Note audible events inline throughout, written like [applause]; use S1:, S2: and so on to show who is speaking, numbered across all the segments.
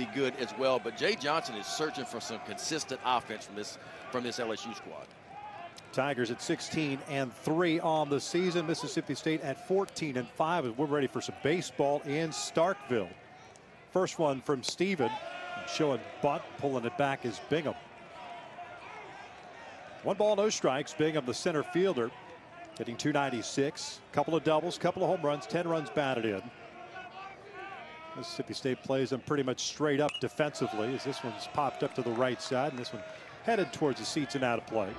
S1: really good as well. But Jay Johnson is searching for some consistent offense from this from this LSU squad.
S2: Tigers at 16 and 3 on the season. Mississippi State at 14 and 5 we're ready for some baseball in Starkville. First one from Stephen. Showing butt, pulling it back is Bingham. One ball, no strikes. Bingham, the center fielder, hitting 296. Couple of doubles, couple of home runs, 10 runs batted in. Mississippi State plays them pretty much straight up defensively as this one's popped up to the right side and this one headed towards the seats and out of play.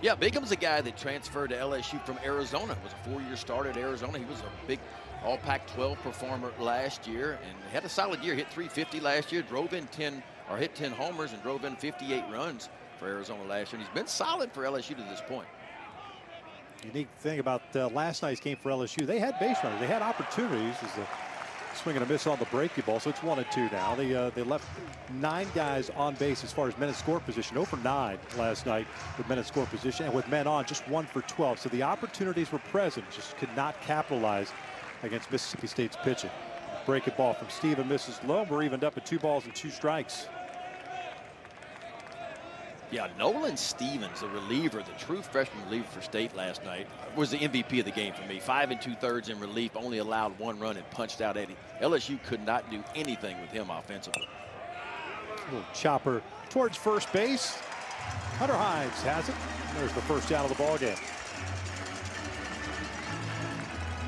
S1: Yeah, Bingham's a guy that transferred to LSU from Arizona. Was a four-year starter at Arizona. He was a big All Pac-12 performer last year and had a solid year. Hit 350 last year. Drove in 10 or hit 10 homers and drove in 58 runs for Arizona last year. And he's been solid for LSU to this point.
S2: Unique thing about uh, last night's game for LSU, they had base runners. They had opportunities as the swing and a miss on the breaking ball. So it's one and two now. They uh, they left nine guys on base as far as men in score position. Over nine last night with men in score position, and with men on just one for 12. So the opportunities were present, just could not capitalize against Mississippi State's pitching. Breaking ball from Stephen misses low. We're evened up at two balls and two strikes.
S1: Yeah, Nolan Stevens, the reliever, the true freshman reliever for State last night, was the MVP of the game for me. Five and two thirds in relief, only allowed one run and punched out Eddie. LSU could not do anything with him offensively.
S2: Little chopper towards first base. Hunter Hines has it. There's the first out of the ball game.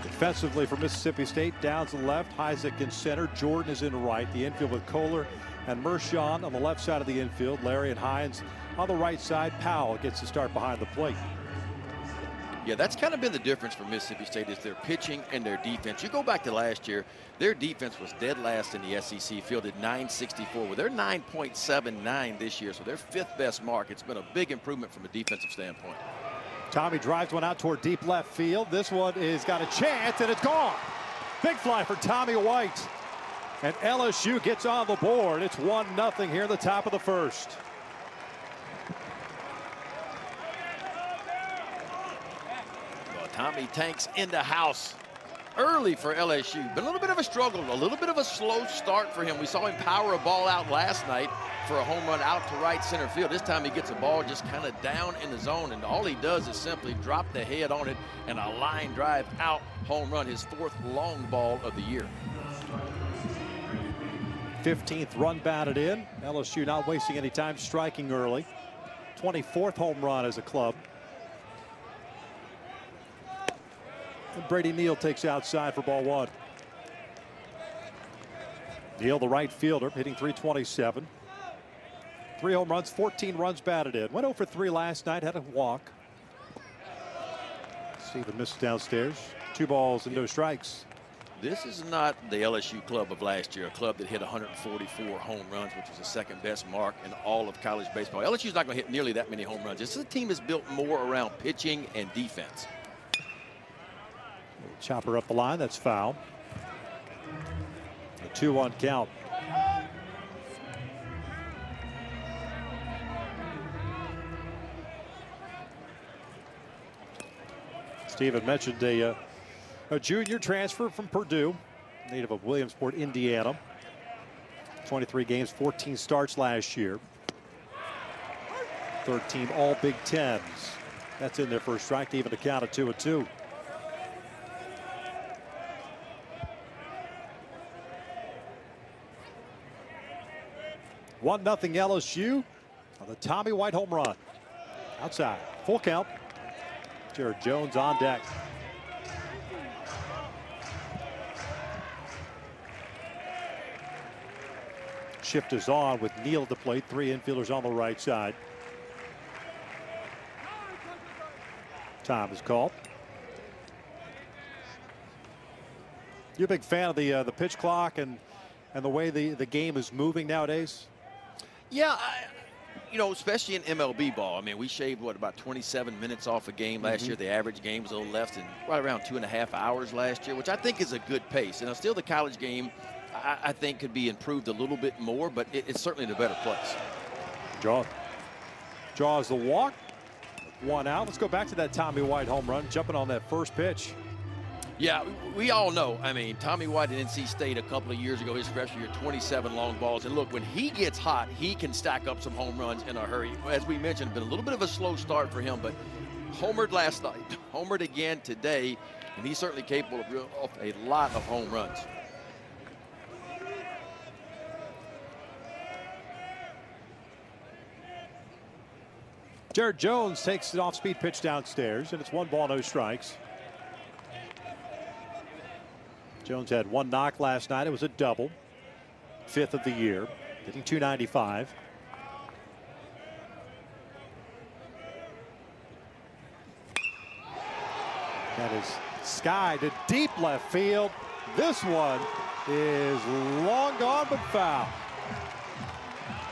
S2: Defensively for Mississippi State, Downs in left, Isaac in center, Jordan is in right. The infield with Kohler and Mershon on the left side of the infield. Larry and Hines on the right side. Powell gets to start behind the plate.
S1: Yeah, that's kind of been the difference for Mississippi State is their pitching and their defense. You go back to last year, their defense was dead last in the SEC, fielded 964. Well, they're 9.79 this year, so their fifth best mark. It's been a big improvement from a defensive standpoint.
S2: Tommy drives one out toward deep left field. This one is got a chance, and it's gone. Big fly for Tommy White. And LSU gets on the board. It's 1 nothing here at the top of the first.
S1: Tommy Tanks into the house early for LSU. But a little bit of a struggle, a little bit of a slow start for him. We saw him power a ball out last night for a home run out to right center field. This time he gets a ball just kind of down in the zone, and all he does is simply drop the head on it and a line drive out home run, his fourth long ball of the year.
S2: 15th run batted in. LSU not wasting any time striking early. 24th home run as a club. And Brady Neal takes outside for ball one. Neal, the right fielder, hitting 327. Three home runs, 14 runs batted in. Went oh over 3 last night, had a walk. Stephen missed downstairs. Two balls and no strikes.
S1: This is not the LSU club of last year, a club that hit 144 home runs, which was the second best mark in all of college baseball. LSU's not going to hit nearly that many home runs. This is a team that's built more around pitching and defense.
S2: Chopper up the line. That's foul. A 2 1 count. Stephen mentioned a, uh, a junior transfer from Purdue, native of Williamsport, Indiana. 23 games, 14 starts last year. Third team All Big Tens. That's in there for a strike even to count at 2 and 2. One nothing LSU on the Tommy White home run. Outside, full count. Jared Jones on deck. Shift is on with Neal at the plate. Three infielders on the right side. Time is called. You're a big fan of the uh, the pitch clock and and the way the the game is moving nowadays.
S1: Yeah, I, you know, especially in MLB ball. I mean, we shaved, what, about 27 minutes off a game last mm -hmm. year. The average game was a little less than right around two and a half hours last year, which I think is a good pace. And still the college game, I, I think, could be improved a little bit more, but it, it's certainly in a better place.
S2: Jaw. Jaws the walk. One out. Let's go back to that Tommy White home run, jumping on that first pitch.
S1: Yeah, we all know. I mean, Tommy White at NC State a couple of years ago, his freshman year, 27 long balls. And look, when he gets hot, he can stack up some home runs in a hurry. As we mentioned, been a little bit of a slow start for him, but homered last night, [laughs] homered again today, and he's certainly capable of a lot of home runs.
S2: Jared Jones takes an off-speed pitch downstairs, and it's one ball, no strikes. Jones had one knock last night. It was a double, fifth of the year, hitting 295. That is Sky to deep left field. This one is long gone but foul.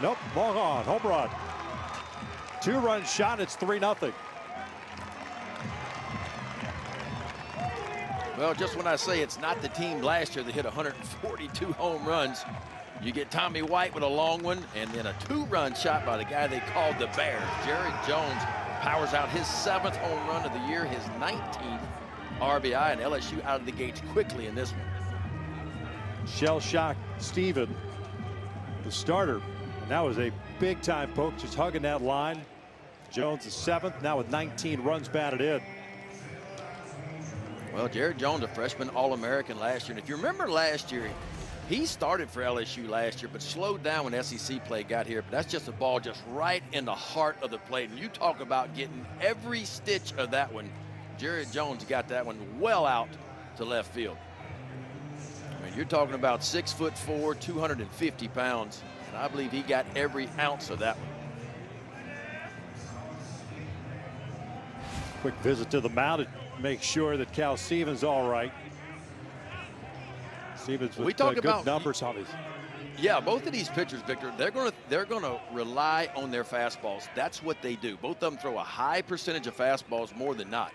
S2: Nope, long on, home run. Two run shot, it's 3 0.
S1: Well, just when I say it's not the team last year that hit 142 home runs, you get Tommy White with a long one and then a two-run shot by the guy they called the Bear. Jared Jones powers out his seventh home run of the year, his 19th RBI, and LSU out of the gates quickly in this one.
S2: Shell shock Stephen, the starter. And that was a big time poke, just hugging that line. Jones the seventh, now with 19 runs batted in.
S1: Well, Jared Jones, a freshman All-American last year. And if you remember last year, he started for LSU last year, but slowed down when SEC play got here. But that's just a ball just right in the heart of the plate. And you talk about getting every stitch of that one. Jared Jones got that one well out to left field. I mean, you're talking about six foot four, 250 pounds, and I believe he got every ounce of that one.
S2: Quick visit to the mound make sure that Khal Stephen all right. Stevens with we talk uh, good about, numbers on his.
S1: Yeah, both of these pitchers, Victor, they're going to they're going to rely on their fastballs. That's what they do. Both of them throw a high percentage of fastballs more than not.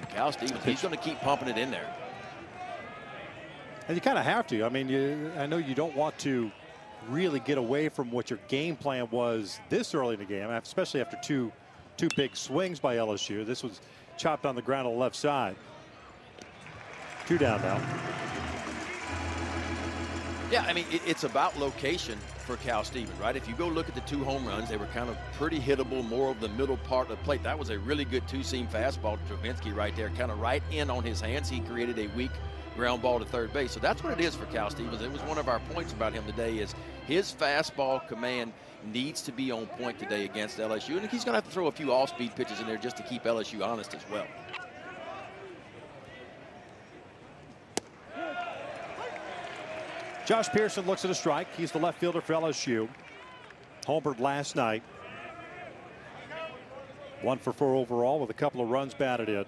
S1: And Khal Stephen, he's going to keep pumping it in there.
S2: And you kind of have to. I mean, you, I know you don't want to really get away from what your game plan was this early in the game, especially after two two big swings by LSU. This was chopped on the ground on the left side. Two down now.
S1: Yeah, I mean, it, it's about location for Khal Stephen, right? If you go look at the two home runs, they were kind of pretty hittable, more of the middle part of the plate. That was a really good two-seam fastball to Travinski right there, kind of right in on his hands. He created a weak ground ball to third base. So that's what it is for Khal Stephen. It was one of our points about him today is his fastball command needs to be on point today against LSU. And he's going to have to throw a few off-speed pitches in there just to keep LSU honest as well.
S2: Josh Pearson looks at a strike. He's the left fielder for LSU. Homered last night. One for four overall with a couple of runs batted in.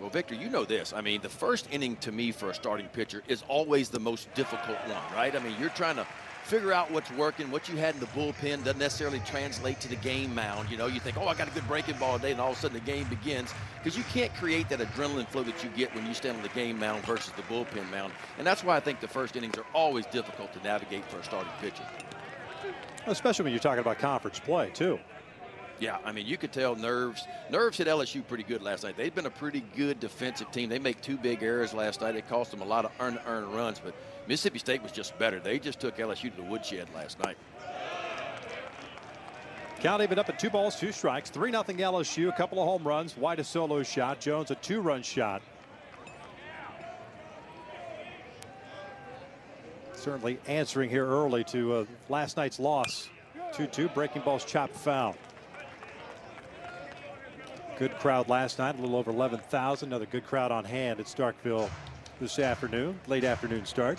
S1: Well, Victor, you know this. I mean, the first inning to me for a starting pitcher is always the most difficult one, right? I mean, you're trying to figure out what's working. What you had in the bullpen doesn't necessarily translate to the game mound. You know, you think, oh, I got a good breaking ball today, and all of a sudden the game begins because you can't create that adrenaline flow that you get when you stand on the game mound versus the bullpen mound. And that's why I think the first innings are always difficult to navigate for a starting pitcher.
S2: Especially when you're talking about conference play, too.
S1: Yeah, I mean, you could tell nerves. Nerves hit LSU pretty good last night. They've been a pretty good defensive team. They make two big errors last night. It cost them a lot of earn earn runs, but Mississippi State was just better. They just took LSU to the woodshed last night.
S2: Count even up at two balls, two strikes, 3 0 LSU, a couple of home runs. White a solo shot, Jones a two run shot. Certainly answering here early to uh, last night's loss. 2 2, breaking balls chopped foul. Good crowd last night, a little over 11,000. Another good crowd on hand at Starkville this afternoon, late afternoon start.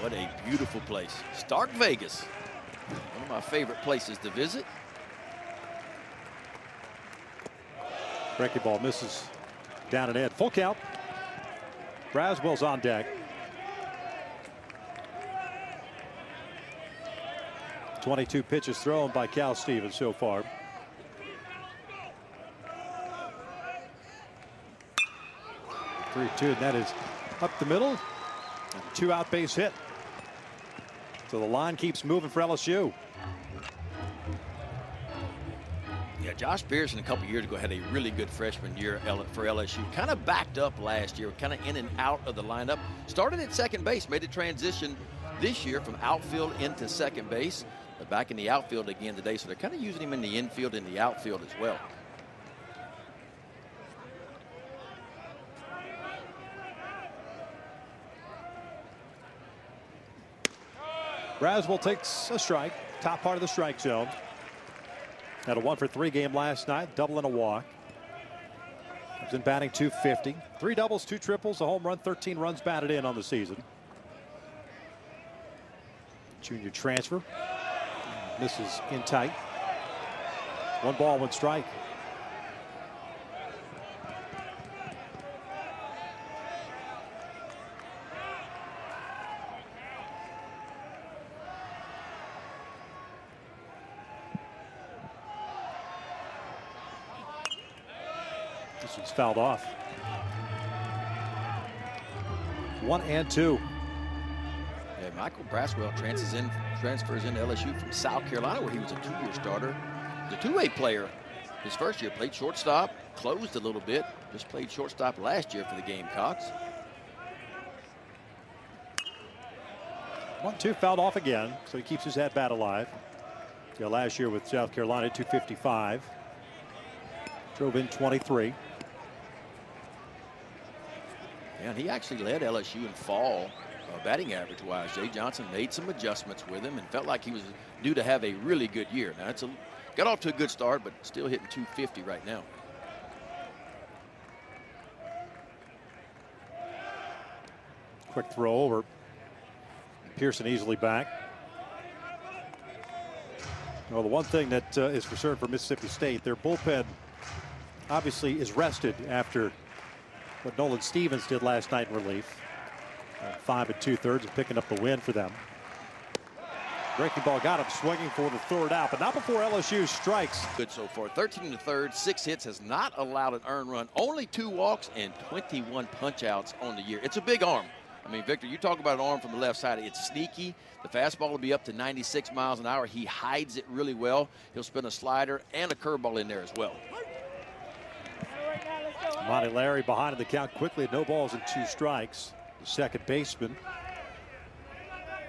S1: What a beautiful place. Stark Vegas, one of my favorite places to visit.
S2: Breaking ball misses down and in. Full count. Braswell's on deck. 22 pitches thrown by Khal Stephen so far. 3-2, and that is up the middle. Two out base hit. So the line keeps moving for LSU.
S1: Yeah, Josh Pearson a couple years ago had a really good freshman year for LSU. Kind of backed up last year, kind of in and out of the lineup. Started at second base, made a transition this year from outfield into second base. But back in the outfield again today, so they're kind of using him in the infield and the outfield as well.
S2: Braswell takes a strike, top part of the strike zone. Had a one for three game last night, double and a walk. Was in batting 250. Three doubles, two triples, a home run, 13 runs batted in on the season. Junior transfer. Misses in tight. One ball, one strike. Fouled off. One and two.
S1: Yeah, Michael Braswell transfers in, transfers into LSU from South Carolina, where he was a two-year starter. The two-way player. His first year played shortstop, closed a little bit. Just played shortstop last year for the Gamecocks.
S2: One two fouled off again, so he keeps his at bat alive. Yeah, last year with South Carolina, 255. Drove in 23.
S1: And he actually led LSU in fall uh, batting average wise. Jay Johnson made some adjustments with him and felt like he was due to have a really good year. Now it's a got off to a good start, but still hitting 250 right now.
S2: Quick throw over. Pearson easily back. Well, the one thing that uh, is for certain for Mississippi State, their bullpen obviously is rested after what Nolan Stevens did last night in relief. Uh, five and two thirds and picking up the win for them. Breaking ball got him swinging for the third out, but not before LSU strikes.
S1: Good so far. 13 to third, six hits, has not allowed an earned run. Only two walks and 21 punchouts on the year. It's a big arm. I mean, Victor, you talk about an arm from the left side. It's sneaky. The fastball will be up to 96 miles an hour. He hides it really well. He'll spin a slider and a curveball in there as well.
S2: Monty Larry behind the count quickly. No balls and two strikes. The second baseman.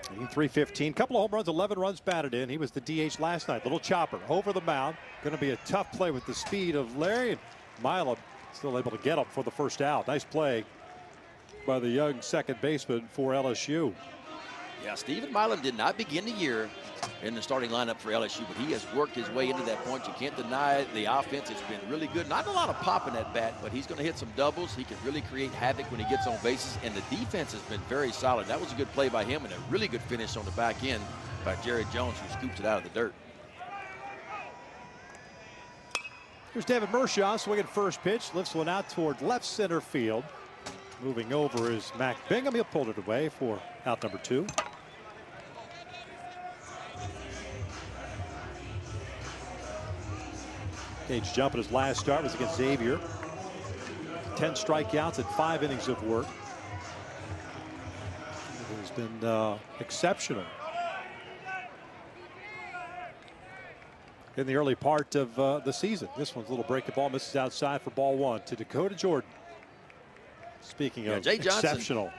S2: 315. Couple of home runs, 11 runs batted in. He was the DH last night. Little chopper over the mound. Going to be a tough play with the speed of Larry. Milam still able to get him for the first out. Nice play by the young second baseman for LSU.
S1: Yeah, Steven Milam did not begin the year in the starting lineup for LSU, but he has worked his way into that point. You can't deny it. The offense has been really good. Not a lot of pop in that bat, but he's going to hit some doubles. He can really create havoc when he gets on bases, and the defense has been very solid. That was a good play by him and a really good finish on the back end by Jared Jones, who scoops it out of the dirt.
S2: Here's David Mershon swinging first pitch, lifts one out toward left center field. Moving over is Mac Bingham. He'll pull it away for out number two. Gage Jump at his last start was against Xavier. 10 strikeouts and five innings of work. It has been uh, exceptional. In the early part of uh, the season. This one's a little breaking ball, misses outside for ball one to Dakota Jordan. Speaking yeah, of Jay exceptional.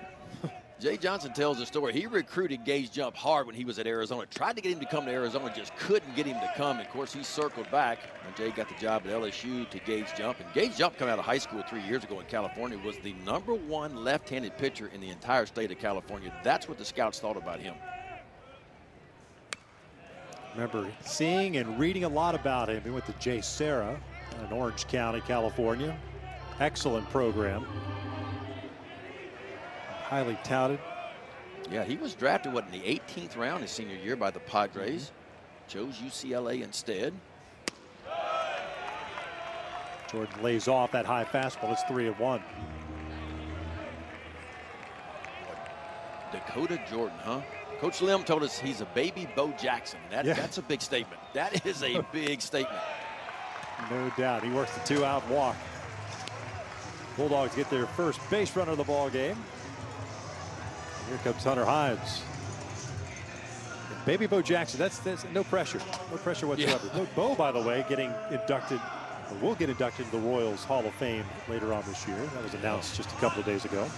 S1: Jay Johnson tells the story. He recruited Gage Jump hard when he was at Arizona. Tried to get him to come to Arizona, just couldn't get him to come. And Of course, he circled back when Jay got the job at LSU to Gage Jump. And Gage Jump, coming out of high school three years ago in California, was the number one left-handed pitcher in the entire state of California. That's what the scouts thought about him.
S2: Remember seeing and reading a lot about him. He went to JSerra in Orange County, California. Excellent program highly touted.
S1: Yeah, he was drafted, what, in the 18th round his senior year by the Padres. Mm-hmm. Chose UCLA instead.
S2: Jordan lays off that high fastball. It's three and one.
S1: Dakota Jordan, huh? Coach Lim told us he's a baby Bo Jackson. That, yeah. That's a big statement. That is a [laughs] big statement.
S2: No doubt. He works the two out walk. Bulldogs get their first base runner of the ball game. Here comes Hunter Hines. Baby Bo Jackson, that's, that's no pressure. No pressure whatsoever. Yeah. Bo, by the way, getting inducted, will get inducted into the Royals Hall of Fame later on this year. That was announced just a couple of days ago.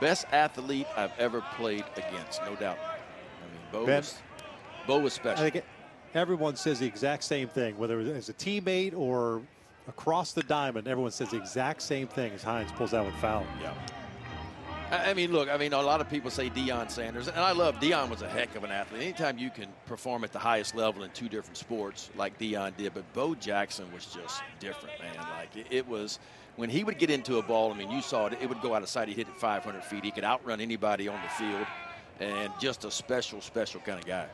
S1: Best athlete I've ever played against, no doubt. I mean, Bo, ben, was, Bo was special.
S2: I think everyone says the exact same thing, whether it's a teammate or across the diamond, everyone says the exact same thing as Hines pulls that one foul.
S1: Yeah. I mean, look, I mean, a lot of people say Deion Sanders, and I love Deion was a heck of an athlete. Anytime you can perform at the highest level in two different sports like Deion did, but Bo Jackson was just different, man. Like, it, it was when he would get into a ball, I mean, you saw it, it would go out of sight. He hit it 500 feet. He could outrun anybody on the field, and just a special, special kind of guy.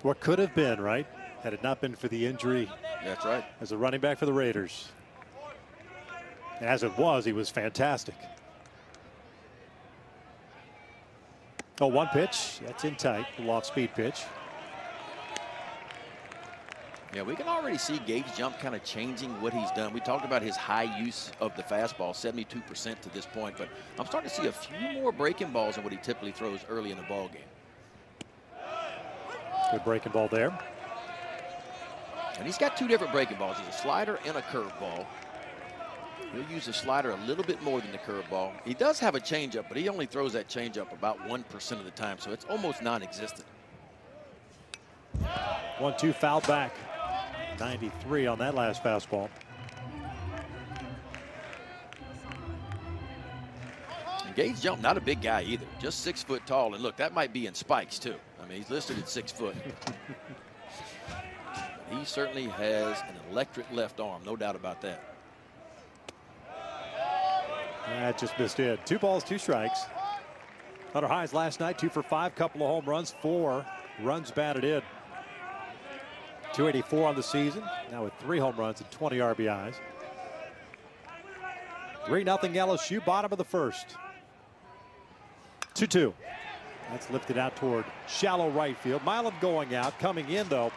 S2: What could have been, right? Had it not been for the injury.
S1: That's right.
S2: As a running back for the Raiders. As it was, he was fantastic. Oh, one pitch. That's in tight. The loft speed pitch.
S1: Yeah, we can already see Gage Jump kind of changing what he's done. We talked about his high use of the fastball, 72% to this point, but I'm starting to see a few more breaking balls than what he typically throws early in the ball game.
S2: Good breaking ball there.
S1: And he's got two different breaking balls. He's a slider and a curveball. He'll use the slider a little bit more than the curveball. He does have a changeup, but he only throws that changeup about 1% of the time, so it's almost non-existent.
S2: One, two, foul back. 93 on that last fastball.
S1: Gage Jump, not a big guy either, just six foot tall. And look, that might be in spikes too. I mean, he's listed at six foot. [laughs] he certainly has an electric left arm, no doubt about that.
S2: That just missed it. Two balls, two strikes. Hunter Hines last night, two for five, couple of home runs, four runs batted in. 284 on the season, now with three home runs and 20 RBIs. 3 0 LSU, bottom of the first. 2 2. That's lifted out toward shallow right field. Milam going out, coming in though.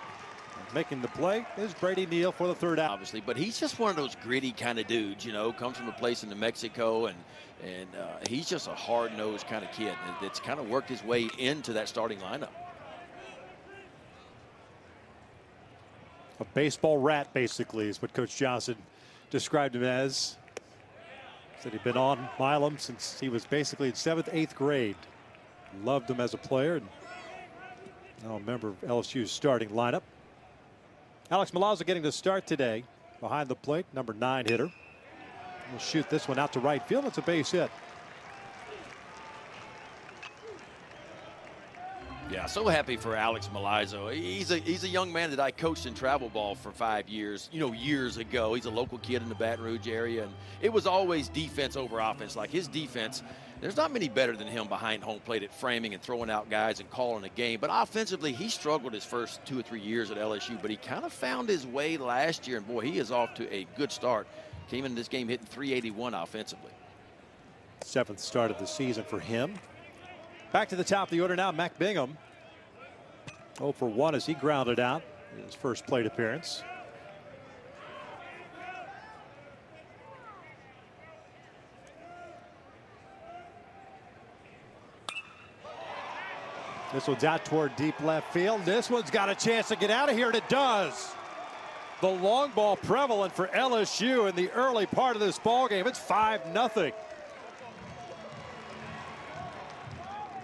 S2: Making the play is Brady Neal for the third out.
S1: Obviously, but he's just one of those gritty kind of dudes, you know, comes from a place in New Mexico, and and uh, he's just a hard-nosed kind of kid that's kind of worked his way into that starting lineup.
S2: A baseball rat, basically, is what Coach Johnson described him as. Said he'd been on Milam since he was basically in seventh, eighth grade. Loved him as a player. And now a member of LSU's starting lineup. Alex Milazzo getting the start today behind the plate, number nine hitter. We'll shoot this one out to right field. It's a base hit.
S1: Yeah, so happy for Alex Milazzo. He's a he's a young man that I coached in travel ball for five years. You know, years ago. He's a local kid in the Baton Rouge area, and it was always defense over offense. Like his defense there's not many better than him behind home plate at framing and throwing out guys and calling a game. But offensively, he struggled his first two or three years at LSU, but he kind of found his way last year. And boy, he is off to a good start. Came in this game hitting 381 offensively.
S2: Seventh start of the season for him. Back to the top of the order now, Mac Bingham. 0 for 1 as he grounded out his first plate appearance. This one's out toward deep left field. This one's got a chance to get out of here, and it does. The long ball prevalent for LSU in the early part of this ball game. It's 5 nothing.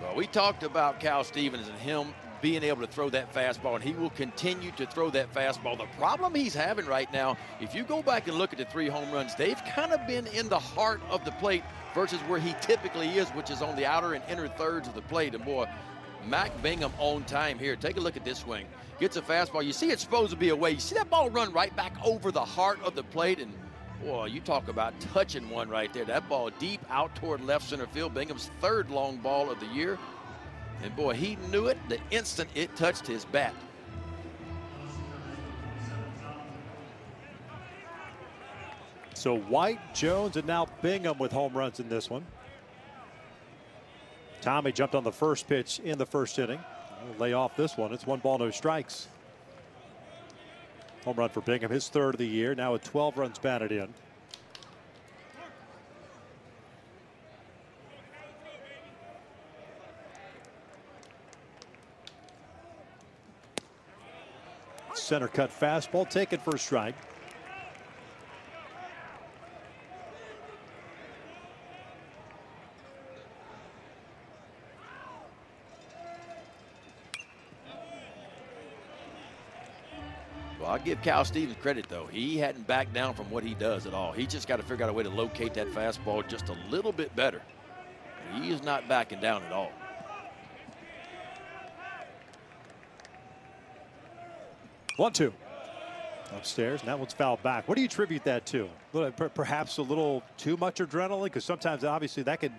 S1: Well, we talked about Khal Stephen and him being able to throw that fastball, and he will continue to throw that fastball. The problem he's having right now, if you go back and look at the three home runs, they've kind of been in the heart of the plate versus where he typically is, which is on the outer and inner thirds of the plate. And boy, Mac Bingham on time here. Take a look at this swing. Gets a fastball. You see it's supposed to be away. You see that ball run right back over the heart of the plate. And, boy, you talk about touching one right there. That ball deep out toward left center field. Bingham's third long ball of the year. And, boy, he knew it the instant it touched his bat.
S2: So White, Jones, and now Bingham with home runs in this one. Tommy jumped on the first pitch in the first inning. Lay off this one. It's one ball, no strikes. Home run for Bingham, his third of the year. Now with 12 runs batted in. Center cut fastball Take it for a strike.
S1: Give Khal Stephen credit, though. He hadn't backed down from what he does at all. He just got to figure out a way to locate that fastball just a little bit better. He is not backing down at all.
S2: One, two. Upstairs, and that one's fouled back. What do you attribute that to? Perhaps a little too much adrenaline, because sometimes, obviously, that could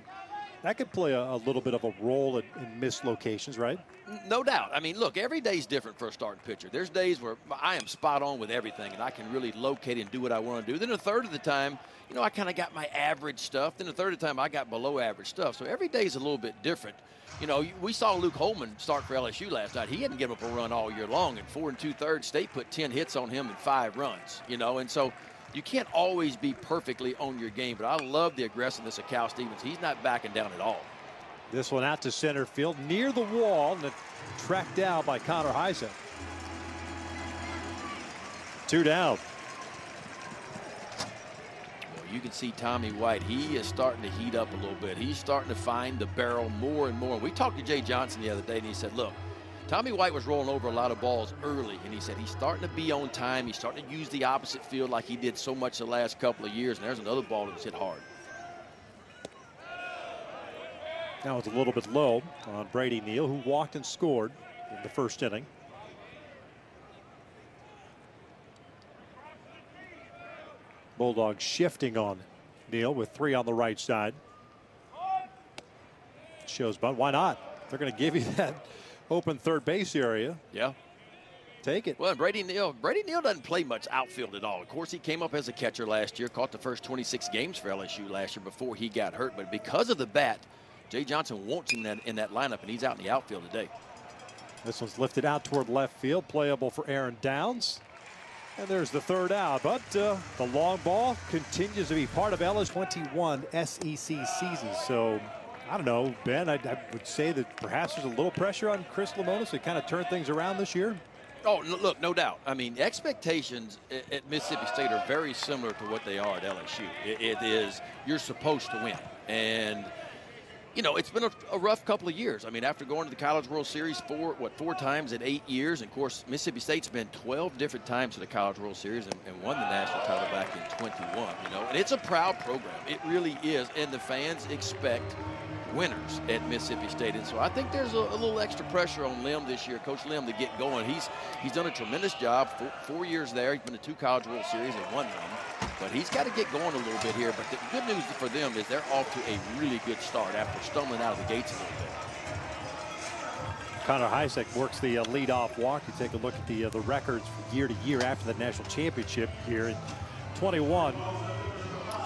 S2: that could play a, a little bit of a role in, in, missed locations, right?
S1: No doubt. I mean, look, every day is different for a starting pitcher. There's days where I am spot on with everything, and I can really locate and do what I want to do. Then a third of the time, you know, I kind of got my average stuff. Then a third of the time, I got below average stuff. So every day is a little bit different. You know, we saw Luke Holman start for LSU last night. He hadn't given up a run all year long, and four and two thirds, State put 10 hits on him and five runs, you know, and so you can't always be perfectly on your game, but I love the aggressiveness of Khal Stephen. He's not backing down at all.
S2: This one out to center field near the wall and tracked down by Connor Hujsak. Two down.
S1: Well, you can see Tommy White. He is starting to heat up a little bit. He's starting to find the barrel more and more. We talked to Jay Johnson the other day, and he said, look, Tommy White was rolling over a lot of balls early, and he said he's starting to be on time. He's starting to use the opposite field like he did so much the last couple of years, and there's another ball that's hit hard.
S2: Now it's a little bit low on Brady Neal, who walked and scored in the first inning. Bulldogs shifting on Neal with three on the right side. Shows but why not? They're going to give you [laughs] that open third base area.
S1: Yeah.
S2: Take it.
S1: Well, Brady Neal, Brady Neal doesn't play much outfield at all. Of course, he came up as a catcher last year, caught the first 26 games for LSU last year before he got hurt. But because of the bat, Jay Johnson wants him in that, in that lineup, and he's out in the outfield today.
S2: This one's lifted out toward left field, playable for Aaron Downs. And there's the third out, but uh, the long ball continues to be part of LS 21 SEC season. So I don't know, Ben, I, I, would say that perhaps there's a little pressure on Chris Lemonis to kind of turn things around this year.
S1: Oh, look, no doubt. I mean, expectations at Mississippi State are very similar to what they are at LSU. it, it is you're supposed to win, and you know, it's been a, a, rough couple of years. I mean, after going to the College World Series four, what, four times in eight years, and of course, Mississippi State's been 12 different times to the College World Series and, and, won the national title back in 21. You know, and it's a proud program. It really is, and the fans expect winners at Mississippi State. And so I think there's a, a, little extra pressure on Lim this year, Coach Lim, to get going. He's he's done a tremendous job. Four, four years there. He's been to two College World Series and won them. But he's got to get going a little bit here. But the good news for them is they're off to a really good start after stumbling out of the gates a little bit.
S2: Connor Hujsak works the uh, leadoff walk. You take a look at the uh, the records year to year after the national championship here in 21.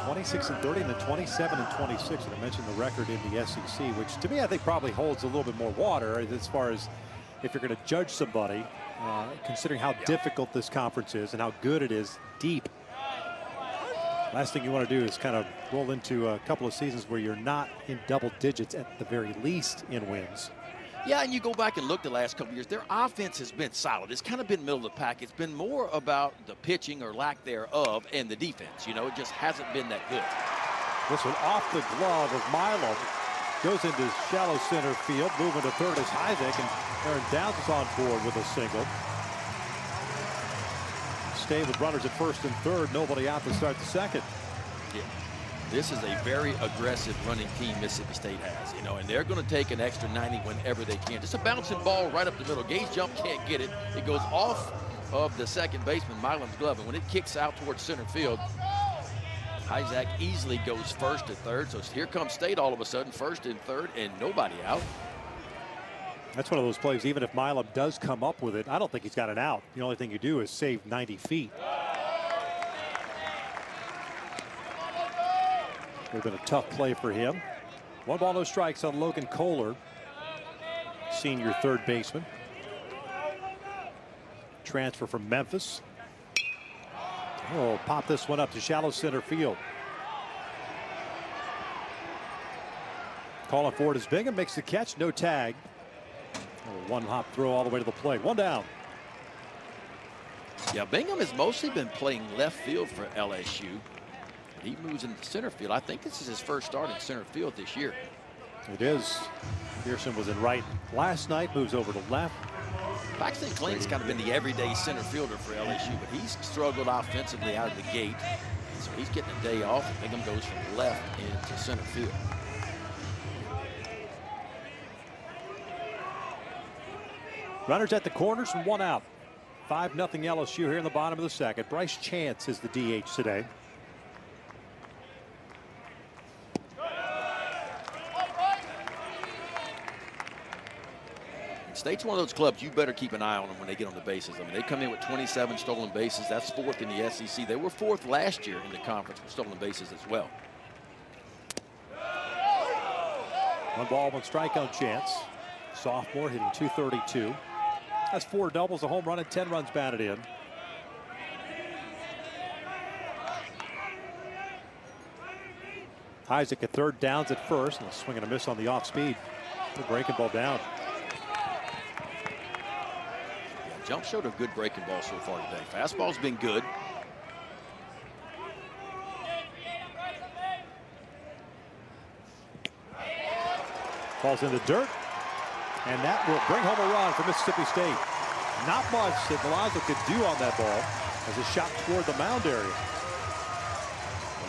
S2: 26 and 30 and then 27 and 26. And I mentioned the record in the SEC, which to me I think probably holds a little bit more water as far as if you're going to judge somebody, uh, considering how yeah. difficult this conference is and how good it is deep. Last thing you want to do is kind of roll into a couple of seasons where you're not in double digits at the very least in wins.
S1: Yeah, and you go back and look the last couple years, their offense has been solid. It's kind of been middle of the pack. It's been more about the pitching or lack thereof and the defense. You know, it just hasn't been that good.
S2: This one off the glove of Milo. Goes into shallow center field. Moving to third is Hujsak, and Aaron Downs is on board with a single. Stay with runners at first and third. Nobody out to start the second.
S1: This is a very aggressive running team Mississippi State has, you know, and they're going to take an extra 90 whenever they can. Just a bouncing ball right up the middle. Gage Jump can't get it. It goes off of the second baseman, Milam's glove, and when it kicks out towards center field, Isaac easily goes first to third. So here comes State all of a sudden, first and third, and nobody out.
S2: That's one of those plays, even if Milam does come up with it, I don't think he's got an out. The only thing you do is save 90 feet. Have been a tough play for him. One ball, no strikes on Logan Kohler, senior third baseman. Transfer from Memphis. Oh, pop this one up to shallow center field. Calling for it is Bingham, makes the catch, no tag. Oh, one hop throw all the way to the plate. One down.
S1: Yeah, Bingham has mostly been playing left field for LSU. He moves into center field. I think this is his first start in center field this year.
S2: It is. Pearson was in right last night, moves over to left.
S1: Paxton Kling's kind of been the everyday center fielder for LSU, but he's struggled offensively out of the gate. So he's getting a day off, and Bingham goes from left into center field.
S2: Runners at the corners and one out. 5 0 LSU here in the bottom of the second. Bryce Chance is the DH today.
S1: State's one of those clubs you better keep an eye on them when they get on the bases. I mean, they come in with 27 stolen bases. That's fourth in the SEC. They were fourth last year in the conference with stolen bases as well.
S2: One ball, one strike on chance. Sophomore hitting 232. That's four doubles, a home run, and 10 runs batted in. Isaac at third, downs at first, and a swing and a miss on the off speed. Breaking ball down.
S1: Yeah, Jump showed a good breaking ball so far today. Fastball's been good.
S2: Falls in the dirt. And that will bring home a run for Mississippi State. Not much that Milazzo could do on that ball as a shot toward the mound area.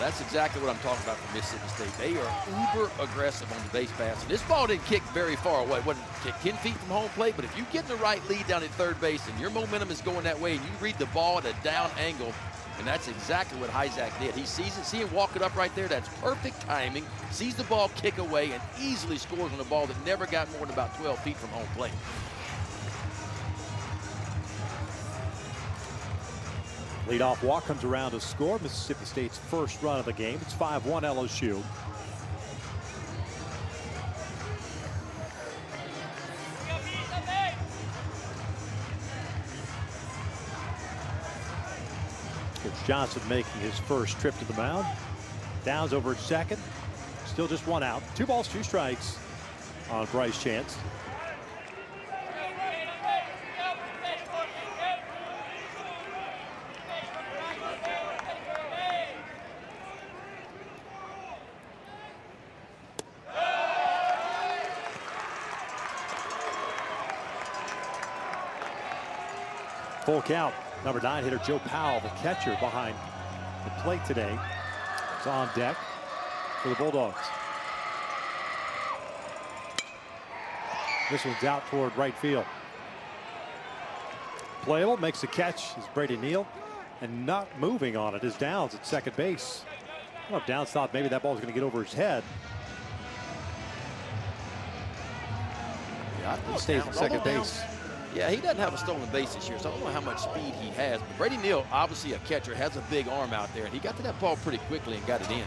S1: That's exactly what I'm talking about for Mississippi State. They are uber aggressive on the base pass. And this ball didn't kick very far away. It wasn't kick 10 feet from home plate, but if you get the right lead down at third base and your momentum is going that way and you read the ball at a down angle, and that's exactly what Isaac did. He sees it, see him walk it up right there. That's perfect timing. Sees the ball kick away and easily scores on a ball that never got more than about 12 feet from home plate.
S2: Leadoff walk comes around to score. Mississippi State's first run of the game. It's 5-1 LSU. It's Johnson making his first trip to the mound. Downs over at second. Still just one out. Two balls, two strikes on Bryce Chance. Full count. Number nine hitter Joe Powell, the catcher behind the plate today, is on deck for the Bulldogs. This one's out toward right field. Playable makes the catch is Brady Neal, and not moving on it is Downs at second base. I don't know if Downs thought maybe that ball was going to get over his head.
S1: Yeah,
S2: he stays at second base.
S1: Yeah, he doesn't have a stolen base this year, so I don't know how much speed he has. But Brady Neal, obviously a catcher, has a big arm out there, and he got to that ball pretty quickly and got it in.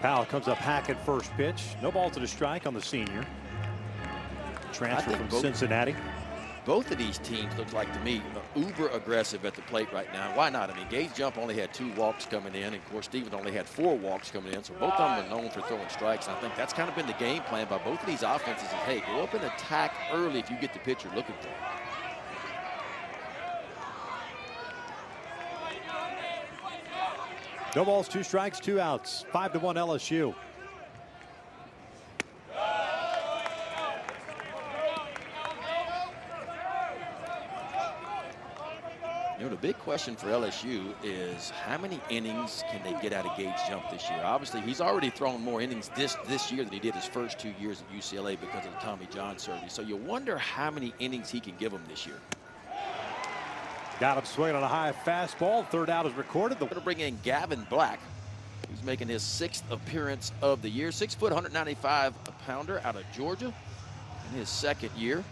S2: Powell comes up hacking first pitch. No ball to the strike on the senior. Transfer from both, Cincinnati.
S1: Both of these teams look like to me uh, uber aggressive at the plate right now. Why not? I mean, Gage Jump only had two walks coming in. And of course, Stevens only had four walks coming in. So both of them are known for throwing strikes. And I think that's kind of been the game plan by both of these offenses is, hey, go up and attack early if you get the pitcher looking for.
S2: No balls, two strikes, two outs. Five to one LSU.
S1: You know, the big question for LSU is how many innings can they get out of Gage Jump this year? Obviously, he's already thrown more innings this this year than he did his first two years at UCLA because of the Tommy John surgery. So you wonder how many innings he can give them this year.
S2: Got him swinging on a high fastball. Third out is recorded.
S1: They're going to bring in Gavin Black, who's making his sixth appearance of the year. Six foot, 195 pounder out of Georgia in his second year.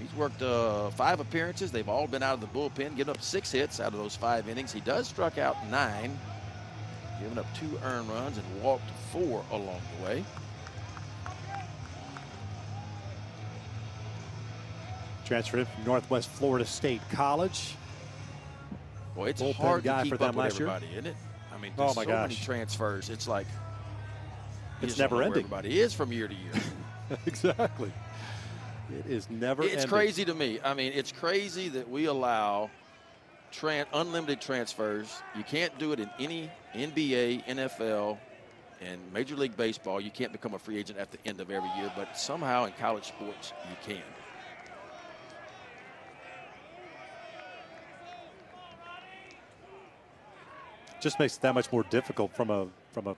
S1: He's worked uh, five appearances. They've all been out of the bullpen, giving up six hits out of those five innings. He does struck out nine, giving up two earned runs and walked four along the way.
S2: Transferred from Northwest Florida State College.
S1: Boy, it's Bullpen hard guy to keep for them up with everybody, year. isn't it? I mean, there's
S2: Oh, my
S1: so many
S2: gosh.
S1: transfers. It's like
S2: It's
S1: just don't know
S2: never ending.
S1: Everybody is from year to year. [laughs]
S2: exactly. It is never
S1: it's
S2: ending.
S1: crazy to me. I mean, it's crazy that we allow tran- unlimited transfers. You can't do it in any NBA, NFL, and Major League Baseball. You can't become a free agent at the end of every year, but somehow in college sports, you can.
S2: just makes it that much more difficult from a from a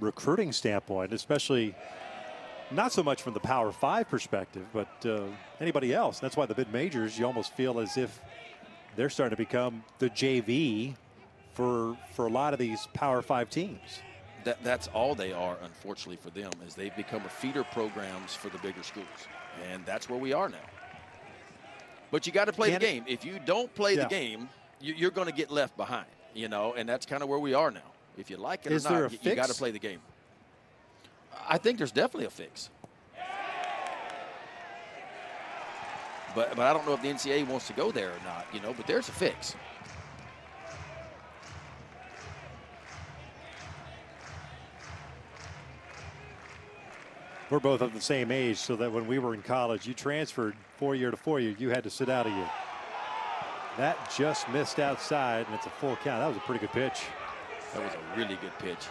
S2: recruiting standpoint, especially not so much from the Power Five perspective, but uh, anybody else. That's why the mid majors, you almost feel as if they're starting to become the JV for for a lot of these Power Five teams.
S1: That, that's all they are, unfortunately, for them, is they've become a feeder programs for the bigger schools. And that's where we are now. But you got to play
S2: Can
S1: the
S2: it-
S1: game. If you don't play
S2: Yeah.
S1: the game, you, you're going to get left behind, you know, and that's kind of where we are now. If you like it
S2: Is
S1: or not, you, you got to play the game. I think there's definitely a fix. But, but I don't know if the NCAA wants to go there or not, you know, but there's a fix.
S2: We're both of the same age, so that when we were in college, you transferred four year to four year, you had to sit out a year. That just missed outside, and it's a full count. That was a pretty good pitch.
S1: That was a really good pitch.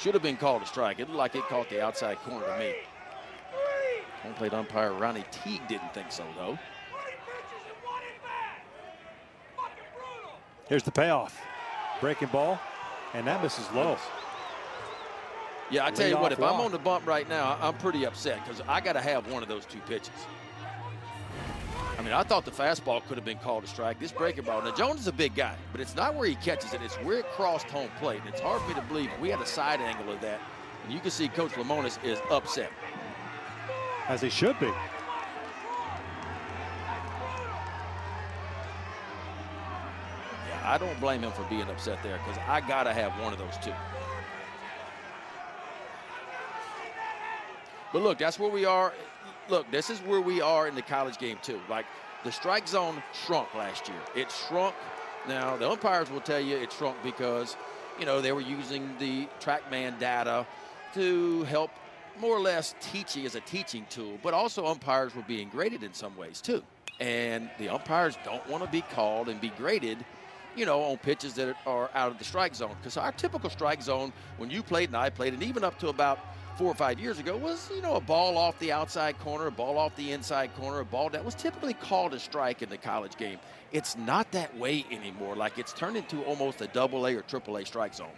S1: Should have been called a strike. It looked like it caught the outside corner to me. Home plate umpire Ronnie Teague didn't think so, though.
S2: Here's the payoff. Breaking ball, and that misses low.
S1: Yeah, I tell you what, if I'm on the bump right now, I'm pretty upset because I got to have one of those two pitches. I mean, I thought the fastball could have been called a strike. This breaking ball. Now, Jones is a big guy, but it's not where he catches it. It's where it crossed home plate. And it's hard for me to believe. We had a side angle of that. And you can see Coach Lemonis is upset.
S2: As he should be.
S1: Yeah, I don't blame him for being upset there because I got to have one of those two. But look, that's where we are. Look, this is where we are in the college game, too. Like, the strike zone shrunk last year. It shrunk. Now, the umpires will tell you it shrunk because, you know, they were using the TrackMan data to help more or less teaching as a teaching tool, but also umpires were being graded in some ways, too. And the umpires don't want to be called and be graded you know, on pitches that are out of the strike zone. Because our typical strike zone, when you played and I played, and even up to about four or five years ago, was, you know, a ball off the outside corner, a ball off the inside corner, a ball that was typically called a strike in the college game. It's not that way anymore. Like it's turned into almost a double A or triple A strike zone.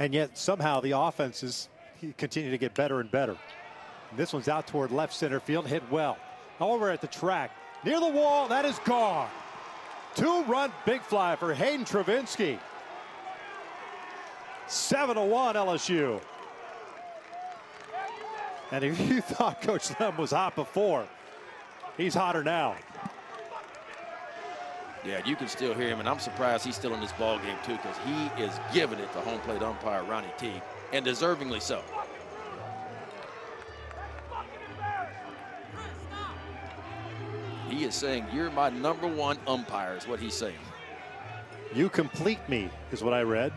S2: And yet somehow the offenses continue to get better and better. And this one's out toward left center field, hit well. Over at the track, near the wall, that is gone. Two-run big fly for Hayden Travinski. 7 to 1 LSU. And if you [laughs] thought Coach Lem was hot before, he's hotter now.
S1: Yeah, you can still hear him, and I'm surprised he's still in this ball game too, because he is giving it to home plate umpire Ronnie T, and deservingly so. He is saying, You're my number one umpire, is what he's saying.
S2: You complete me, is what I read,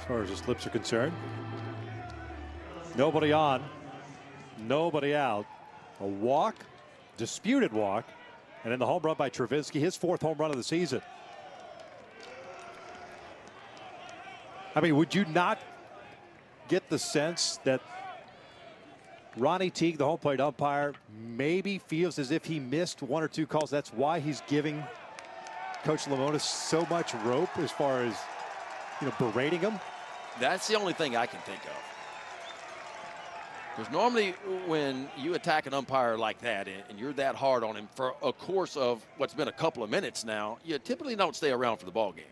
S2: as far as his lips are concerned. Nobody on, nobody out. A walk, disputed walk, and then the home run by Travinski, his fourth home run of the season. I mean, would you not get the sense that Ronnie Teague, the home plate umpire, maybe feels as if he missed one or two calls? That's why he's giving Coach Lemonis so much rope as far as you know berating him.
S1: That's the only thing I can think of. Because normally, when you attack an umpire like that and you're that hard on him for a course of what's been a couple of minutes now, you typically don't stay around for the ball game.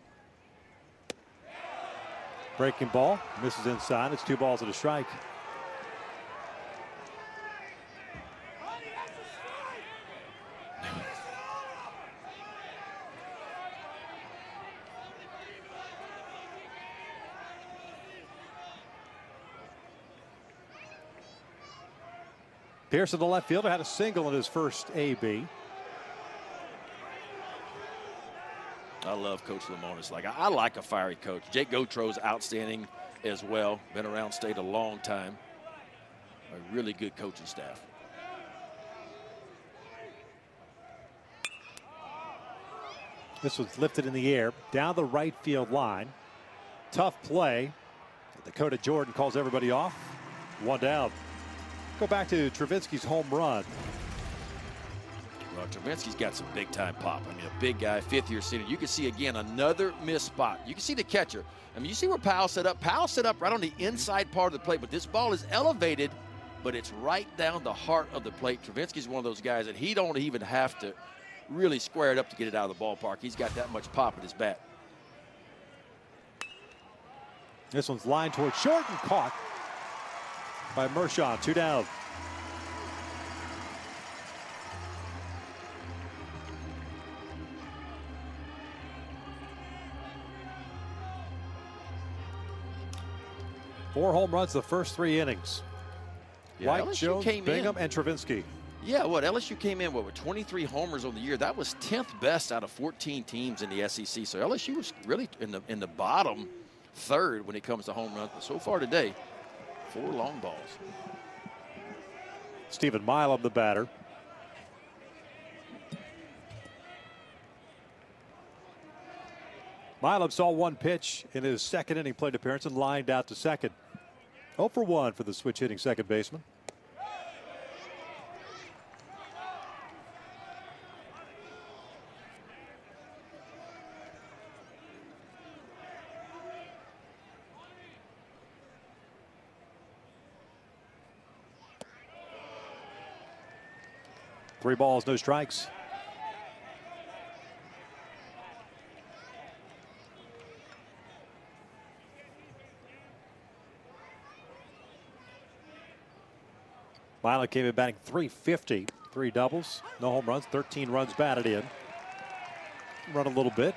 S2: Breaking ball misses inside. It's two balls and a strike. Pearson, the left fielder, had a single in his first AB.
S1: I love Coach Lemonis. Like I, I like a fiery coach. Jake Gautreau's outstanding as well. Been around state a long time. A really good coaching staff.
S2: This was lifted in the air down the right field line. Tough play. Dakota Jordan calls everybody off. One down. Go back to Travinski's home run.
S1: Well, Travinski's got some big time pop. I mean, a big guy, fifth year senior. You can see again another missed spot. You can see the catcher. I mean, you see where Powell set up. Powell set up right on the inside part of the plate, but this ball is elevated, but it's right down the heart of the plate. Travinski's one of those guys that he don't even have to really square it up to get it out of the ballpark. He's got that much pop at his bat.
S2: This one's lined towards short and caught by Mershon. Two down. Four home runs the first three innings.
S1: Yeah,
S2: White,
S1: LSU
S2: Jones,
S1: came
S2: Bingham,
S1: in.
S2: and Travinski.
S1: Yeah, what LSU came in what with 23 homers on the year. That was 10th best out of 14 teams in the SEC. So LSU was really in the in the bottom third when it comes to home runs. But so far today, four long balls.
S2: Steven Milam, the batter. Milam saw one pitch in his second inning plate appearance and lined out to second. 0 for 1 for the switch hitting second baseman. Three balls, no strikes. Milo came in batting 350, three doubles, no home runs, 13 runs batted in. Run a little bit,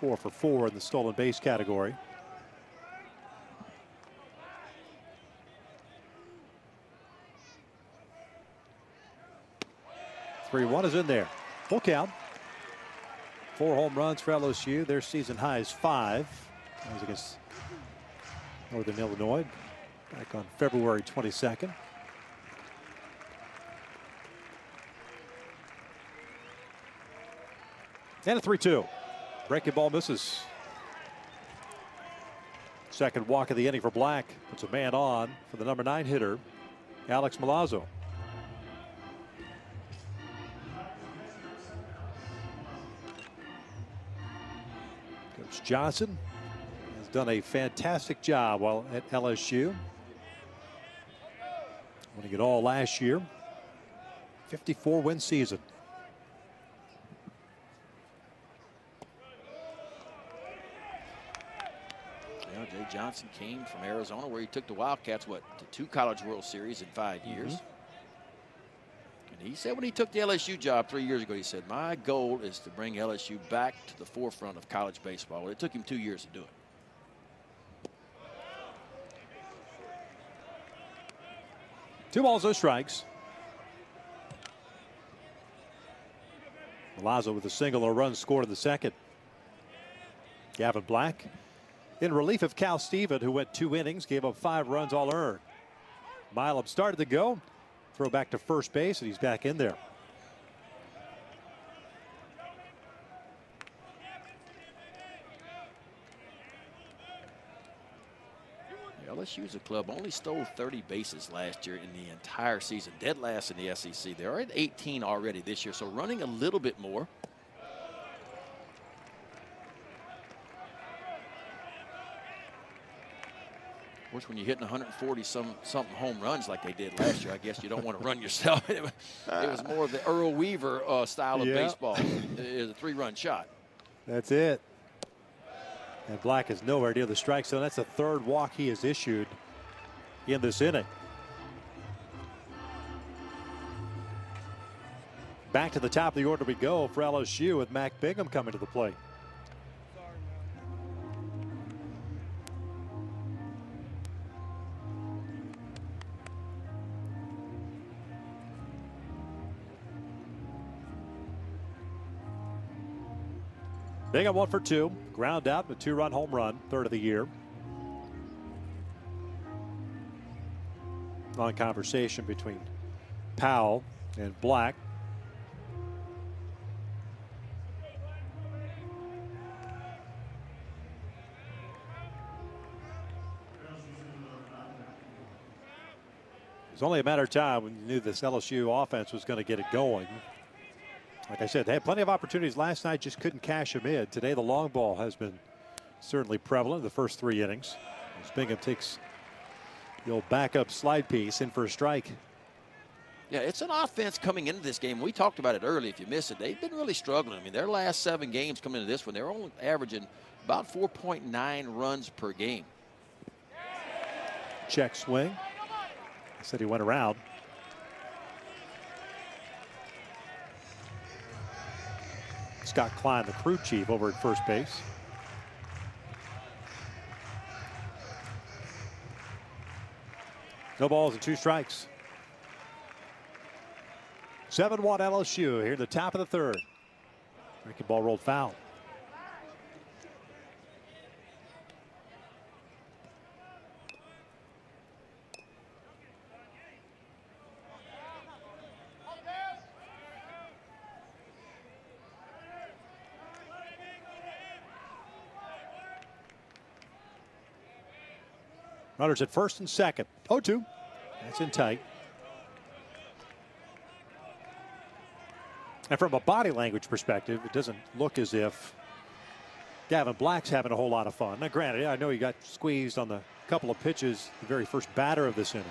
S2: four for four in the stolen base category. Three one is in there. Full count. Four home runs for LSU. Their season high is five. That was against Northern Illinois back on February 22nd. And a 3 2. Breaking ball misses. Second walk of the inning for Black. Puts a man on for the number nine hitter, Alex Milazzo. Johnson has done a fantastic job while at LSU. Winning it all last year. 54 win season.
S1: Yeah, Jay Johnson came from Arizona where he took the Wildcats, what, to two College World Series in five years. And he said when he took the LSU job three years ago, he said, My goal is to bring LSU back to the forefront of college baseball. It took him two years to do it.
S2: Two balls, no strikes. Milazzo with a single, a run scored in the second. Gavin Black in relief of Khal Stephen, who went two innings, gave up five runs all earned. Milam started to go. Throw back to first base, and he's back in there.
S1: LSU as a club only stole 30 bases last year in the entire season, dead last in the SEC. They're at 18 already this year, so running a little bit more. Of course, when you're hitting 140 some something home runs like they did last year, I guess you don't want to run yourself. [laughs] it was more of the Earl Weaver uh, style of
S2: Yeah.
S1: baseball. It is a three-run shot.
S2: That's it. And Black is nowhere near the strike zone. That's the third walk he has issued in this inning. Back to the top of the order we go for LSU with Mac Bingham coming to the plate. Bingham one for two. Ground out, a two run home run, third of the year. Long conversation between Powell and Black. It's only a matter of time when you knew this LSU offense was going to get it going. Like I said, they had plenty of opportunities last night, just couldn't cash them in. Today, the long ball has been certainly prevalent in the first three innings. As Bingham takes the old backup slide piece in for a strike.
S1: Yeah, it's an offense coming into this game. We talked about it early. If you missed it, they've been really struggling. I mean, their last seven games coming into this one, they're only averaging about 4.9 runs per game.
S2: Check swing. I Said he went around. Scott Klein, the crew chief over at first base. No balls and two strikes. 7 1 LSU here in the top of the third. Breaking ball rolled foul. Runners at first and second. 0 2. That's in tight. And from a body language perspective, it doesn't look as if Gavin Black's having a whole lot of fun. Now, granted, I know he got squeezed on the couple of pitches, the very first batter of this inning.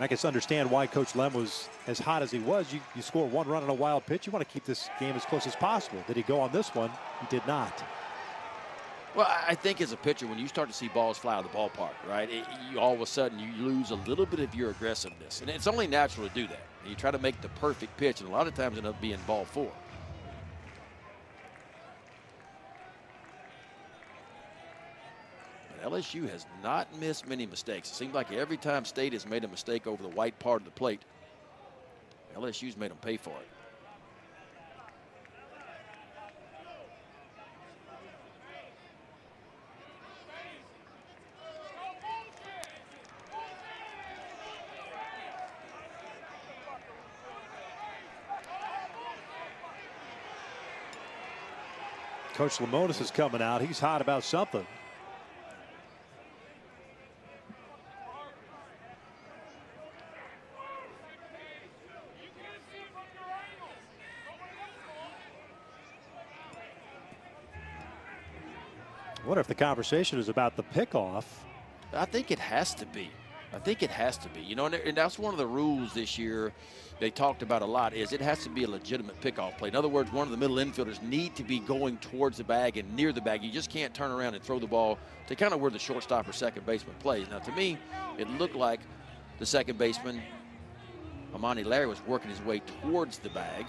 S2: I can understand why Coach Lem was as hot as he was. You, you score one run on a wild pitch, you want to keep this game as close as possible. Did he go on this one? He did not.
S1: Well, I think as a pitcher, when you start to see balls fly out of the ballpark, right, it, you, all of a sudden you lose a little bit of your aggressiveness. And it's only natural to do that. You try to make the perfect pitch, and a lot of times end up being ball four. But LSU has not missed many mistakes. It seems like every time State has made a mistake over the white part of the plate, LSU's made them pay for it.
S2: Coach Lemonis is coming out. He's hot about something. I wonder if the conversation is about the pickoff.
S1: I think it has to be. I think it has to be. You know, and that's one of the rules this year they talked about a lot is it has to be a legitimate pickoff play. In other words, one of the middle infielders need to be going towards the bag and near the bag. You just can't turn around and throw the ball to kind of where the shortstop or second baseman plays. Now, to me, it looked like the second baseman, Amani Larry, was working his way towards the bag.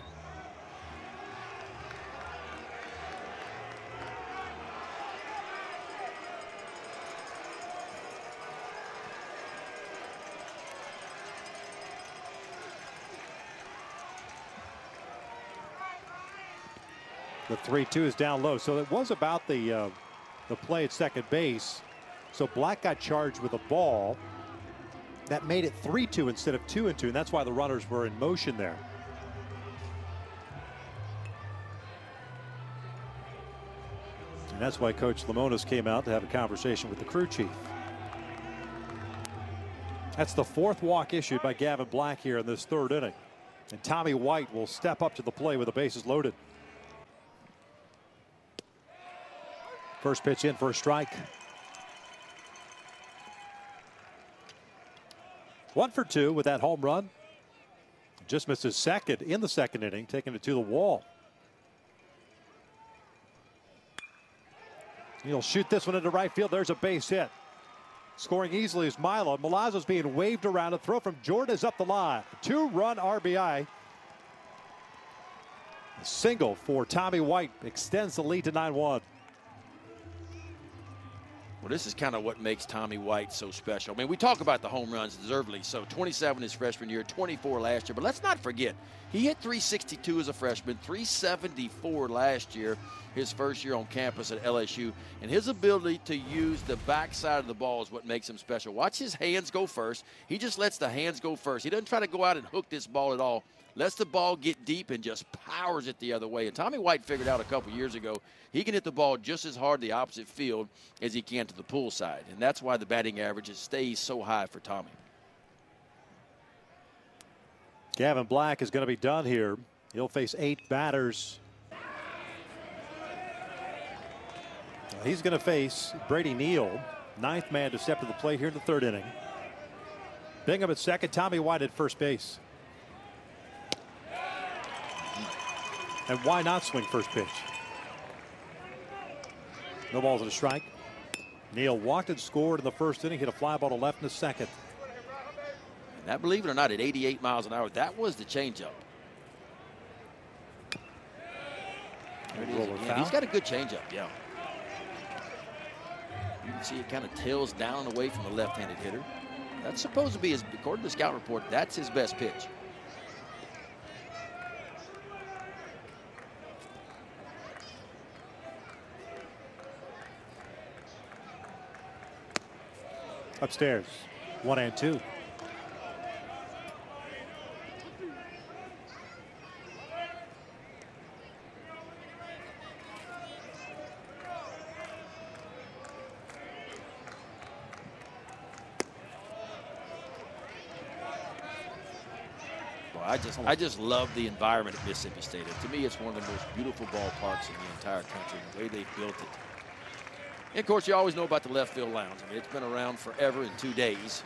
S2: 3-2 is down low. So it was about the uh, the play at second base. So Black got charged with a ball. That made it 3-2 instead of 2 and 2, and that's why the runners were in motion there. And that's why Coach Lemonis came out to have a conversation with the crew chief. That's the fourth walk issued by Gavin Black here in this third inning. And Tommy White will step up to the play with the bases loaded. First pitch in for a strike. One for two with that home run. Just missed his second in the second inning, taking it to the wall. He'll shoot this one into right field. There's a base hit. Scoring easily is Milo. Milazzo's being waved around. A throw from Jordan is up the line. Two run RBI. A single for Tommy White extends the lead to 9 1.
S1: Well, this is kind of what makes Tommy White so special. I mean, we talk about the home runs deservedly. So 27 his freshman year, 24 last year. But let's not forget, he hit 362 as a freshman, 374 last year, his first year on campus at LSU. And his ability to use the backside of the ball is what makes him special. Watch his hands go first. He just lets the hands go first. He doesn't try to go out and hook this ball at all lets the ball get deep and just powers it the other way. And Tommy White figured out a couple years ago he can hit the ball just as hard the opposite field as he can to the pool side. And that's why the batting average stays so high for Tommy.
S2: Gavin Black is going to be done here. He'll face eight batters. He's going to face Brady Neal, ninth man to step to the plate here in the third inning. Bingham at second, Tommy White at first base. And why not swing first pitch? No balls and a strike. Neal walked and scored in the first inning, hit a fly ball to left in the second.
S1: And that, believe it or not, at 88 miles an hour, that was the changeup. He's got a good changeup, yeah. You can see it kind of tails down away from the left-handed hitter. That's supposed to be his, according to the scout report, that's his best pitch.
S2: Upstairs. One and two.
S1: I just I just love the environment at Mississippi State. to me, it's one of the most beautiful ballparks in the entire country. The way they built it, and of course, you always know about the left field lounge. I mean, it's been around forever in two days.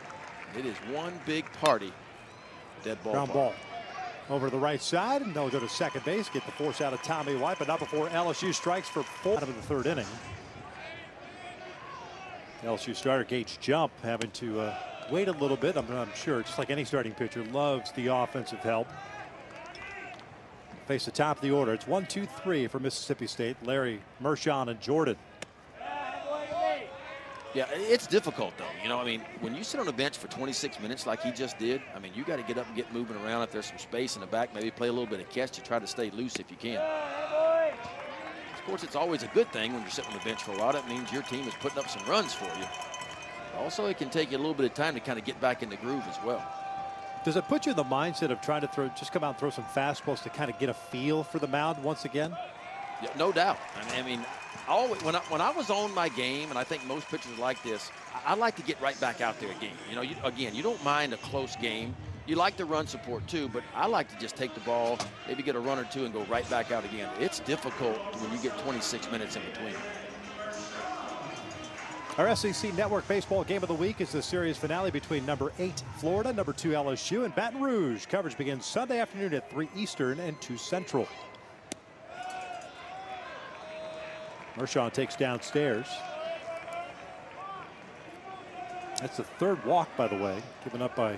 S1: It is one big party. Dead ball.
S2: Ground ball. Over to the right side, and they'll go to second base, get the force out of Tommy White, but not before LSU strikes for four out of the third inning. LSU starter Gage Jump having to uh, wait a little bit. I'm, I'm sure, just like any starting pitcher, loves the offensive help. Face the top of the order. It's one, two, three for Mississippi State. Larry Mershon and Jordan.
S1: Yeah, it's difficult though. You know, I mean, when you sit on the bench for 26 minutes like he just did, I mean, you got to get up and get moving around. If there's some space in the back, maybe play a little bit of catch to try to stay loose if you can. Of course, it's always a good thing when you're sitting on the bench for a while. That means your team is putting up some runs for you. Also, it can take you a little bit of time to kind of get back in the groove as well.
S2: Does it put you in the mindset of trying to throw, just come out and throw some fastballs to kind of get a feel for the mound once again?
S1: Yeah, no doubt. I mean, always when I, when I was on my game, and I think most pitchers like this, I, I like to get right back out there again. You know, you, again, you don't mind a close game. You like the run support too, but I like to just take the ball, maybe get a run or two, and go right back out again. It's difficult when you get 26 minutes in between.
S2: Our SEC Network Baseball Game of the Week is the series finale between number eight Florida, number two LSU, and Baton Rouge. Coverage begins Sunday afternoon at 3 Eastern and 2 Central. Mershon takes downstairs. That's the third walk, by the way, given up by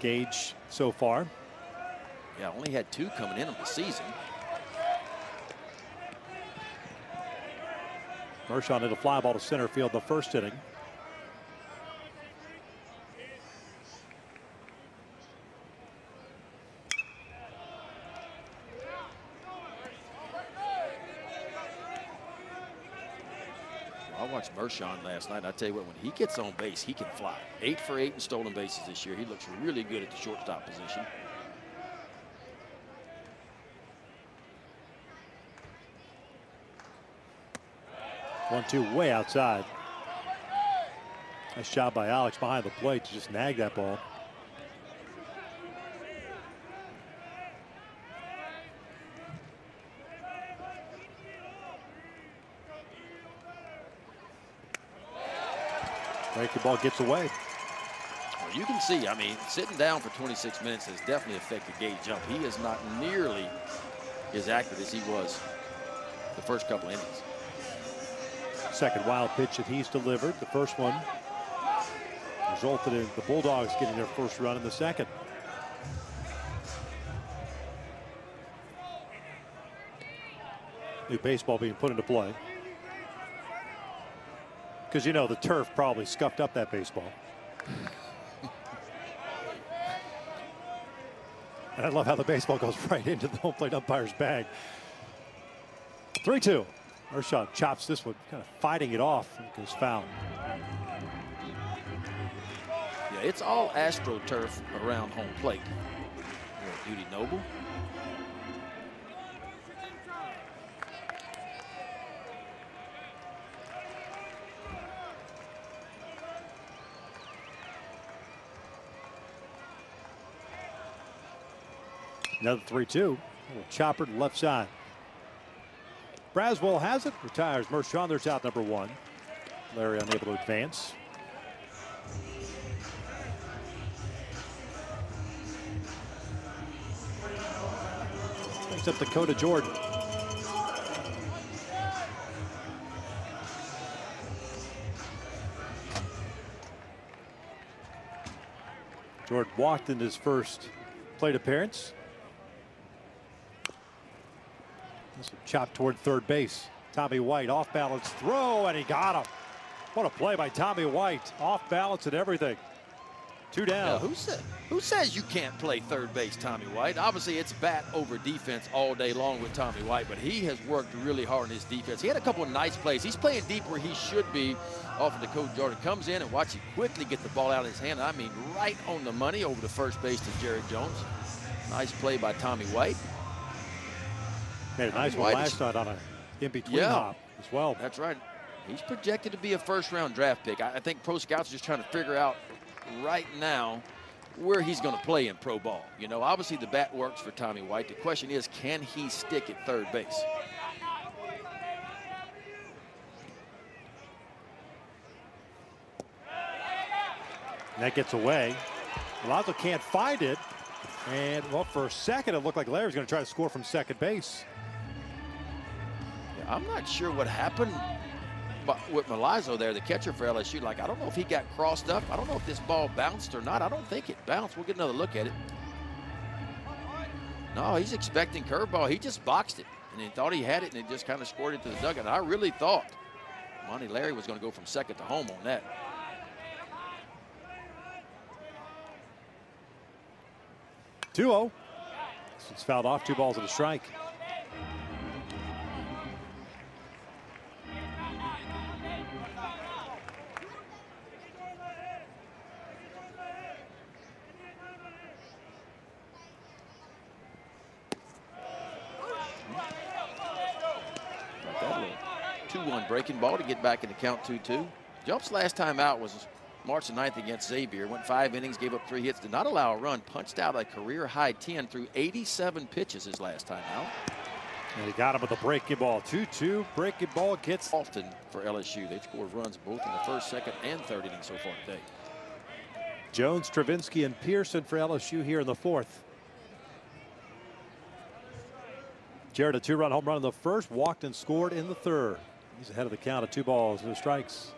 S2: Gage so far.
S1: Yeah, only had two coming in of the season.
S2: Mershon hit a fly ball to center field the first inning.
S1: Watched Mershon last night. I tell you what, when he gets on base, he can fly. Eight for eight in stolen bases this year. He looks really good at the shortstop position.
S2: One, two, way outside. Nice job by Alex behind the plate to just nag that ball. Breaking ball gets away.
S1: Well, you can see, I mean, sitting down for 26 minutes has definitely affected Gage Jump. He is not nearly as accurate as he was the first couple innings.
S2: Second wild pitch that he's delivered. The first one resulted in the Bulldogs getting their first run in the second. New baseball being put into play. Because you know the turf probably scuffed up that baseball. and I love how the baseball goes [laughs] right into the home plate umpire's bag. 3 2. Mershon chops this one, kind of fighting it off. It goes foul.
S1: Yeah, it's all AstroTurf around home plate. Here Noble.
S2: Another 3 2. Chopper to left side. Braswell has it. Retires. Mershon, there's out number one. Larry unable to advance. Next up, Dakota Jordan. Jordan walked in his first plate appearance. This will chop toward third base. Tommy White off balance throw, and he got him. What a play by Tommy White. Off balance and everything. Two down.
S1: Yeah, who, who says you can't play third base, Tommy White? Obviously, it's bat over defense all day long with Tommy White, but he has worked really hard on his defense. He had a couple of nice plays. He's playing deep where he should be off of Dakota Jordan. Comes in and watch him quickly get the ball out of his hand. I mean, right on the money over the first base to Jared Jones. Nice play by Tommy White.
S2: Made a nice one last night on a in-between yeah, hop as well.
S1: That's right. He's projected to be a first-round draft pick. I think pro scouts are just trying to figure out right now where he's going to play in pro ball. You know, obviously the bat works for Tommy White. The question is, can he stick at third base?
S2: That gets away. Alonso can't find it. And, well, for a second, it looked like Larry was going to try to score from second base.
S1: I'm not sure what happened with Milazzo there, the catcher for LSU. Like, I don't know if he got crossed up. I don't know if this ball bounced or not. I don't think it bounced. We'll get another look at it. No, he's expecting curveball. He just boxed it, and he thought he had it, and he just kind of scored it to the dugout. I really thought Amani Larry was going to go from second to home on that.
S2: Two zero. It's fouled off. Two balls and a strike.
S1: Back in the count 2-2. Jumps last time out was March the 9th against Xavier. Went five innings, gave up three hits, did not allow a run, punched out a career high 10 through 87 pitches his last time out.
S2: And he got him with a breaking ball. 2-2 breaking ball gets
S1: often for LSU. They scored runs both in the first, second, and third inning so far today.
S2: Jones, Travinski, and Pearson for LSU here in the fourth. Jared, a two-run home run in the first, walked and scored in the third. He's ahead of the count of two balls, no strikes.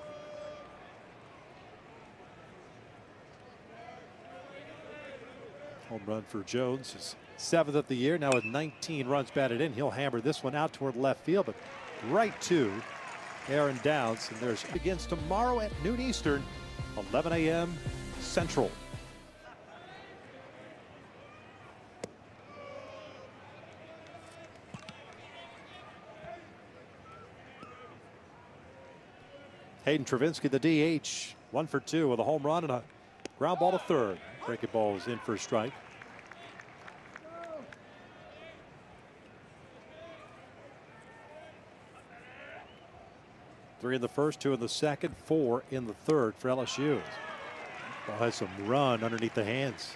S2: Home run for Jones, his seventh of the year. Now with 19 runs batted in, he'll hammer this one out toward left field, but right to Aaron Downs. And there's begins tomorrow at noon Eastern, 11 a.m. Central. Hayden Travinski, the DH, one for two with a home run and a ground ball to third. Breaking ball is in for a strike. Three in the first, two in the second, four in the third for LSU. Ball has some run underneath the hands.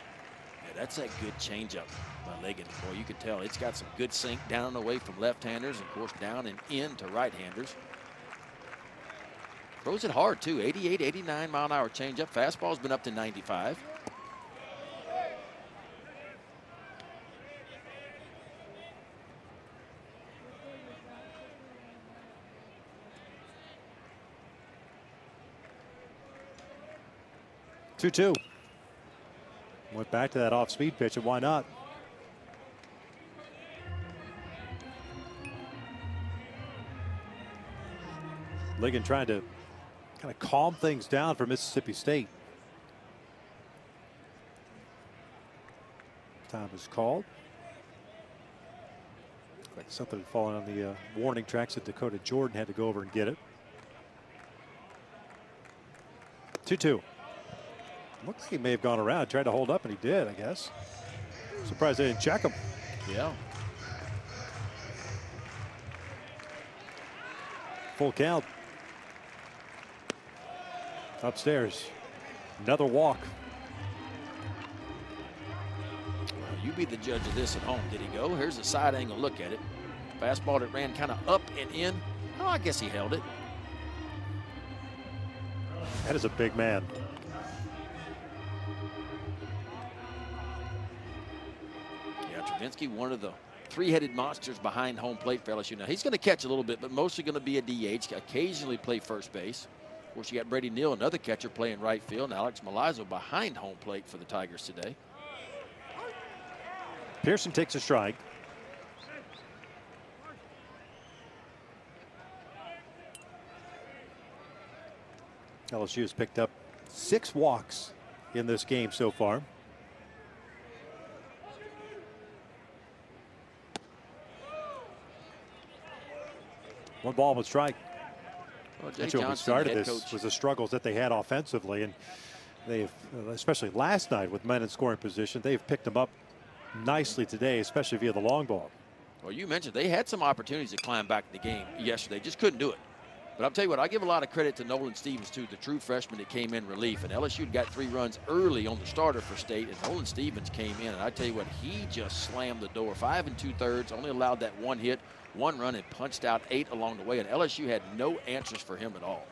S1: Yeah, that's a good changeup by Ligon. Boy, you can tell it's got some good sink down and away from left-handers, and of course down and in to right-handers. Throws it hard, too. 88, 89 mile an hour changeup. Fastball's been up to 95.
S2: Two two. Went back to that off speed pitch, and why not? Ligon trying to kind of calm things down for Mississippi State. Time is called. Like something had fallen on the uh, warning tracks that Dakota Jordan had to go over and get it. 2 2. Looks like he may have gone around, tried to hold up, and he did, I guess. Surprised they didn't check him.
S1: Yeah.
S2: Full count. Upstairs. Another walk.
S1: Well, you be the judge of this at home. Did he go? Here's a side angle look at it. Fastball that ran kind of up and in. Oh, I guess he held it.
S2: That is a big man.
S1: Yeah, Travinski, one of the three-headed monsters behind home plate for LSU. Now, he's going to catch a little bit, but mostly going to be a DH, occasionally play first base. Of course, you got Brady Neal, another catcher, playing right field, and Alex Milazzo behind home plate for the Tigers today.
S2: Pearson takes a strike. LSU has picked up six walks in this game so far. One ball, one strike.
S1: Well, Jay
S2: That's what we started this
S1: coach.
S2: was the struggles that they had offensively, and they've, especially last night with men in scoring position, they've picked them up nicely today, especially via the long ball.
S1: Well, you mentioned they had some opportunities to climb back in the game yesterday, just couldn't do it. But I'll tell you what, I give a lot of credit to Nolan Stevens, too, the true freshman that came in relief. And LSU got three runs early on the starter for State, and Nolan Stevens came in. And I tell you what, he just slammed the door. Five and two thirds, only allowed that one hit, one run, and punched out eight along the way. And LSU had no answers for him at all.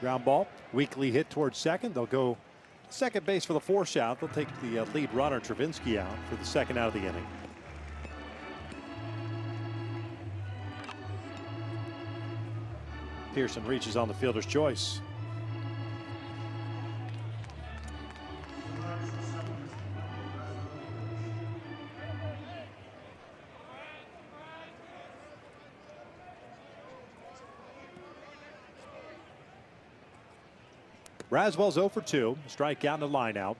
S2: Ground ball, weakly hit towards second. They'll go second base for the force out. They'll take the uh, lead runner, Travinski, out for the second out of the inning. Pearson reaches on the fielder's choice. Braswell's 0 for 2. Strikeout and a line out.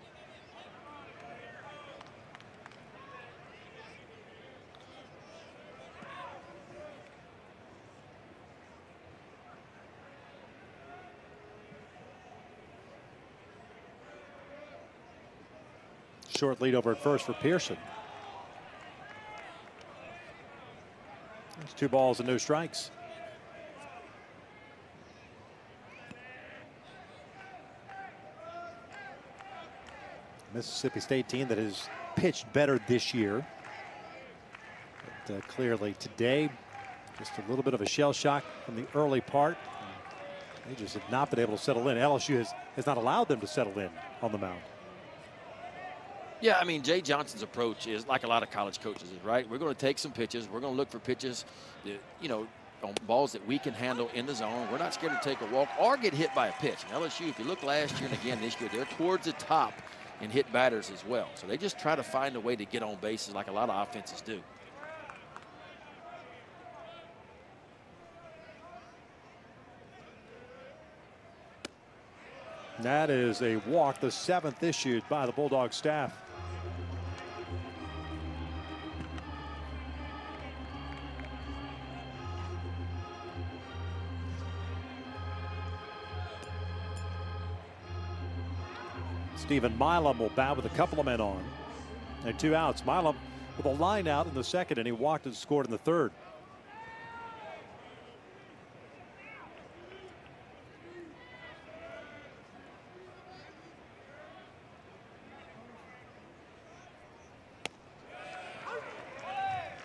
S2: Short lead over at first for Pearson. It's two balls and no strikes. Mississippi State team that has pitched better this year. But uh, clearly today, just a little bit of a shell shock from the early part. They just have not been able to settle in. LSU has, has not allowed them to settle in on the mound.
S1: Yeah, I mean, Jay Johnson's approach is like a lot of college coaches right? We're going to take some pitches. We're going to look for pitches that, you know, on balls that we can handle in the zone. We're not scared to take a walk or get hit by a pitch. And LSU, if you look last year and again this year, they're towards the top and hit batters as well. So they just try to find a way to get on bases like a lot of offenses do.
S2: That is a walk, the seventh issued by the Bulldog staff. Steven Milam will bat with a couple of men on. And two outs. Milam with a line out in the second, and he walked and scored in the third.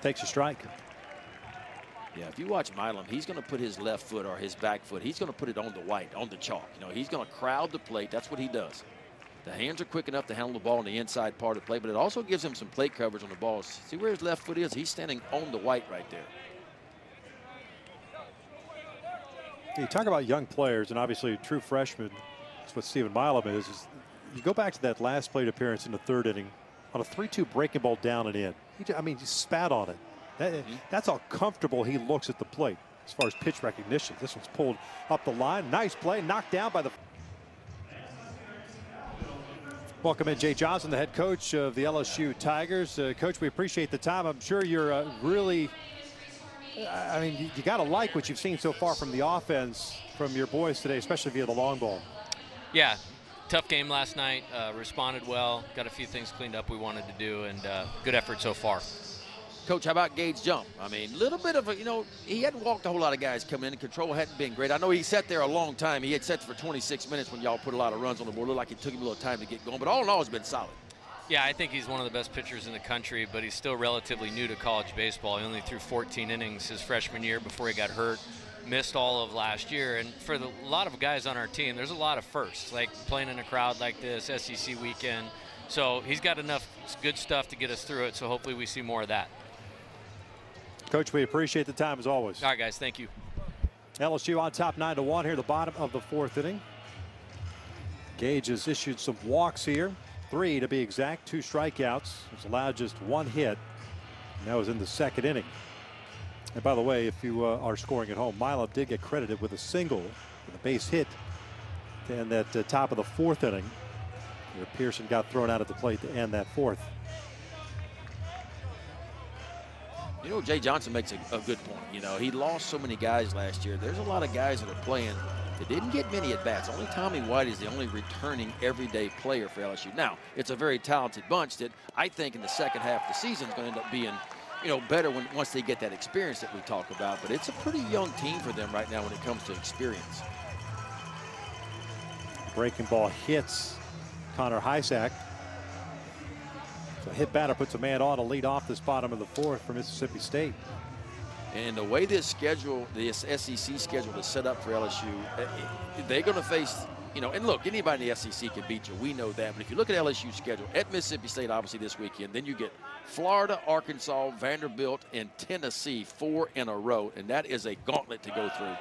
S2: Takes a strike.
S1: Yeah, if you watch Milam, he's going to put his left foot or his back foot, he's going to put it on the white, on the chalk. You know, he's going to crowd the plate. That's what he does. The hands are quick enough to handle the ball on the inside part of the plate, but it also gives him some plate coverage on the ball. See where his left foot is? He's standing on the white right there.
S2: You talk about young players, and obviously true freshman. That's what Steven Milam is, is. You go back to that last plate appearance in the third inning on a 3-2 breaking ball down and in. He, I mean, he spat on it That, mm -hmm. That's how comfortable he looks at the plate as far as pitch recognition. This one's pulled up the line. Nice play, knocked down by the. Welcome in Jay Johnson, the head coach of the LSU Tigers. Uh, coach, we appreciate the time. I'm sure you're uh, really, I mean, you, you got to like what you've seen so far from the offense from your boys today, especially via the long ball.
S3: Yeah, tough game last night. Uh, responded well. Got a few things cleaned up we wanted to do, and uh, good effort so far.
S1: Coach, how about Gage Jump? I mean, a little bit of a, you know, he hadn't walked a whole lot of guys coming in. Control hadn't been great. I know he sat there a long time. He had sat for 26 minutes when y'all put a lot of runs on the board. Looked like it took him a little time to get going, but all in all, it's been solid.
S3: Yeah, I think he's one of the best pitchers in the country, but he's still relatively new to college baseball. He only threw 14 innings his freshman year before he got hurt. Missed all of last year, and for the, a lot of guys on our team, there's a lot of firsts, like playing in a crowd like this, SEC weekend. So he's got enough good stuff to get us through it. So hopefully we see more of that.
S2: Coach, we appreciate the time as always.
S3: All right, guys. Thank you.
S2: LSU on top 9 to 1 here, the bottom of the fourth inning. Gage has issued some walks here. Three to be exact, two strikeouts. Has allowed just one hit. And that was in the second inning. And by the way, if you uh, are scoring at home, Milam did get credited with a single with a base hit and that uh, top of the fourth inning. Where Pearson got thrown out at the plate to end that fourth.
S1: You know, Jay Johnson makes a, a, good point. You know, he lost so many guys last year. There's a lot of guys that are playing that didn't get many at bats. Only Tommy White is the only returning everyday player for LSU. Now, it's a very talented bunch that I think in the second half of the season is going to end up being, you know, better when once they get that experience that we talk about. But it's a pretty young team for them right now when it comes to experience.
S2: Breaking ball hits Connor Hujsak. So hit batter puts a man on to lead off this bottom of the fourth for Mississippi State.
S1: And the way this schedule, this SEC schedule is set up for LSU, eh, eh, they're going to face, you know, and look, anybody in the SEC can beat you. We know that. But if you look at LSU's schedule, at Mississippi State, obviously this weekend, then you get Florida, Arkansas, Vanderbilt, and Tennessee, four in a row. And that is a gauntlet to go through.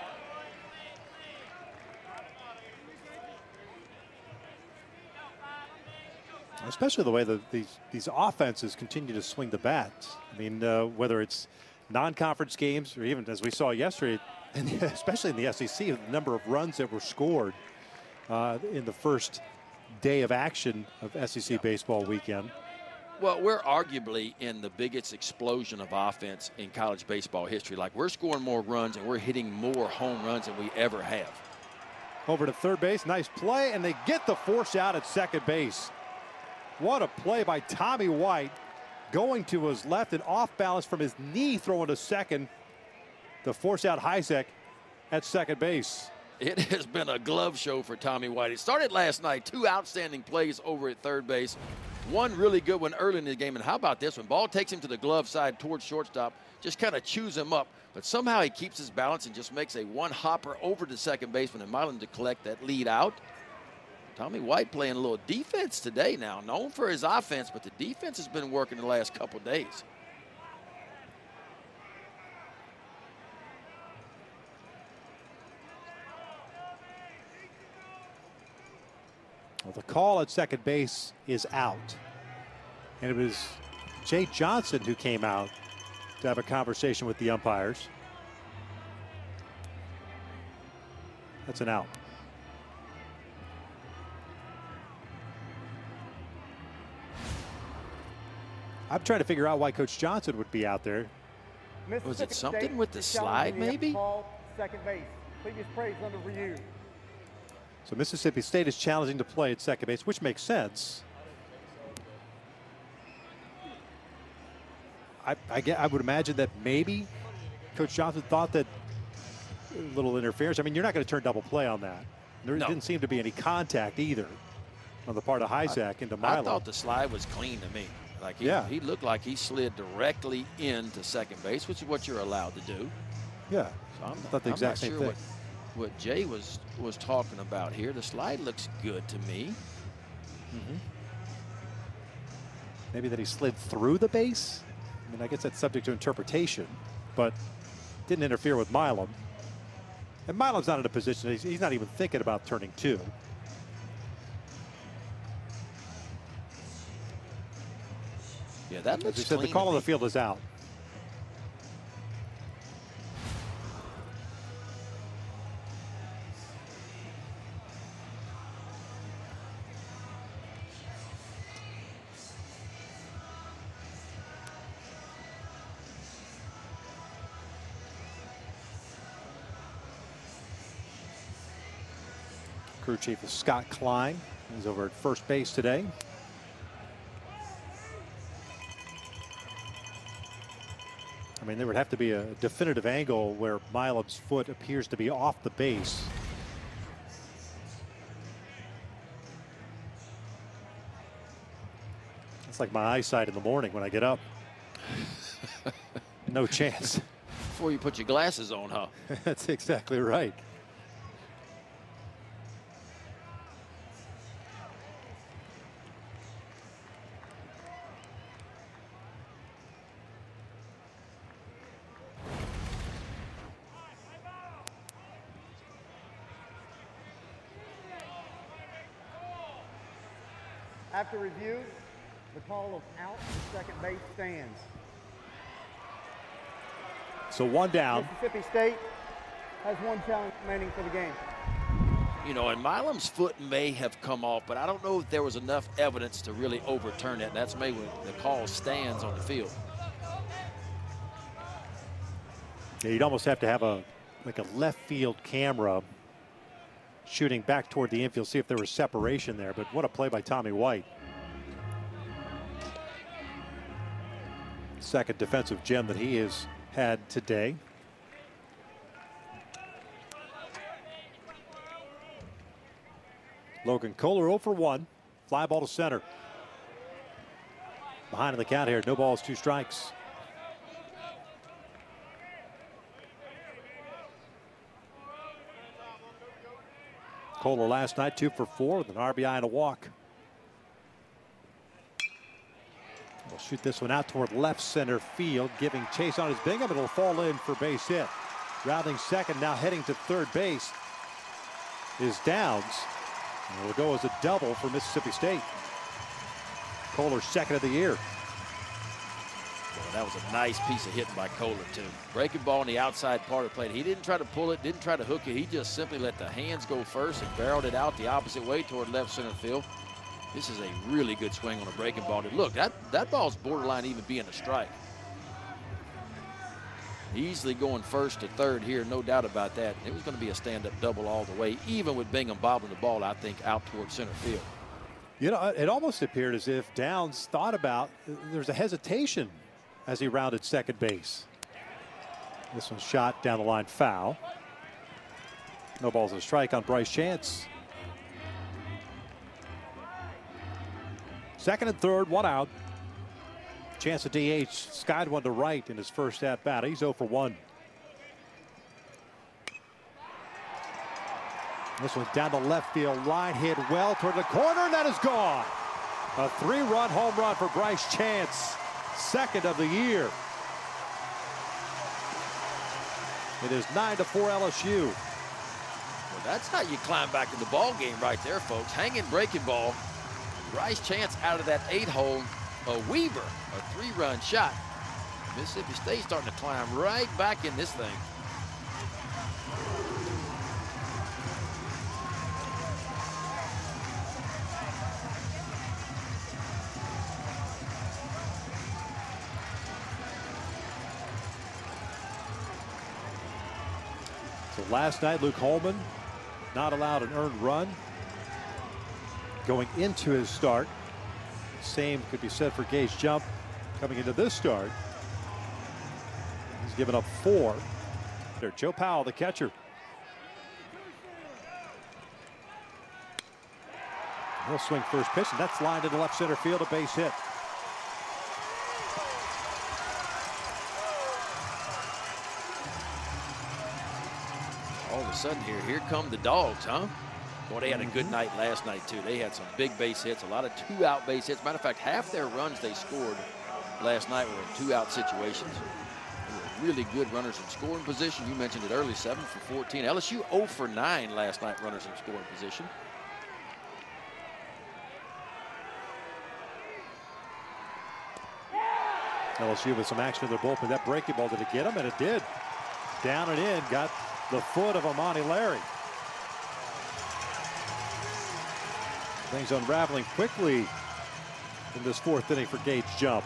S2: Especially the way that these these offenses continue to swing the bat. I mean, uh, whether it's non-conference games or even as we saw yesterday, [laughs] and especially in the SEC, the number of runs that were scored uh, in the first day of action of SEC baseball weekend.
S1: Well, we're arguably in the biggest explosion of offense in college baseball history. Like we're scoring more runs and we're hitting more home runs than we ever have.
S2: Over to third base, nice play, and they get the force out at second base. What a play by Tommy White going to his left and off balance from his knee throwing to second to force out Hujsak at second base.
S1: It has been a glove show for Tommy White. It started last night, two outstanding plays over at third base. One really good one early in the game. And how about this one? Ball takes him to the glove side towards shortstop, just kind of chews him up. But somehow he keeps his balance and just makes a one hopper over to second baseman and Milam to collect that lead out. Tommy White playing a little defense today now, known for his offense, but the defense has been working the last couple days.
S2: Well, the call at second base is out. And it was Jay Johnson who came out to have a conversation with the umpires. That's an out. I'm trying to figure out why Coach Johnson would be out there.
S1: Was it something with the slide, maybe?
S4: Second base. Please praise under review.
S2: So Mississippi State is challenging to play at second base, which makes sense. I, I, get, I would imagine that maybe Coach Johnson thought that little interference. I mean, you're not going to turn double play on that. There no. didn't seem to be any contact either on the part of Hujsak into Milam.
S1: I thought the slide was clean to me. Like he, yeah. he looked like he slid directly into second base, which is what you're allowed to do.
S2: Yeah. So I'm, I thought the I'm exact same
S1: sure
S2: thing.
S1: What, what Jay was was talking about here. The slide looks good to me.
S2: Mm -hmm. Maybe that he slid through the base. I mean, I guess that's subject to interpretation, but didn't interfere with Milam. And Milam's not in a position, he's, he's not even thinking about turning two.
S1: Yeah, that looks
S2: As said, the call of the field is out. Crew chief is Scott Klein. He's over at first base today. Mean, there would have to be a definitive angle where Milam's foot appears to be off the base. It's like my eyesight in the morning when I get up. [laughs] no chance.
S1: Before you put your glasses on, huh? [laughs]
S2: That's exactly right.
S4: After review, the call of out to second base stands.
S2: So one down.
S4: Mississippi State has one challenge remaining for the game.
S1: You know, and Milam's foot may have come off, but I don't know if there was enough evidence to really overturn that. That's maybe when the call stands on the field.
S2: Yeah, you'd almost have to have a like a left field camera shooting back toward the infield, see if there was separation there. But what a play by Tommy White. Second defensive gem that he has had today. Logan Kohler 0 for 1. Fly ball to center. Behind in the count here. No balls, two strikes. Kohler last night, two for four with an RBI and a walk. We'll shoot this one out toward left center field, giving chase on his Bingham. It'll fall in for base hit. Rounding second, now heading to third base is Downs. And it'll go as a double for Mississippi State. Kohler second of the year.
S1: That was a nice piece of hitting by Kohler, too. Breaking ball on the outside part of the plate. He didn't try to pull it, didn't try to hook it. He just simply let the hands go first and barreled it out the opposite way toward left center field. This is a really good swing on a breaking ball. Look, that, that ball's borderline even being a strike. Easily going first to third here, no doubt about that. It was going to be a stand-up double all the way, even with Bingham bobbling the ball, I think, out toward center field.
S2: You know, it almost appeared as if Downs thought about, there's a hesitation as he rounded second base. This one's shot down the line foul. No balls a strike on Bryce Chance. Second and third, one out. Chance at DH skied one to right in his first at bat. He's 0 for 1. This one's down the left field line, hit well toward the corner, and that is gone. A three run home run for Bryce Chance, second of the year. It is 9 to 4 LSU.
S1: Well, that's how you climb back in the ball game right there, folks. Hanging breaking ball. Bryce Chance out of that eight hole. A Weaver, a three-run shot. Mississippi State starting to climb right back in this thing.
S2: Last night, Luke Holman not allowed an earned run going into his start. Same could be said for Gage Jump coming into this start. He's given up four. There, Joe Powell, the catcher. He'll swing first pitch, and that's lined in the left center field, a base hit.
S1: Of a sudden here, here come the dogs, huh? Boy, they had a good mm-hmm. night last night, too. They had some big base hits, a lot of two-out base hits. Matter of fact, half their runs they scored last night were in two-out situations. They were really good runners in scoring position. You mentioned it early, 7 for 14. LSU 0 for 9 last night runners in scoring position.
S2: LSU with some action in their bullpen. That breaking ball, did it get him? And it did. Down and in, got the foot of Amani Larry. Things unraveling quickly in this fourth inning for Gage Jump.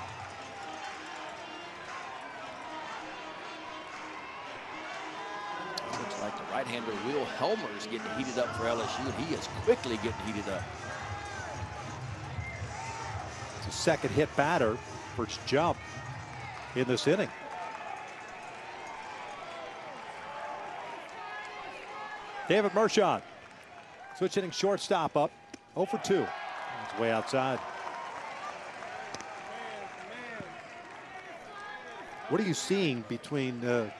S1: Looks like the right-hander Will Helmer is getting heated up for LSU, and he is quickly getting heated up.
S2: It's a second hit batter for jump in this inning. David Mershon. Switch hitting shortstop up. 0 for 2. It's way outside. What are you seeing between uh,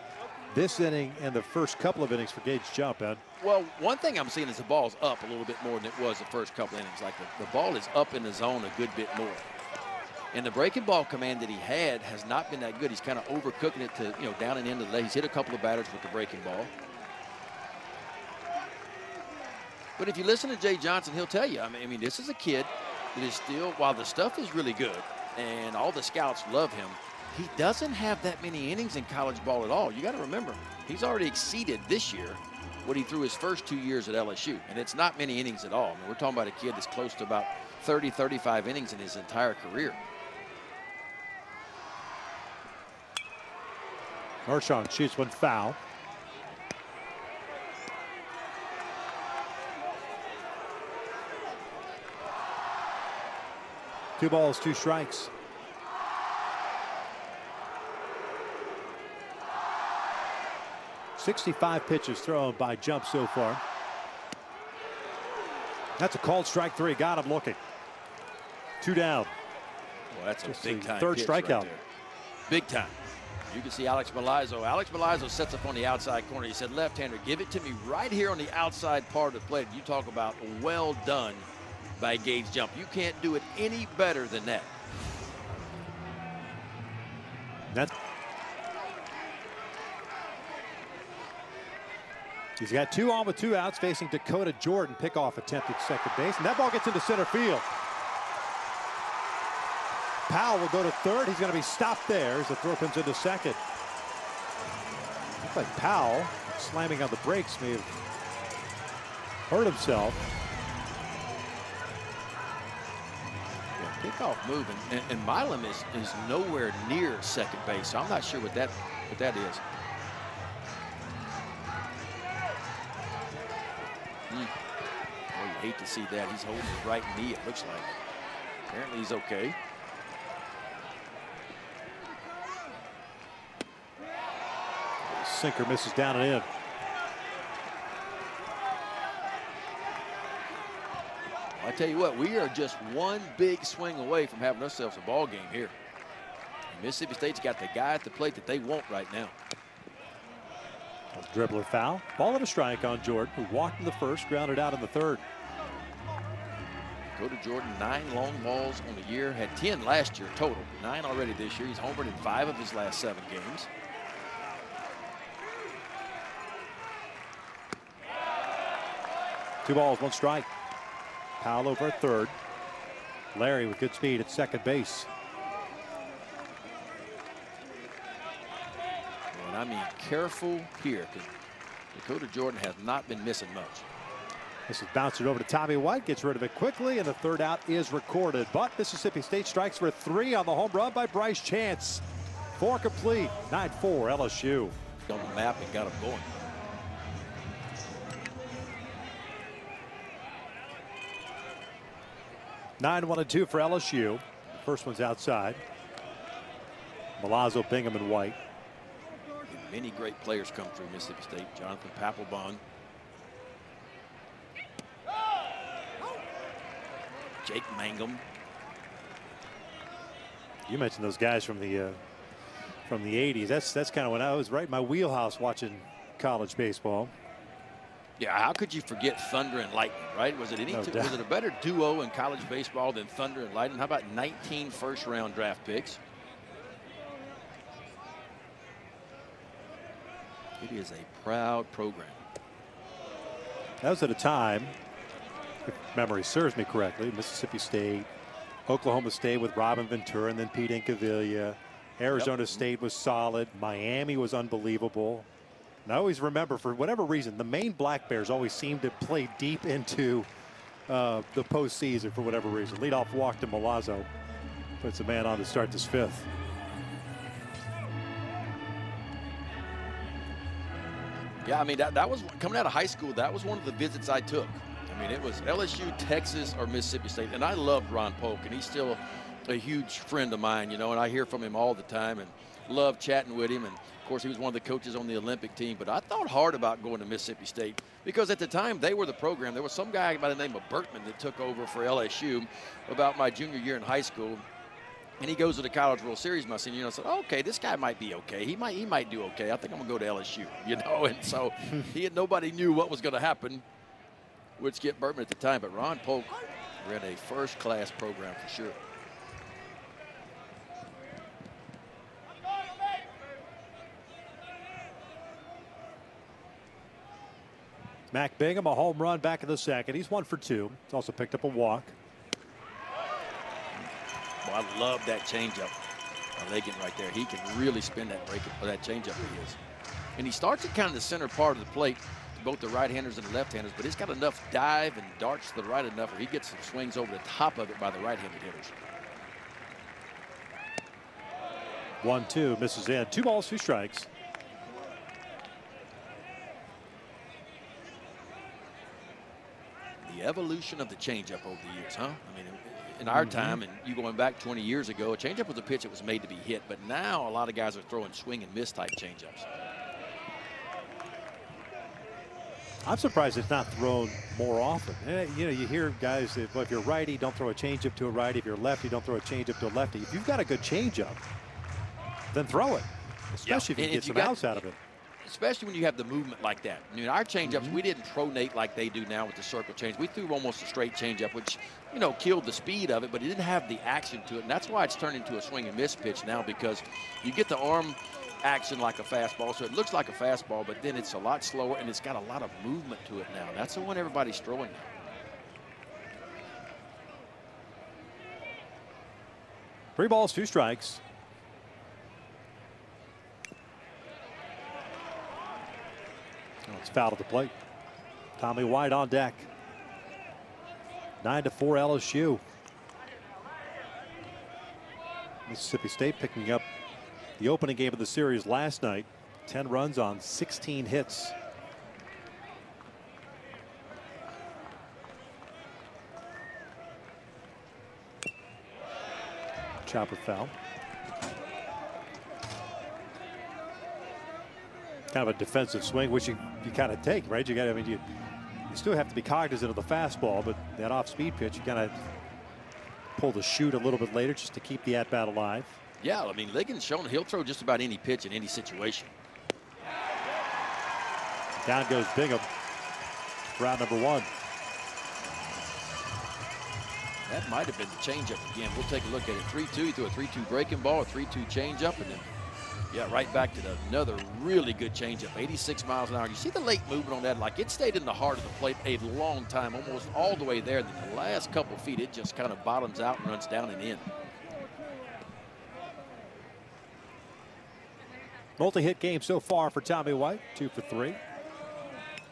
S2: this inning and the first couple of innings for Gage Jump, Ed?
S1: Well, one thing I'm seeing is the ball's up a little bit more than it was the first couple innings. Like the, the ball is up in the zone a good bit more. And the breaking ball command that he had has not been that good. He's kind of overcooking it to, you know, down and into the day. He's hit a couple of batters with the breaking ball. But if you listen to Jay Johnson, he'll tell you, I mean, I mean, this is a kid that is still, while the stuff is really good and all the scouts love him, he doesn't have that many innings in college ball at all. You got to remember, he's already exceeded this year what he threw his first two years at LSU. And it's not many innings at all. I mean, we're talking about a kid that's close to about 30, 35 innings in his entire career.
S2: Mershon shoots one foul. Two balls, two strikes. Sixty-five pitches thrown by Jump so far. That's a called strike three. Got him looking. Two down.
S1: Well, that's a
S2: Just
S1: big
S2: the
S1: time
S2: third strikeout.
S1: right. Big time. You can see Alex Milazzo. Alex Milazzo sets up on the outside corner. He said, left-hander, give it to me right here on the outside part of the plate. You talk about well done by Gage Jump. You can't do it any better than that.
S2: That's He's got two on with two outs facing Dakota Jordan. Pickoff attempt at second base, and that ball gets into center field. Powell will go to third. He's going to be stopped there as the throw comes into second. Looks like Powell slamming on the brakes may have hurt himself.
S1: Kickoff move, and, and, Milam is, is nowhere near second base, so I'm not sure what that what that is. Hmm. Well, you hate to see that. He's holding his right knee, it looks like. Apparently he's okay.
S2: Sinker misses down and in.
S1: I tell you what, we are just one big swing away from having ourselves a ball game here. Mississippi State's got the guy at the plate that they want right now.
S2: A dribbler foul. Ball and a strike on Jordan, who walked in the first, grounded out in the third.
S1: Go to Jordan, nine long balls on the year, had 10 last year total, nine already this year. He's homered in five of his last seven games.
S2: Two balls, one strike. Powell over at third. Larry with good speed at second base.
S1: And I mean careful here because Dakota Jordan has not been missing much.
S2: This is bounced it over to Tommy White, gets rid of it quickly, and the third out is recorded. But Mississippi State strikes for three on the home run by Bryce Chance. Four complete, 9-4 LSU.
S1: On the map and got him going.
S2: Nine, one, and two for LSU. First one's outside. Milazzo, Bingham, and White.
S1: Many great players come through Mississippi State. Jonathan Papelbon. Jake Mangum.
S2: You mentioned those guys from the uh, from the 80s. That's that's kind of when I was right in my wheelhouse watching college baseball.
S1: Yeah, how could you forget Thunder and Lightning, right? Was it any
S2: No
S1: two, was it a better duo in college baseball than Thunder and Lightning? How about 19 first round draft picks? It is a proud program.
S2: That was at a time, if memory serves me correctly, Mississippi State, Oklahoma State with Robin Ventura and then Pete Incaviglia. Arizona State was solid. Miami was unbelievable. And I always remember, for whatever reason, the Maine Black Bears always seem to play deep into uh, the postseason for whatever reason. Leadoff walk to Milazzo. Puts a man on to start this fifth.
S1: Yeah, I mean, that, that was coming out of high school, that was one of the visits I took. I mean, it was LSU, Texas, or Mississippi State. And I loved Ron Polk, and he's still a huge friend of mine, you know, and I hear from him all the time and love chatting with him. And of course, he was one of the coaches on the Olympic team. But I thought hard about going to Mississippi State because at the time they were the program. There was some guy by the name of Bertman that took over for LSU about my junior year in high school. And he goes to the College World Series my senior year. And I said, okay, this guy might be okay. He might he might do okay. I think I'm gonna go to LSU, [laughs] you know. And so he had nobody knew what was going to happen with Skip Bertman at the time. But Ron Polk ran a first class program for sure.
S2: Mac Bingham, a home run back in the second. He's one for two. He's also picked up a walk.
S1: Well, I love that changeup. Ligon right there. He can really spin that break for that changeup he is. And he starts at kind of the center part of the plate to both the right-handers and the left-handers, but he's got enough dive and darts to the right enough where he gets some swings over the top of it by the right-handed hitters.
S2: One, two, misses in. Two balls, two strikes.
S1: The evolution of the changeup over the years, huh? I mean, in our mm -hmm. time, and you going back 20 years ago, a changeup was a pitch that was made to be hit. But now a lot of guys are throwing swing and miss type changeups.
S2: I'm surprised it's not thrown more often. Eh, you know, you hear guys that, well, if you're righty, don't throw a changeup to a righty. If you're lefty, don't throw a changeup to a lefty. If you've got a good changeup, then throw it, especially yeah. if you and get if you some got, outs out of it
S1: especially when you have the movement like that. I mean, our changeups, mm -hmm. we didn't pronate like they do now with the circle change. We threw almost a straight changeup, which, you know, killed the speed of it, but it didn't have the action to it. And that's why it's turned into a swing and miss pitch now because you get the arm action like a fastball, so it looks like a fastball, but then it's a lot slower and it's got a lot of movement to it now. That's the one everybody's throwing now.
S2: Three balls, two strikes. It's foul at the plate. Tommy White on deck. 9 to 4 LSU. Mississippi State picking up the opening game of the series last night. 10 runs on 16 hits. Chopper foul. Kind of a defensive swing, which you, you kind of take, right? You got, I mean, you, you still have to be cognizant of the fastball, but that off-speed pitch, you kind of pull the shoot a little bit later just to keep the at-bat alive.
S1: Yeah, I mean, Ligon's shown he'll throw just about any pitch in any situation.
S2: Down goes Bingham. Round number one.
S1: That might have been the changeup again. We'll take a look at it. 3-2, he threw a 3-2 breaking ball, a 3-2 changeup, and then yeah, right back to the, another really good changeup, 86 miles an hour. You see the late movement on that, like it stayed in the heart of the plate a long time, almost all the way there. The last couple feet, it just kind of bottoms out and runs down and in.
S2: Multi-hit game so far for Tommy White, two for three.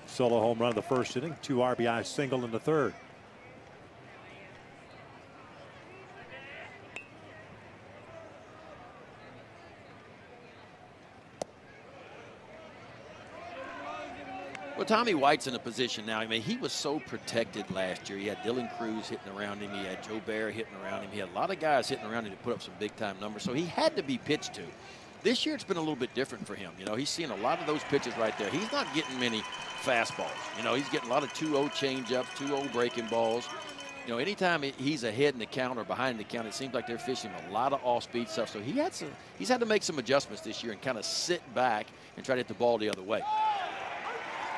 S2: Solo home run in the first inning, two RBI single in the third.
S1: Well, Tommy White's in a position now. I mean, he was so protected last year. He had Dylan Crews hitting around him. He had Jobert hitting around him. He had a lot of guys hitting around him to put up some big-time numbers. So he had to be pitched to. This year, it's been a little bit different for him. You know, he's seeing a lot of those pitches right there. He's not getting many fastballs. You know, he's getting a lot of 2-0 changeups, 2-0 breaking balls. You know, anytime he's ahead in the count or behind the count, it seems like they're fishing a lot of off-speed stuff. So he had some, he's had to make some adjustments this year and kind of sit back and try to hit the ball the other way.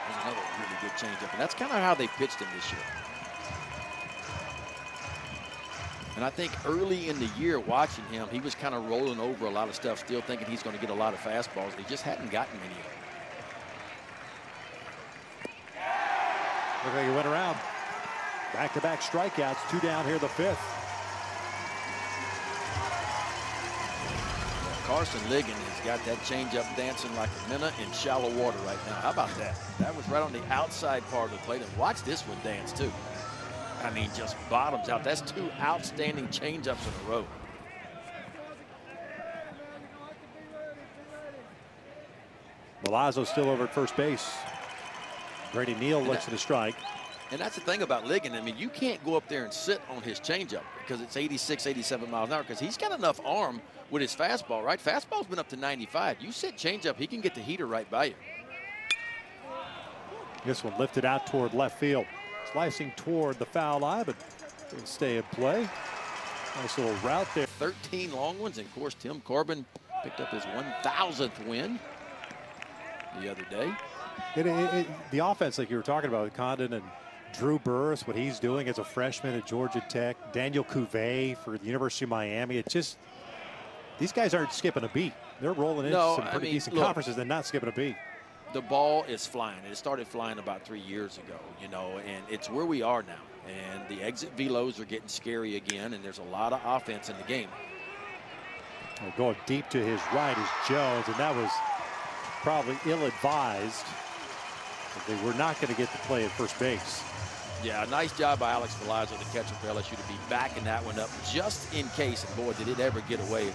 S1: There's another really good changeup. And that's kind of how they pitched him this year. And I think early in the year watching him, he was kind of rolling over a lot of stuff, still thinking he's going to get a lot of fastballs. He just hadn't gotten many of them.
S2: Look like he went around. Back-to-back -back strikeouts, two down here the fifth.
S1: Carson Ligon got that changeup dancing like a minnow in shallow water right now. How about that? That was right on the outside part of the plate. And watch this one dance, too. I mean, just bottoms out. That's two outstanding changeups in a row.
S2: Milazzo still over at first base. Brady Neal looks at a strike.
S1: And that's the thing about Ligon. I mean, you can't go up there and sit on his changeup because it's 86, 87 miles an hour because he's got enough arm with his fastball, right? Fastball's been up to 95. You sit changeup, he can get the heater right by you.
S2: This one lifted out toward left field. Slicing toward the foul line, but it'll stay in play. Nice little route there.
S1: 13 long ones. And of course, Tim Corbin picked up his 1,000th win the other day.
S2: It, it, it, the offense, like you were talking about, Condon and Drew Burress, what he's doing as a freshman at Georgia Tech, Daniel Cuvet for the University of Miami. It just, these guys aren't skipping a beat. They're rolling into
S1: No,
S2: some
S1: I
S2: pretty
S1: mean,
S2: decent
S1: look.
S2: conferences. They're not skipping a beat.
S1: the ball is flying. It started flying about three years ago, you know, and it's where we are now. And the exit velos are getting scary again, and there's a lot of offense in the game.
S2: Well, Going deep to his right is Jones, and that was probably ill-advised. They were not going to get the play at first base.
S1: Yeah, a nice job by Alex Milazzo, the catcher for LSU, to be backing that one up just in case. And boy, did it ever get away.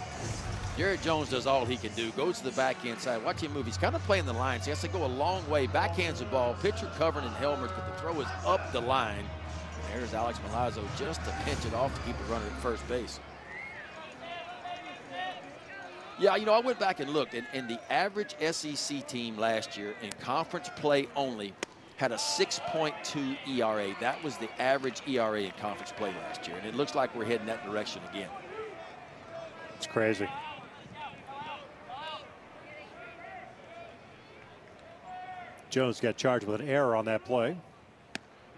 S1: Jared Jones does all he can do. Goes to the backhand side. Watch him move. He's kind of playing the lines. He has to go a long way. Backhands the ball. Pitcher covering in helmets, but the throw is up the line. And there's Alex Milazzo just to pinch it off to keep the runner at first base. Yeah, you know, I went back and looked, and, and the average SEC team last year in conference play only had a 6.2 ERA. That was the average ERA in conference play last year, and it looks like we're heading that direction again.
S2: It's crazy. Jones got charged with an error on that play.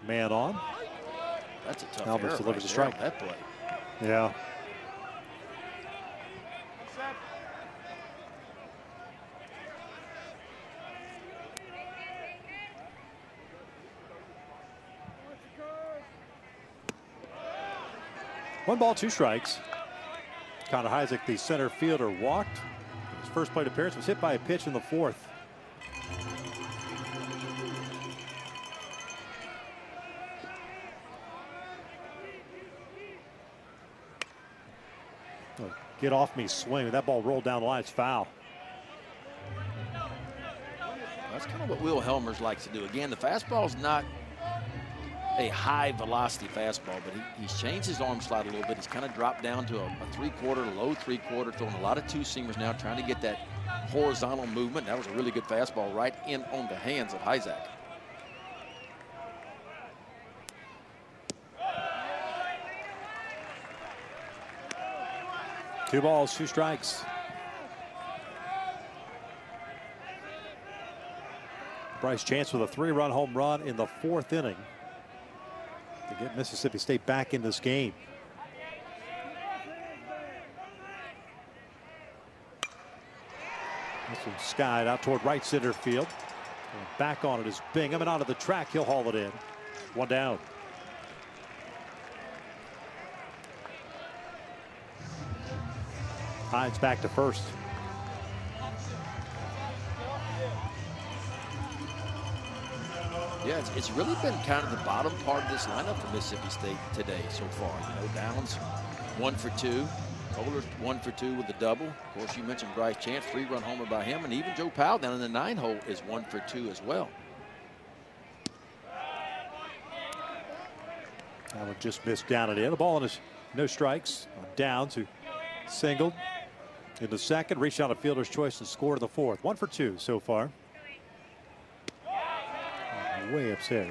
S2: Man on.
S1: That's a tough
S2: Almost
S1: error
S2: delivers
S1: right
S2: a strike.
S1: that play.
S2: Yeah. One ball, two strikes. Connor Hujsak, the center fielder, walked. His first plate appearance was hit by a pitch in the fourth. Oh, Get off me, swing. That ball rolled down the line. It's foul.
S1: That's kind of what Will Helmers likes to do. Again, the fastball's not a high velocity fastball, but he, he's changed his arm slide a little bit. He's kind of dropped down to a, a three quarter, low three quarter, throwing a lot of two seamers now, trying to get that horizontal movement. That was a really good fastball right in on the hands of Hujsak.
S2: Two balls, two strikes. Bryce Chance with a three-run home run in the fourth inning to get Mississippi State back in this game. This one skied out toward right center field. And back on it is Bingham and out of the track. He'll haul it in. One down. Hines back to first.
S1: Yeah, it's, it's really been kind of the bottom part of this lineup for Mississippi State today so far. You know, Downs one for two. Kohler one for two with a double. Of course, you mentioned Bryce Chance, three-run homer by him, and even Joe Powell down in the nine hole is one for two as well.
S2: That one just missed down and in. The ball his no strikes. Uh, Downs who singled in the second, reached out a fielder's choice and scored in the fourth. One for two so far. Way upstairs.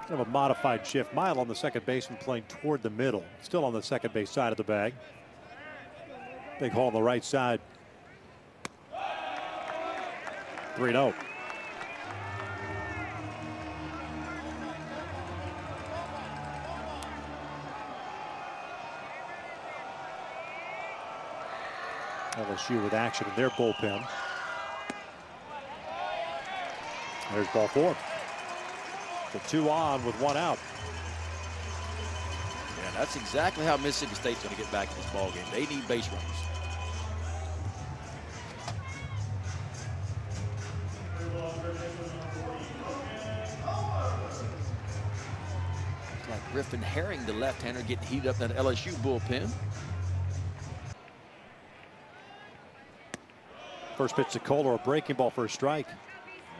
S2: Kind of a modified shift. Milam the second baseman playing toward the middle. Still on the second base side of the bag. Big hole on the right side. 3 0. LSU with action in their bullpen. There's ball four. The two on with one out.
S1: Yeah, that's exactly how Mississippi State's going to get back in this ball game. They need base runners. Like Griffin Herring, the left-hander, getting heated up in that LSU bullpen.
S2: First pitch to Kohler, a breaking ball for a strike.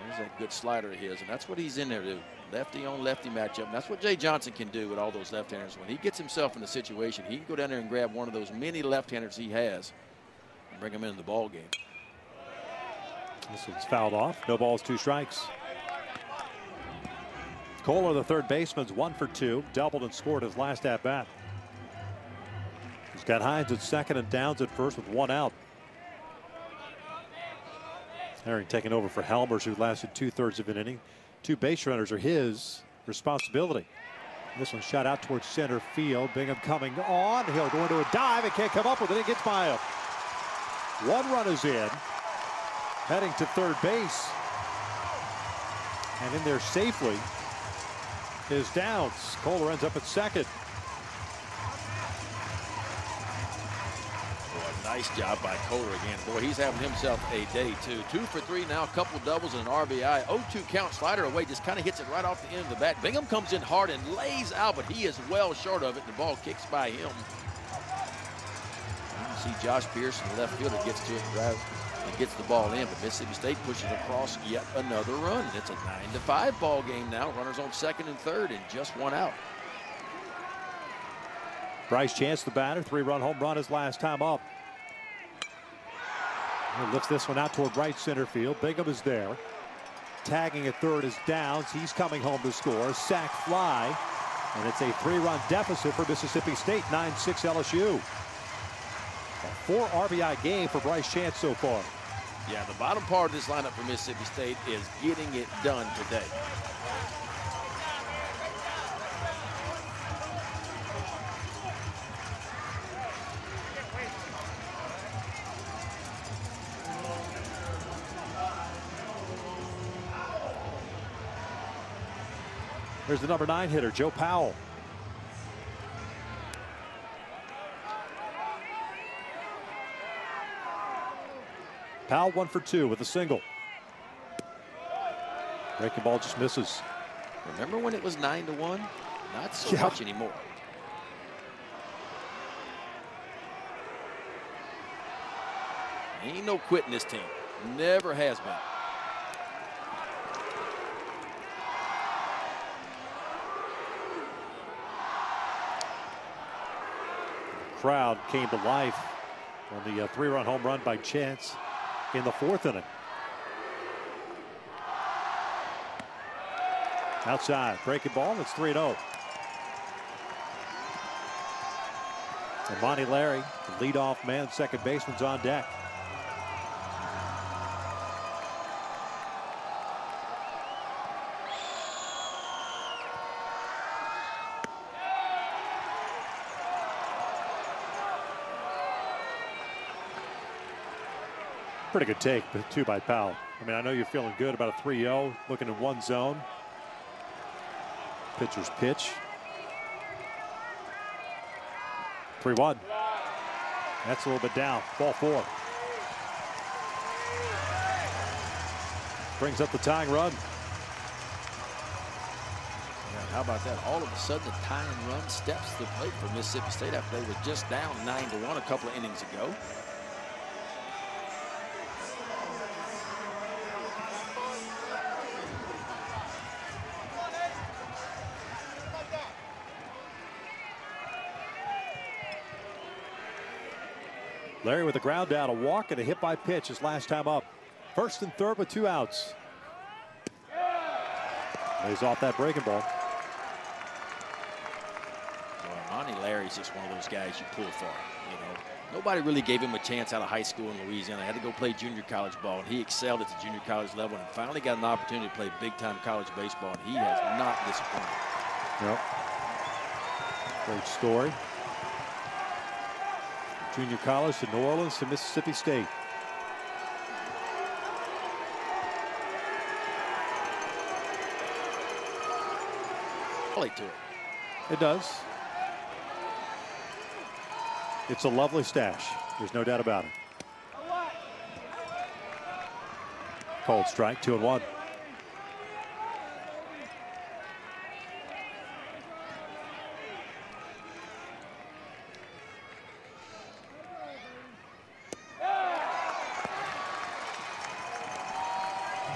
S1: There's that good slider of his, and that's what he's in there to do. Lefty on lefty matchup. And that's what Jay Johnson can do with all those left-handers. When he gets himself in a situation, he can go down there and grab one of those many left-handers he has and bring him into the ball game.
S2: This one's fouled off. No balls, two strikes. Kohler, the third baseman's one for two. Doubled and scored his last at bat. He's got Hines at second and Downs at first with one out. Herring taking over for Helmers, who lasted two thirds of an inning. Two base runners are his responsibility. This one shot out towards center field. Bingham coming on. He'll go into a dive and can't come up with it. It gets by him. One run is in. Heading to third base. And in there safely is Downs. Kohler ends up at second.
S1: Nice job by Kohler again. Boy, he's having himself a day, too. Two for three now, a couple doubles and an RBI. 0-2 count, slider away, just kind of hits it right off the end of the bat. Bingham comes in hard and lays out, but he is well short of it. The ball kicks by him. You see Josh Pearson, the left fielder, gets to it drives and gets the ball in, but Mississippi State pushes across yet another run. It's a 9 to five ball game now. Runners on second and third and just one out.
S2: Bryce Chance, the batter, three-run home run his last time up. He lifts this one out toward right center field. Bingham is there. Tagging at third is Downs. He's coming home to score. Sack fly. And it's a three-run deficit for Mississippi State. 9-6 LSU. A four RBI game for Bryce Chance so far.
S1: Yeah, the bottom part of this lineup for Mississippi State is getting it done today.
S2: There's the number nine hitter, Joe Powell. Powell one for two with a single. Breaking ball just misses.
S1: Remember when it was nine to one? Not so
S2: Yeah.
S1: much anymore. Ain't no quitting this team. Never has been.
S2: Crowd came to life on the uh, three-run home run by Chance in the fourth inning. Outside, breaking ball. It's 3 0. Amani Larry, leadoff man, second baseman's on deck. Pretty good take, but two by Powell. I mean, I know you're feeling good about a 3 0, looking in one zone. Pitcher's pitch. 3 1. That's a little bit down. Ball four. Brings up the tying run.
S1: How about that? All of a sudden, the tying run steps the plate for Mississippi State after they were just down nine to one a couple of innings ago.
S2: Larry with a ground down, a walk, and a hit by pitch his last time up. First and third with two outs. Lays off that breaking ball.
S1: Well, Amani Larry's just one of those guys you pull for. You know, nobody really gave him a chance out of high school in Louisiana. He had to go play junior college ball, and he excelled at the junior college level, and finally got an opportunity to play big-time college baseball, and he has not disappointed.
S2: Yep. Great story. Junior college to New Orleans to Mississippi State.
S1: To it.
S2: It does. It's a lovely stash. There's no doubt about it. Cold strike, two and one.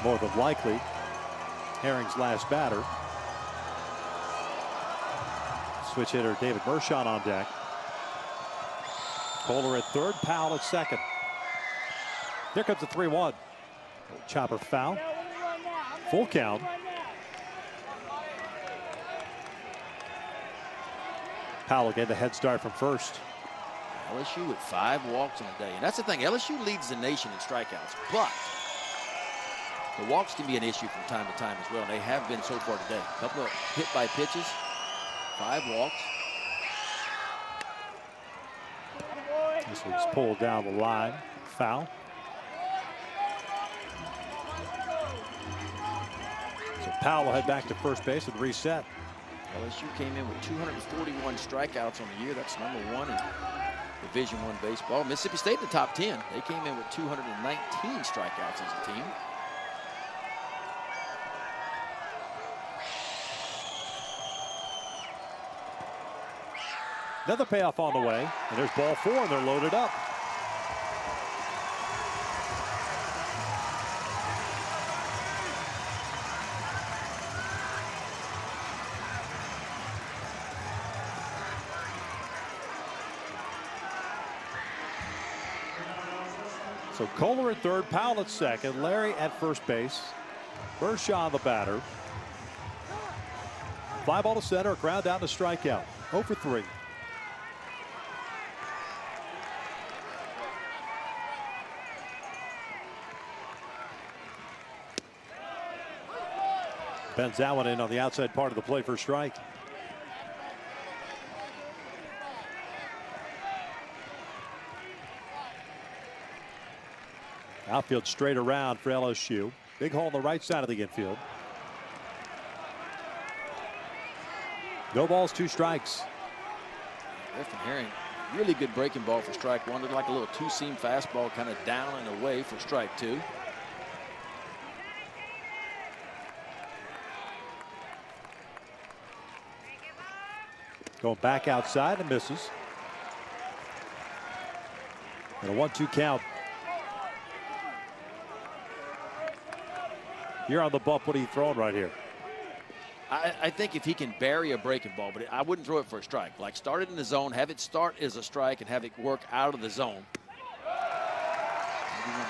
S2: more than likely. Herring's last batter. Switch hitter David Mershon on deck. Kohler at third, Powell at second. Here comes the 3 1. Chopper foul. Full count. Powell getting the head start from first.
S1: LSU with five walks in a day. And that's the thing, LSU leads the nation in strikeouts, but the walks can be an issue from time to time as well. They have been so far today. A couple of hit by pitches, five walks.
S2: This one's pulled down the line. Foul. So Powell will head back to first base and reset.
S1: LSU came in with 241 strikeouts on the year. That's number one in Division One baseball. Mississippi State in the top 10. They came in with 219 strikeouts as a team.
S2: Another payoff on the way. And there's ball four, and they're loaded up. So Kohler at third, Powell at second, Larry at first base, Mershon the batter. Fly ball to center, ground down to strikeout. 0 for 3. Bends that one in on the outside part of the play for strike. Outfield straight around for LSU. Big hole on the right side of the infield. No balls, two strikes.
S1: Griffin Herring, really good breaking ball for strike one. Looked like a little two-seam fastball kind of down and away for strike two.
S2: Going back outside and misses. And a one-two count. You're on the bump. What are you throwing right here?
S1: I, I, think if he can bury a breaking ball, but I wouldn't throw it for a strike. Like start it in the zone, have it start as a strike, and have it work out of the zone.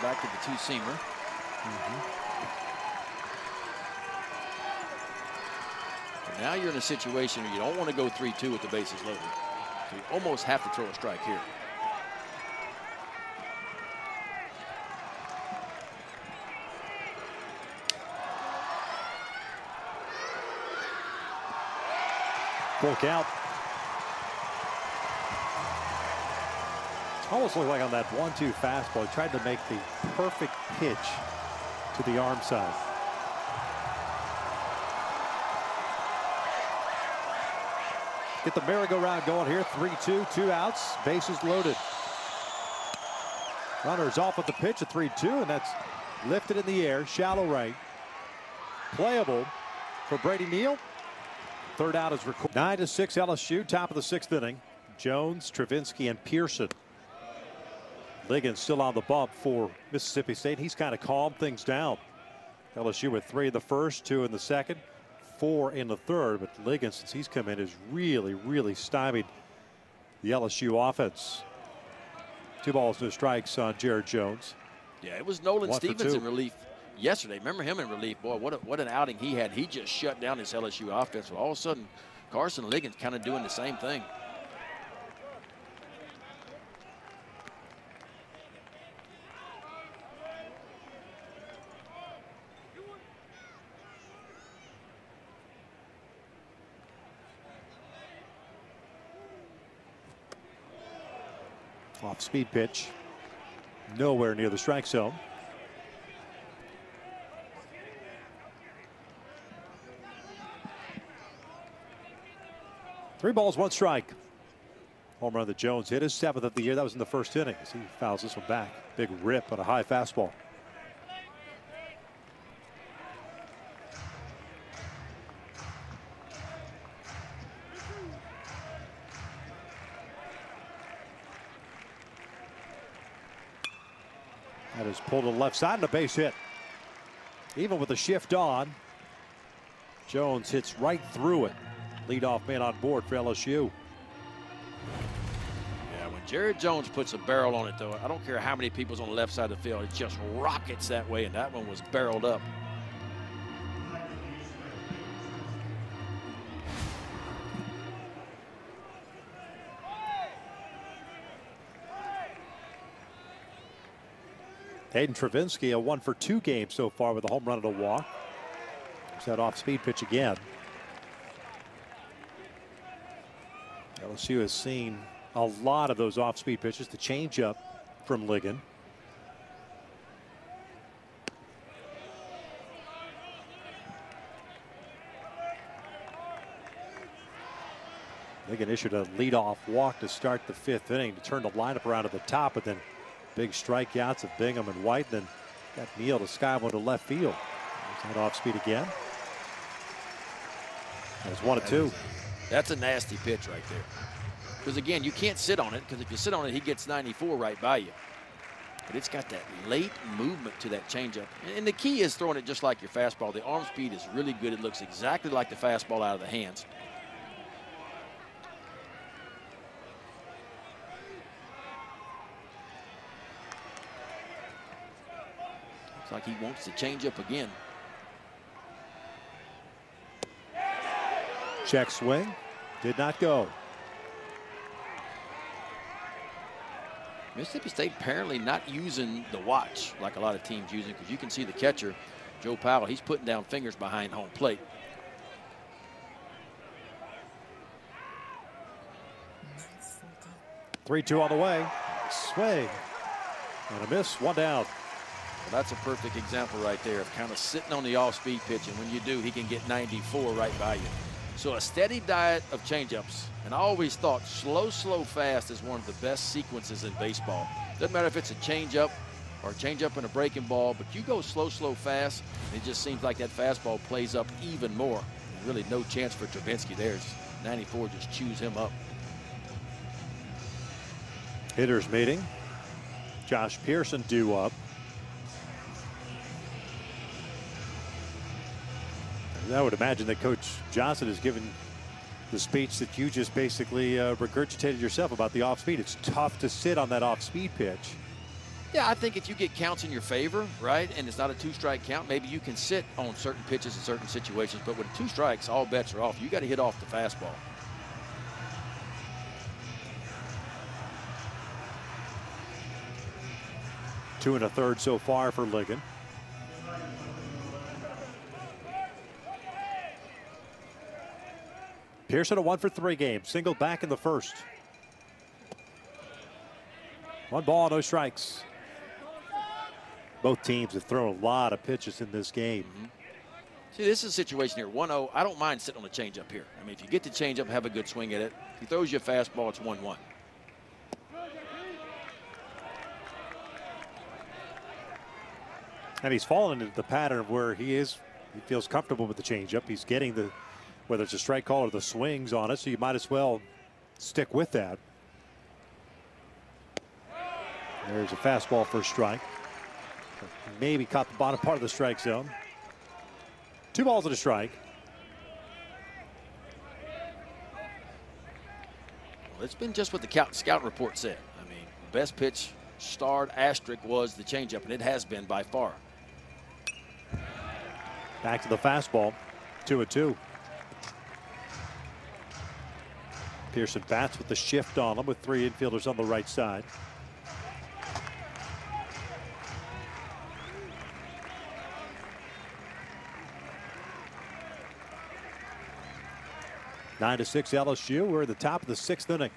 S1: Back to the two-seamer. Mm -hmm. Now you're in a situation where you don't want to go 3-2 with the bases loaded. So you almost have to throw a strike here.
S2: Full count. Almost looked like on that one-two fastball, he tried to make the perfect pitch to the arm side. Get the merry-go-round going here. 3-2, two outs, bases loaded. Runners off at the pitch, a 3-2, and that's lifted in the air, shallow right. Playable for Brady Neal. Third out is recorded. 9 to 6 LSU, top of the sixth inning. Jones, Travinski, and Pearson. Ligon still on the bump for Mississippi State. He's kind of calmed things down. LSU with three in the first, two in the second, four in the third. But Ligon, since he's come in, has really, really stymied the LSU offense. Two balls, no strikes on Jared Jones.
S1: Yeah, it was Nolan One Stevens in relief yesterday. Remember him in relief? Boy, what, a, what an outing he had. He just shut down his LSU offense. Well, all of a sudden, Karson Ligon kind of doing the same thing.
S2: Speed pitch. Nowhere near the strike zone. Three balls, one strike. Home run that Jones hit his seventh of the year. That was in the first inning he fouls this one back. Big rip on a high fastball. Pulled to the left side and a base hit. Even with the shift on, Jones hits right through it. Leadoff man on board for LSU.
S1: Yeah, when Jared Jones puts a barrel on it, though, I don't care how many people's on the left side of the field, it just rockets that way, and that one was barreled up.
S2: Hayden Travinski, a one for two game so far with a home run and a walk. That off speed pitch again. LSU has seen a lot of those off speed pitches, the changeup from Ligon. Ligon issued a leadoff walk to start the fifth inning to turn the lineup around at the top, but then Big strikeouts of Bingham and White. Then got Neal to Skywell to left field. That off speed again. There's one and two.
S1: That's a nasty pitch right there. Because again, you can't sit on it because if you sit on it, he gets 94 right by you. But it's got that late movement to that changeup. And the key is throwing it just like your fastball. The arm speed is really good. It looks exactly like the fastball out of the hands. Like he wants to change up again.
S2: Check swing. Did not go.
S1: Mississippi State apparently not using the watch like a lot of teams using because you can see the catcher, Joe Powell, he's putting down fingers behind home plate.
S2: Three two on the way. Swing and a miss. One down.
S1: That's a perfect example right there of kind of sitting on the off-speed pitch, and when you do, he can get 94 right by you. So a steady diet of changeups, and I always thought slow, slow, fast is one of the best sequences in baseball. Doesn't matter if it's a changeup or a changeup and a breaking ball, but you go slow, slow, fast, it just seems like that fastball plays up even more. Really no chance for Travinski there. 94 just chews him up.
S2: Hitters meeting. Josh Pearson due up. I would imagine that Coach Johnson has given the speech that you just basically uh, regurgitated yourself about the off speed. It's tough to sit on that off speed pitch.
S1: Yeah, I think if you get counts in your favor, right, and it's not a two strike count, maybe you can sit on certain pitches in certain situations. But with two strikes, all bets are off. You got to hit off the fastball.
S2: Two and a third so far for Ligon. Pearson a one for three game. Single back in the first. One ball, no strikes. Both teams have thrown a lot of pitches in this game. Mm -hmm.
S1: See, this is a situation here. 1-0, I don't mind sitting on the changeup here. I mean, if you get the changeup, have a good swing at it. If he throws you a fastball, it's 1-1.
S2: And he's fallen into the pattern of where he is, he feels comfortable with the changeup. He's getting the whether it's a strike call or the swings on it, so you might as well stick with that. There's a fastball for a strike. Maybe caught the bottom part of the strike zone. Two balls and a strike.
S1: Well, it's been just what the scout report said. I mean, best pitch starred asterisk was the changeup, and it has been by far.
S2: Back to the fastball. Two and two. Pearson bats with the shift on him with three infielders on the right side. Nine to six LSU. We're at the top of the sixth inning.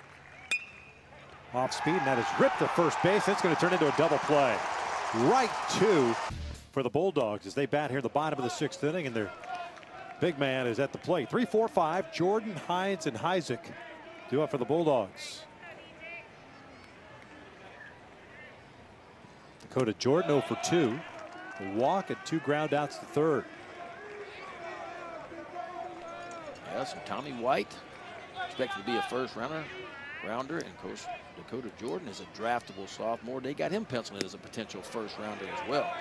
S2: Off speed, and that is ripped to first base. That's going to turn into a double play. Right two for the Bulldogs as they bat here the bottom of the sixth inning, and their big man is at the plate. Three, four, five. Jordan, Hines, and Hujsak Due up for the Bulldogs. Dakota Jordan 0 for 2. A walk and two ground outs to third.
S1: Yeah, so Tommy White expected to be a first runner, rounder, and course Dakota Jordan is a draftable sophomore. They got him penciled as a potential first rounder as well.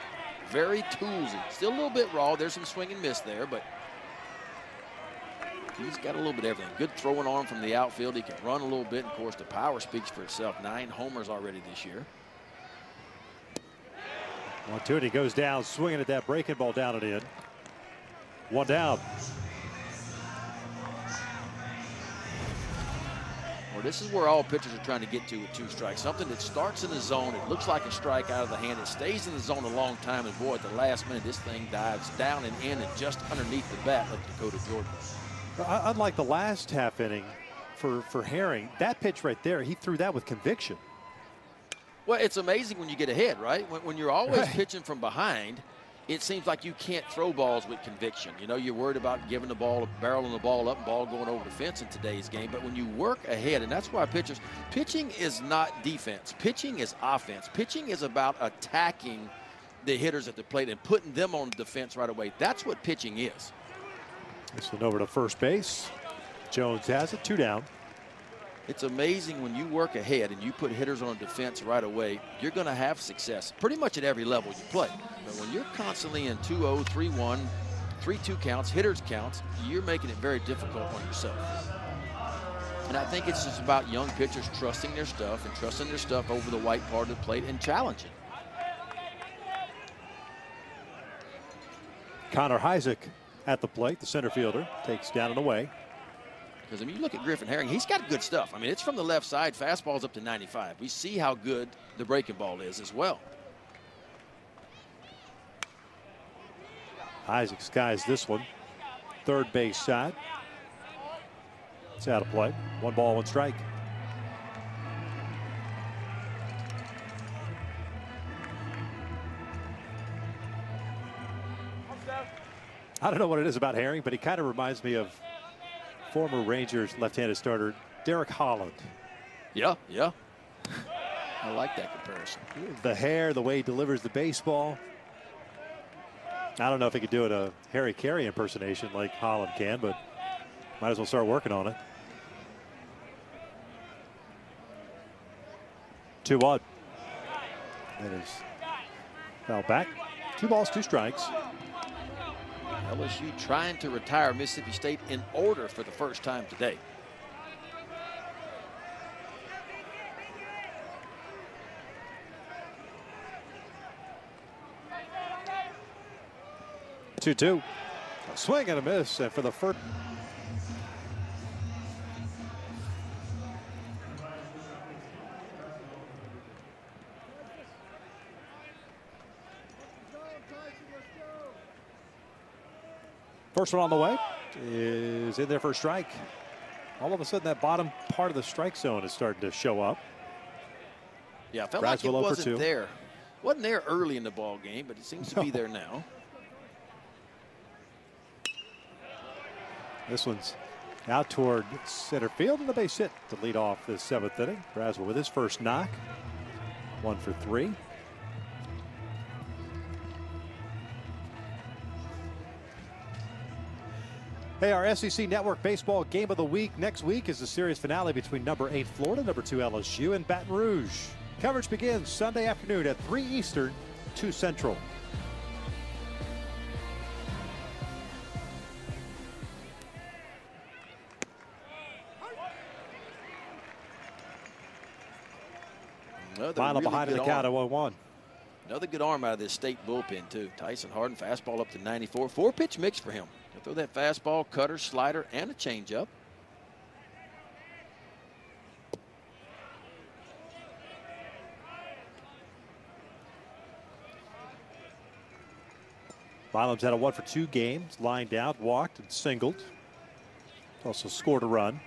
S1: very toolsy. Still a little bit raw. There's some swing and miss there, but he's got a little bit of everything. Good throwing arm from the outfield. He can run a little bit. And of course, the power speaks for itself. Nine homers already this year.
S2: One, two, and he goes down, swinging at that breaking ball down and in. One down.
S1: Well, this is where all pitchers are trying to get to with two strikes. Something that starts in the zone, it looks like a strike out of the hand, it stays in the zone a long time, and boy, at the last minute, this thing dives down and in and just underneath the bat of Dakota Jordan.
S2: Unlike the last half inning for, for Herring, that pitch right there, he threw that with conviction.
S1: Well, it's amazing when you get ahead, right? When, when you're always right. pitching from behind, it seems like you can't throw balls with conviction. You know, you're worried about giving the ball, barreling the ball up, and ball going over the fence in today's game. But when you work ahead, and that's why pitchers, pitching is not defense. Pitching is offense. Pitching is about attacking the hitters at the plate and putting them on defense right away. That's what pitching is.
S2: This one over to first base. Jones has it, two down.
S1: It's amazing when you work ahead and you put hitters on defense right away, you're going to have success pretty much at every level you play. But when you're constantly in 2 0, 3 1, 3 2 counts, hitters counts, you're making it very difficult on yourself. And I think it's just about young pitchers trusting their stuff and trusting their stuff over the white part of the plate and challenging.
S2: Connor Hujsak at the plate, the center fielder, takes down and away.
S1: Because, I mean, you look at Griffin Herring, he's got good stuff. I mean, it's from the left side, fastball's up to 95. We see how good the breaking ball is as well.
S2: Hujsak skies this one. Third base side. It's out of play. One ball, one strike. I don't know what it is about Herring, but he kind of reminds me of former Rangers left-handed starter Derek Holland.
S1: Yeah, yeah. I like that comparison.
S2: The hair, the way he delivers the baseball. I don't know if he could do it a Harry Caray impersonation like Holland can, but might as well start working on it. 2 1. That is foul back. Two balls, two strikes.
S1: LSU trying to retire Mississippi State in order for the first time today.
S2: Two-two. Swing and a miss, and for the first. First one on the way is in there for a strike. All of a sudden, that bottom part of the strike zone is starting to show up.
S1: Yeah, felt like it wasn't there. Wasn't there early in the ball game, but it seems to no. be there now. [laughs]
S2: This one's out toward center field and the base hit to lead off the seventh inning. Braswell with his first knock. One for three. Hey, our SEC Network Baseball Game of the Week next week is the series finale between number 8 Florida, number 2 LSU, and Baton Rouge. Coverage begins Sunday afternoon at 3 Eastern, 2 Central. Another Final really behind in the count at 1 1.
S1: Another good arm out of this state bullpen, too. Tyson Hardin, fastball up to 94. Four pitch mix for him. Throw that fastball, cutter, slider, and a changeup.
S2: Milam's had a one for two games, lined out, walked, and singled. Also scored a run.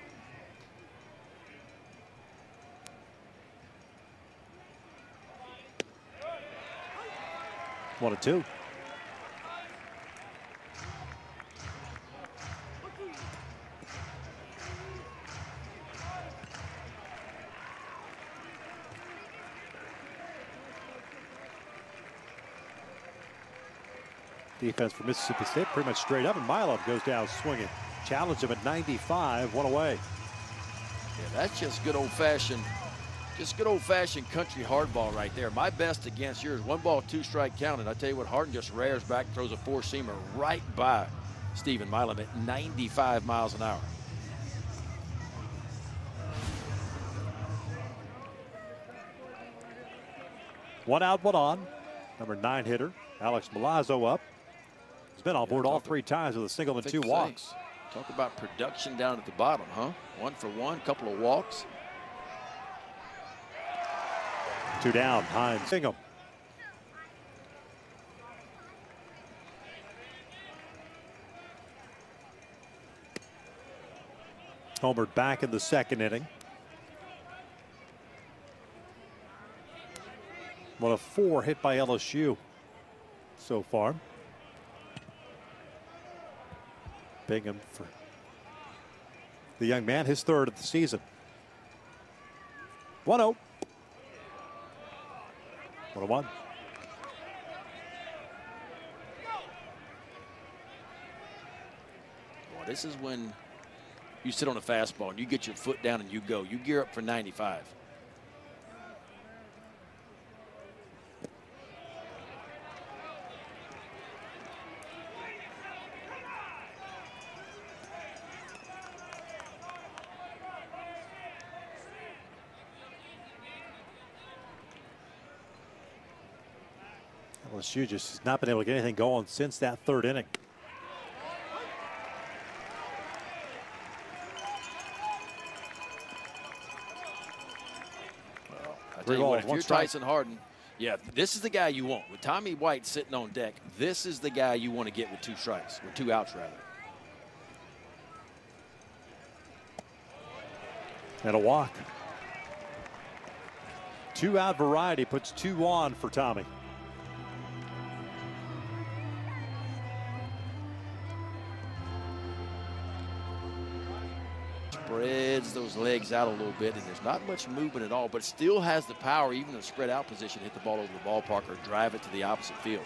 S2: One and two. Defense for Mississippi State pretty much straight up, and Milam goes down swinging. Challenge him at 95, one away.
S1: Yeah, that's just good old-fashioned Just good old-fashioned country hardball right there. My best against yours. One ball, two strike counted. I tell you what, Hardin just rares back, throws a four-seamer right by Steven Milam at 95 miles an hour.
S2: One out, one on. Number nine hitter, Alex Milazzo up. Been on board all three times with a single and two walks.
S1: Talk about production down at the bottom, huh? One for one, couple of walks.
S2: Two down, Hines. Bingham. Homered back in the second inning. One of four hit by LSU so far. Bingham for the young man, his third of the season. 1 0. 1 1.
S1: Boy, this is when you sit on a fastball and you get your foot down and you go. You gear up for 95.
S2: LSU just has not been able to get anything going since that third inning.
S1: Well, I tell you what, if you're Tyson Hardin, yeah, this is the guy you want. With Tommy White sitting on deck, this is the guy you want to get with two strikes, with two outs rather.
S2: And a walk. Two out variety puts two on for Tommy.
S1: Legs out a little bit, and there's not much movement at all, but still has the power, even in a spread out position, hit the ball over the ballpark or drive it to the opposite field.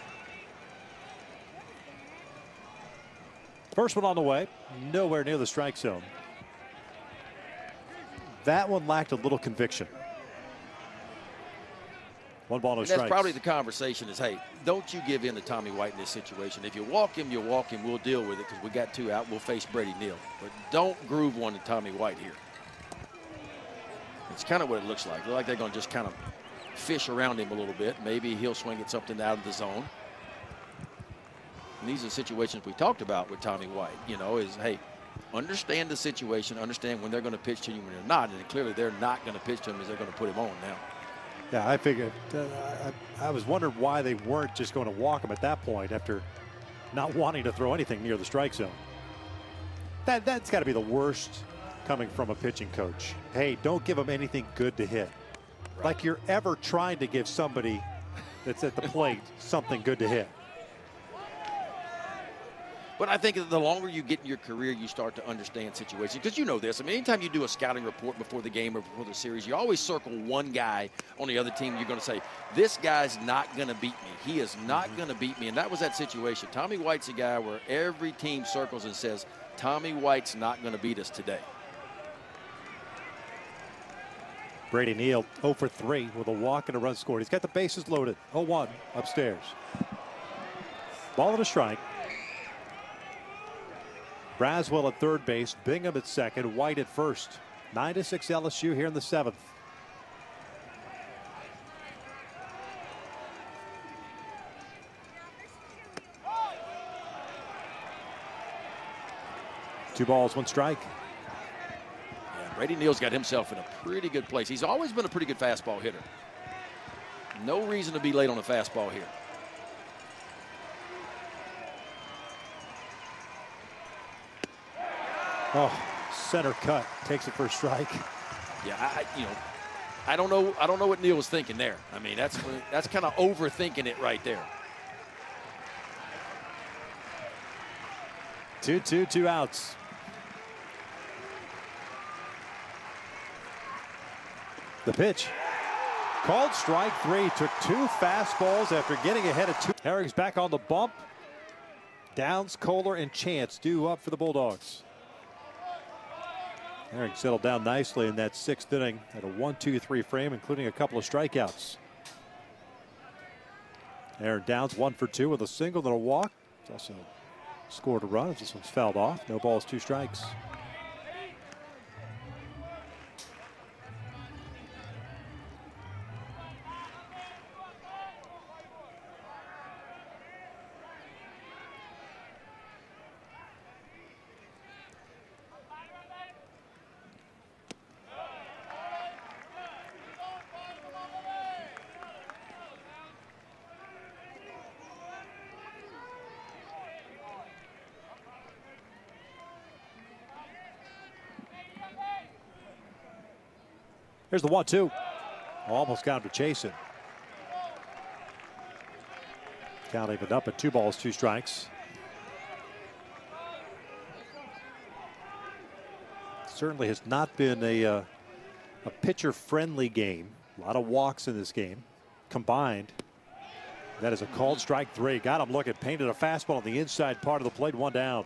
S2: First one on the way, nowhere near the strike zone. That one lacked a little conviction. One ball, no
S1: That's
S2: strikes.
S1: probably the conversation is, hey, don't you give in to Tommy White in this situation. If you walk him, you walk him. We'll deal with it because we got two out. We'll face Brady Neal. But don't groove one to Tommy White here. It's kind of what it looks like. Looks like they're going to just kind of fish around him a little bit. Maybe he'll swing at something out of the zone. And these are situations we talked about with Tommy White. You know, is, hey, understand the situation, understand when they're going to pitch to you when they're not. And clearly they're not going to pitch to him as they're going to put him on now.
S2: Yeah, I figured. Uh, I, I, was wondering why they weren't just going to walk him at that point after not wanting to throw anything near the strike zone. That that's got to be the worst coming from a pitching coach. Hey, don't give him anything good to hit. Right. Like you're ever trying to give somebody that's at the plate something good to hit.
S1: But I think the longer you get in your career, you start to understand situations. Because you know this. I mean, anytime you do a scouting report before the game or before the series, you always circle one guy on the other team. You're going to say, this guy's not going to beat me. He is not mm-hmm. going to beat me. And that was that situation. Tommy White's a guy where every team circles and says, Tommy White's not going to beat us today.
S2: Brady Neal 0 for 3 with a walk and a run scored. He's got the bases loaded. 0 1 upstairs. Ball and a strike. Braswell at third base, Bingham at second, White at first. 9 to 6 LSU here in the seventh. Two balls, one strike.
S1: Brady Neal's got himself in a pretty good place. He's always been a pretty good fastball hitter. No reason to be late on a fastball here.
S2: Oh, center cut takes it for a strike.
S1: Yeah, I, you know, I don't know. I don't know what Neal was thinking there. I mean, that's that's kind of overthinking it right there.
S2: Two, two, two outs. The pitch. Called strike three. Took two fastballs after getting ahead of two. Herring's back on the bump. Downs, Kohler, and Chance due up for the Bulldogs. Herring settled down nicely in that sixth inning at a 1 2 3 frame, including a couple of strikeouts. Aaron Downs one for two with a single and a walk. Also scored a run. This one's fouled off. No balls, two strikes. Here's the one two. Almost got him to chase it. Count even up at two balls, two strikes. Certainly has not been a, uh, a pitcher friendly game. A lot of walks in this game combined. That is a called strike three. Got him looking, painted a fastball on the inside part of the plate, one down.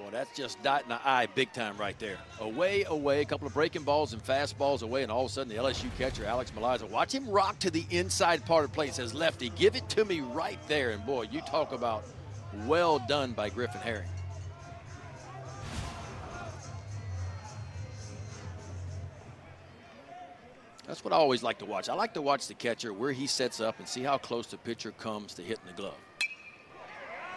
S1: Boy, that's just dot in the eye big time right there. Away, away, a couple of breaking balls and fastballs away, and all of a sudden the LSU catcher, Alex Milazzo, watch him rock to the inside part of the plate. Says, lefty, give it to me right there. And boy, you talk about well done by Griffin Herring. That's what I always like to watch. I like to watch the catcher where he sets up and see how close the pitcher comes to hitting the glove.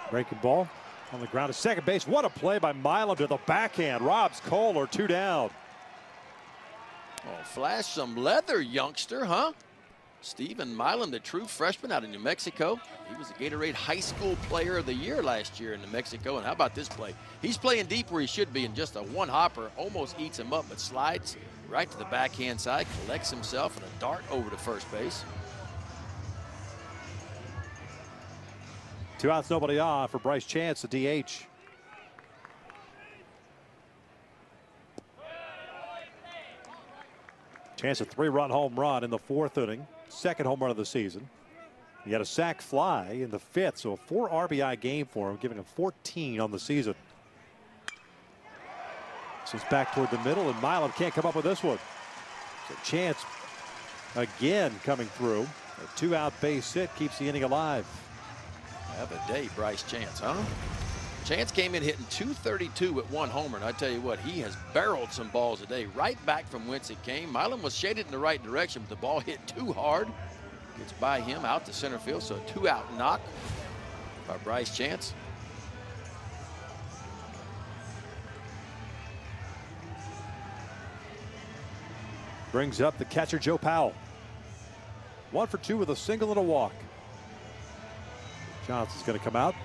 S2: Breaking ball on the ground at second base. What a play by Milam to the backhand. Robs Kohler two down.
S1: Oh, flash some leather, youngster, huh? Steven Milam, the true freshman out of New Mexico. He was a Gatorade High School Player of the Year last year in New Mexico. And how about this play? He's playing deep where he should be, and just a one hopper almost eats him up, but slides right to the backhand side, collects himself, and a dart over to first base.
S2: Two outs, nobody on for Bryce Chance, the DH. Chance a three-run home run in the fourth inning, second home run of the season. He had a sac fly in the fifth, so a four RBI game for him, giving him 14 on the season. This is back toward the middle, and Milam can't come up with this one. So Chance again coming through. A two-out base hit keeps the inning alive.
S1: Have a day, Bryce Chance, huh? Chance came in hitting 232 with one homer, and I tell you what, he has barreled some balls today, right back from whence it came. Milam was shaded in the right direction, but the ball hit too hard. Gets by him out to center field, so a two-out knock by Bryce Chance.
S2: Brings up the catcher, Joe Powell. One for two with a single and a walk. Johnson's going to come out.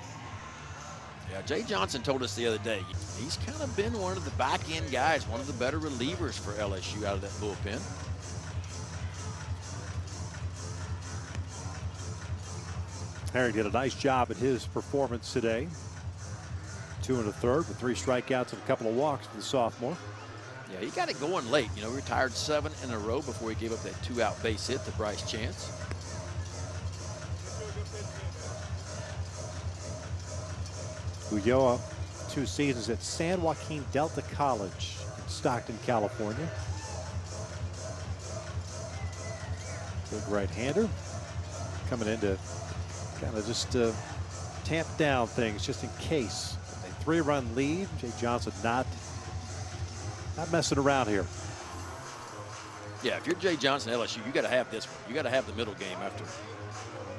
S1: Yeah, Jay Johnson told us the other day, he's kind of been one of the back end guys, one of the better relievers for LSU out of that bullpen.
S2: Herring did a nice job at his performance today. Two and a third with three strikeouts and a couple of walks for the sophomore.
S1: Yeah, he got it going late. You know, retired seven in a row before he gave up that two out base hit to Bryce Chance.
S2: Ulloa, two seasons at San Joaquin Delta College in Stockton, California. Good right-hander. Coming in to kind of just uh, tamp down things just in case. A three-run lead. Jay Johnson not, not messing around here.
S1: Yeah, if you're Jay Johnson LSU, you got to have this one. You got to have the middle game after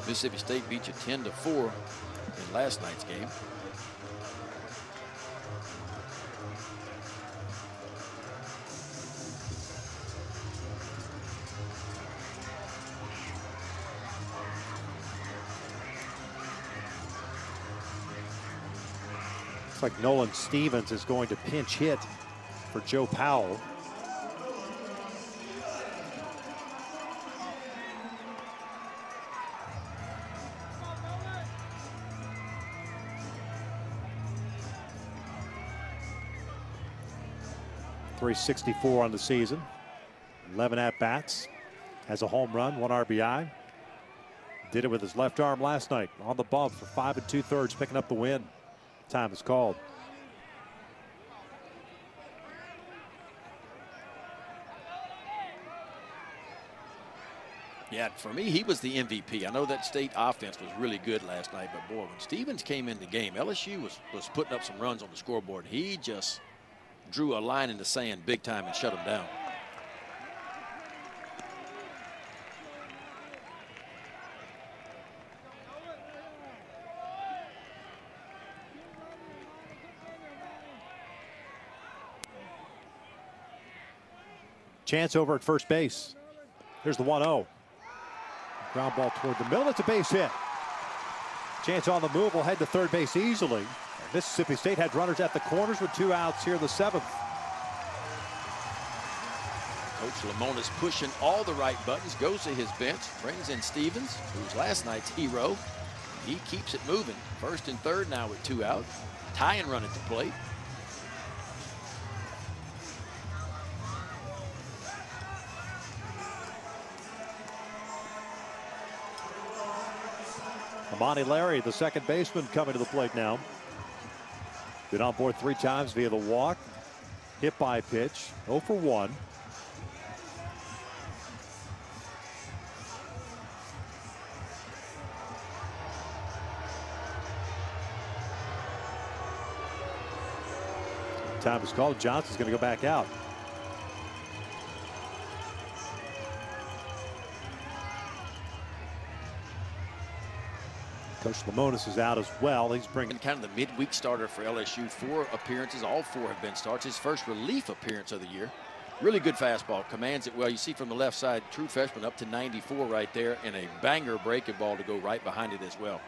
S1: Mississippi State beat you 10 to 4 in last night's game.
S2: Looks like Nolan Stevens is going to pinch hit for Joe Powell. Three sixty-four on the season, eleven at bats, has a home run, one RBI. Did it with his left arm last night on the bump for five and two thirds, picking up the win time is called.
S1: Yeah, for me, he was the MVP. I know that state offense was really good last night, but boy, when Stevens came in the game, LSU was, was putting up some runs on the scoreboard. He just drew a line in the sand big time and shut him down.
S2: Chance over at first base. Here's the 1 0. Ground ball toward the middle. It's a base hit. Chance on the move will head to third base easily. Mississippi State had runners at the corners with two outs here in the seventh.
S1: Coach Lemonis pushing all the right buttons, goes to his bench, brings in Stevens, who's last night's hero. He keeps it moving. First and third now with two out. Tie and run at the plate.
S2: Amani Larry, the second baseman, coming to the plate now. Been on board three times via the walk. Hit by pitch. 0 for 1. Time is called. Johnson's going to go back out. Coach Lemonis is out as well. He's bringing
S1: kind of the midweek starter for LSU. Four appearances, all four have been starts. His first relief appearance of the year. Really good fastball, commands it well. You see from the left side, true freshman up to 94 right there, and a banger breaking ball to go right behind it as well.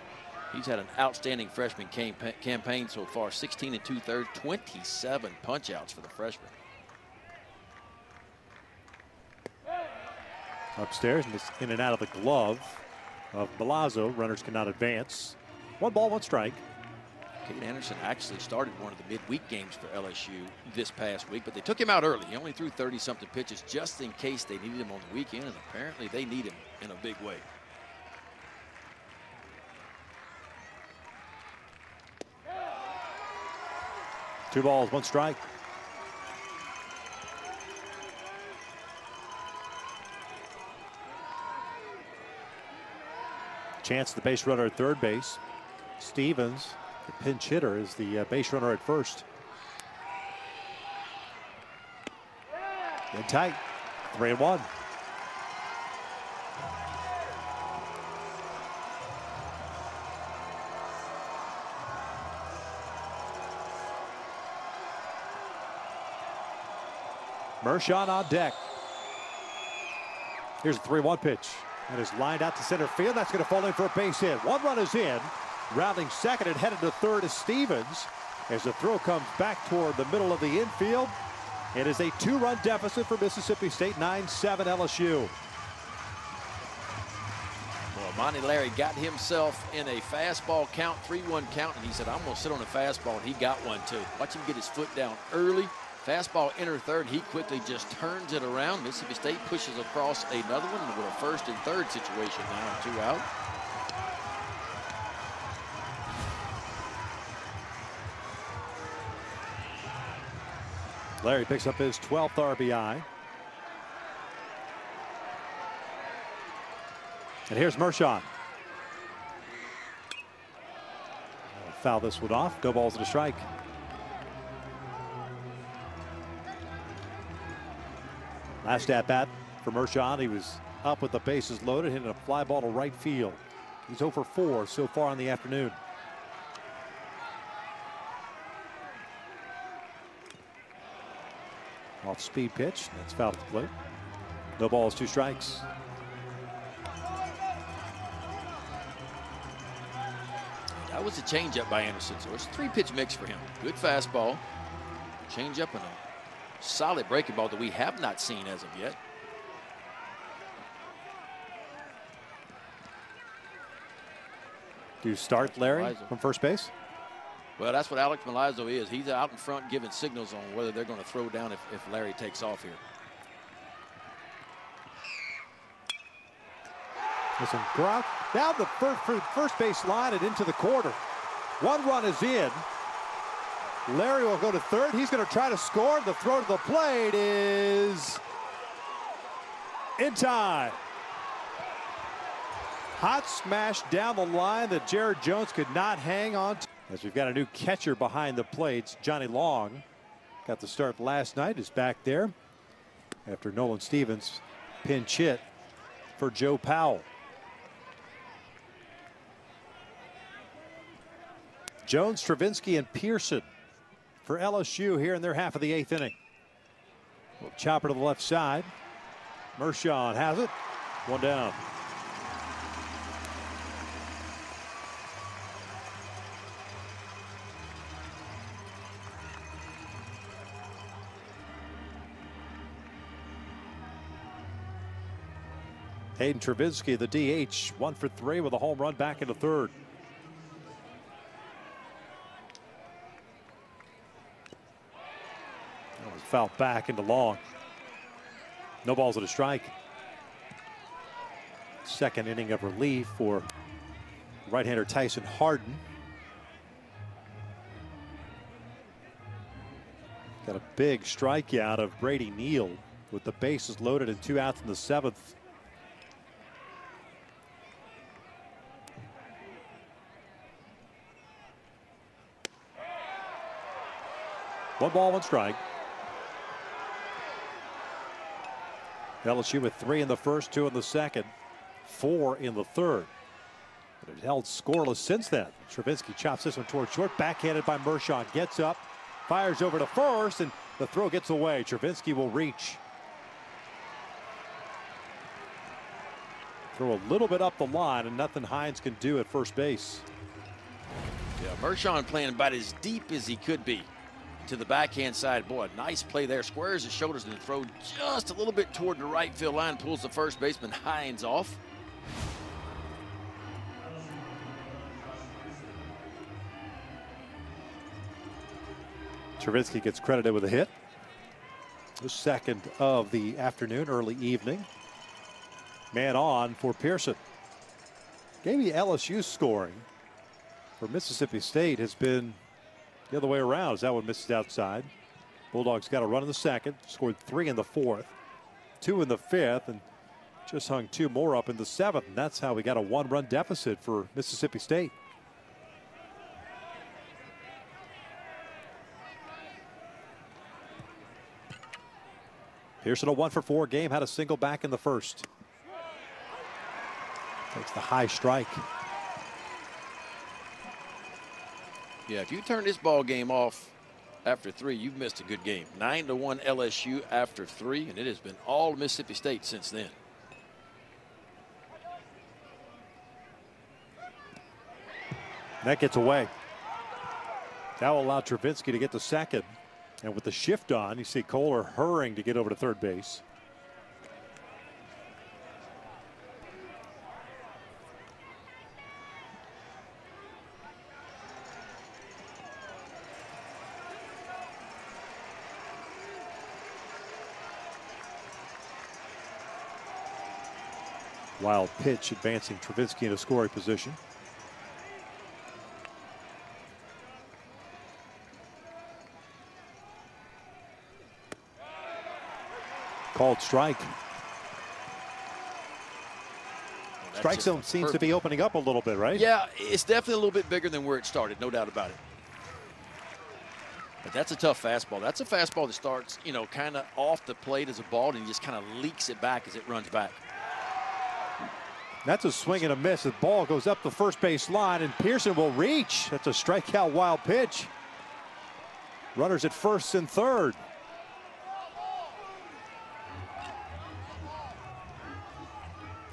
S1: He's had an outstanding freshman campaign so far, 16 and two thirds, 27 punchouts for the freshman.
S2: Upstairs, and it's in and out of the glove of Milazzo. Runners cannot advance. One ball, one strike.
S1: Cade Anderson actually started one of the midweek games for LSU this past week, but they took him out early. He only threw 30-something pitches just in case they needed him on the weekend, and apparently they need him in a big way.
S2: Two balls, one strike. Chance the base runner at third base. Stevens, the pinch hitter, is the uh, base runner at first. In tight, three and one. Mershon on deck. Here's a 3 1 pitch. And is lined out to center field. That's going to fall in for a base hit. One run is in. Rounding second and headed to third is Stevens. As the throw comes back toward the middle of the infield. It is a two-run deficit for Mississippi State, 9-7 LSU.
S1: Well, Amani Larry got himself in a fastball count, 3-1 count, and he said, I'm going to sit on a fastball, and he got one, too. Watch him get his foot down early, Fastball enter third. He quickly just turns it around. Mississippi State pushes across another one with a first and third situation now, two out.
S2: Larry picks up his 12th RBI. And here's Mershon. Foul this one off. No balls and a strike. Last at bat for Mershon. He was up with the bases loaded, hitting a fly ball to right field. He's over 4 so far in the afternoon. Off speed pitch. That's foul to the plate. No balls, two strikes.
S1: That was a changeup by Anderson. So it's a three pitch mix for him. Good fastball, changeup, and a solid breaking ball that we have not seen as of yet.
S2: Do you start Larry from first base?
S1: Well, that's what Alex Milazzo is. He's out in front giving signals on whether they're going to throw down if, if Larry takes off here.
S2: Listen, Gronk down the first, first base line and into the corner. One run is in. Larry will go to third. He's going to try to score. The throw to the plate is in time. Hot smash down the line that Jared Jones could not hang on to. As we've got a new catcher behind the plates, Johnny Long. Got the start last night, is back there after Nolan Stevens pinch hit for Joe Powell. Jones, Travinski, and Pearson for LSU here in their half of the eighth inning. We'll chopper to the left side. Mershon has it. One down. Hayden Travinski, the DH, one for three with a home run back into third. Fouled back into long. No balls at a strike. Second inning of relief for right-hander Tyson Hardin. Got a big strikeout of Brady Neal with the bases loaded and two outs in the seventh. One ball, one strike. LSU with three in the first, two in the second, four in the third. But it held scoreless since then. Travinski chops this one towards short, backhanded by Mershon. Gets up, fires over to first, and the throw gets away. Travinski will reach. Throw a little bit up the line, and nothing Hines can do at first base.
S1: Yeah, Mershon playing about as deep as he could be to the backhand side. Boy, nice play there. Squares his shoulders and throw just a little bit toward the right field line. Pulls the first baseman Hines off.
S2: Travinski gets credited with a hit. The second of the afternoon, early evening. Man on for Pearson. Maybe LSU scoring for Mississippi State has been the other way around. Is that one misses outside? Bulldogs got a run in the second, scored three in the fourth, two in the fifth, and just hung two more up in the seventh. And that's how we got a one run deficit for Mississippi State. Pearson a one for four game, had a single back in the first. Takes the high strike.
S1: Yeah, if you turn this ball game off after three, you've missed a good game. Nine to one LSU after three, and it has been all Mississippi State since then.
S2: That gets away. That will allow Travinski to get to second. And with the shift on, you see Kohler hurrying to get over to third base. Wild pitch advancing Travinski into scoring position. Called strike. Strike zone seems perfect. to be opening up a little bit, right?
S1: Yeah, it's definitely a little bit bigger than where it started, no doubt about it. But that's a tough fastball. That's a fastball that starts, you know, kind of off the plate as a ball and just kind of leaks it back as it runs back.
S2: That's a swing and a miss. The ball goes up the first base line, and Pearson will reach. That's a strikeout wild pitch. Runners at first and third.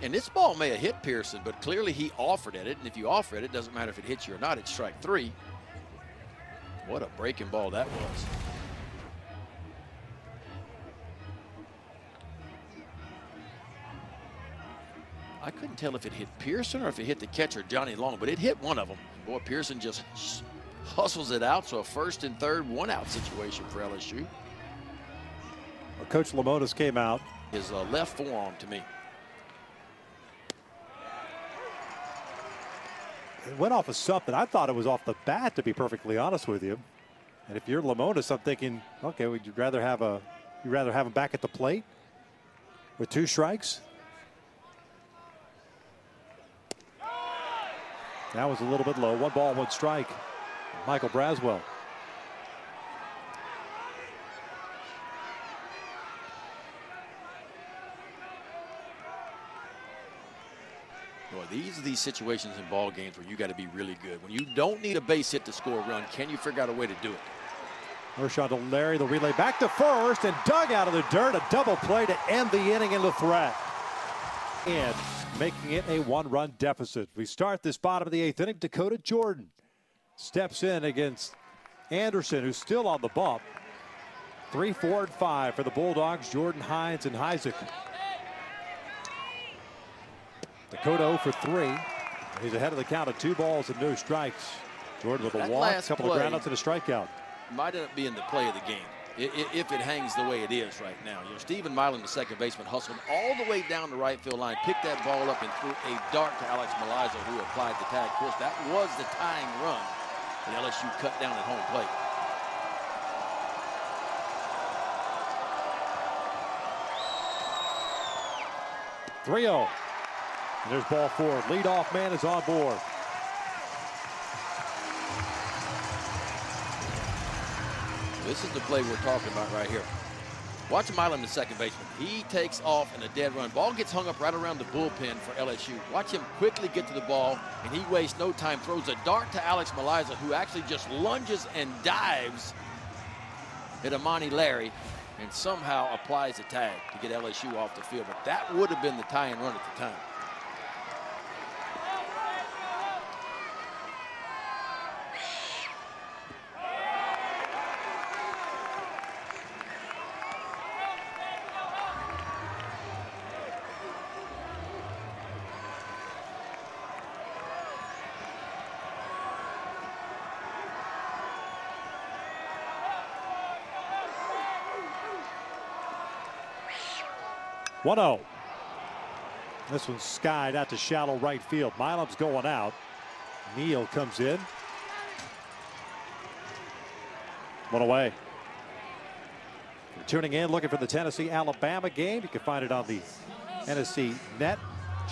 S1: And this ball may have hit Pearson, but clearly he offered at it. And if you offer it, it doesn't matter if it hits you or not. It's strike three. What a breaking ball that was. I couldn't tell if it hit Pearson or if it hit the catcher, Johnny Long, but it hit one of them. Boy, Pearson just hustles it out. So a first and third one out situation for LSU.
S2: Well, Coach Lemonis came out.
S1: His uh, left forearm to me.
S2: It went off of something. I thought it was off the bat, to be perfectly honest with you. And if you're Lemonis, I'm thinking, okay, would you rather have a, you rather have him back at the plate with two strikes? That was a little bit low. One ball, one strike. Michael Braswell.
S1: Boy, these are these situations in ball games where you got to be really good. When you don't need a base hit to score a run, can you figure out a way to do it?
S2: Mershon to Larry, the relay back to first and dug out of the dirt. A double play to end the inning in the threat. And making it a one-run deficit. We start this bottom of the eighth inning. Dakota Jordan steps in against Anderson, who's still on the bump. Three, four, and five for the Bulldogs. Jordan, Hines, and Hujsak. Dakota 0 for 3. He's ahead of the count of two balls and no strikes. Jordan with a
S1: That
S2: walk, couple
S1: play-
S2: of groundouts and a strikeout.
S1: Might end up being the play of the game if it hangs the way it is right now. You know, Steven Milam, the second baseman, hustled all the way down the right field line, picked that ball up and threw a dart to Alex Milazzo, who applied the tag. Of course, that was the tying run that LSU cut down at home plate.
S2: Three 0. And there's ball four. Leadoff man is on board.
S1: This is the play we're talking about right here. Watch Milam, the second baseman. He takes off in a dead run. Ball gets hung up right around the bullpen for LSU. Watch him quickly get to the ball, and he wastes no time. Throws a dart to Alex Milazzo, who actually just lunges and dives at Amani Larry, and somehow applies a tag to get LSU off the field. But that would have been the tying run at the time.
S2: One 0. This one's skied out to shallow right field. Milam's going out. Neal comes in. One away. Tuning in, looking for the Tennessee Alabama game. You can find it on the Tennessee Net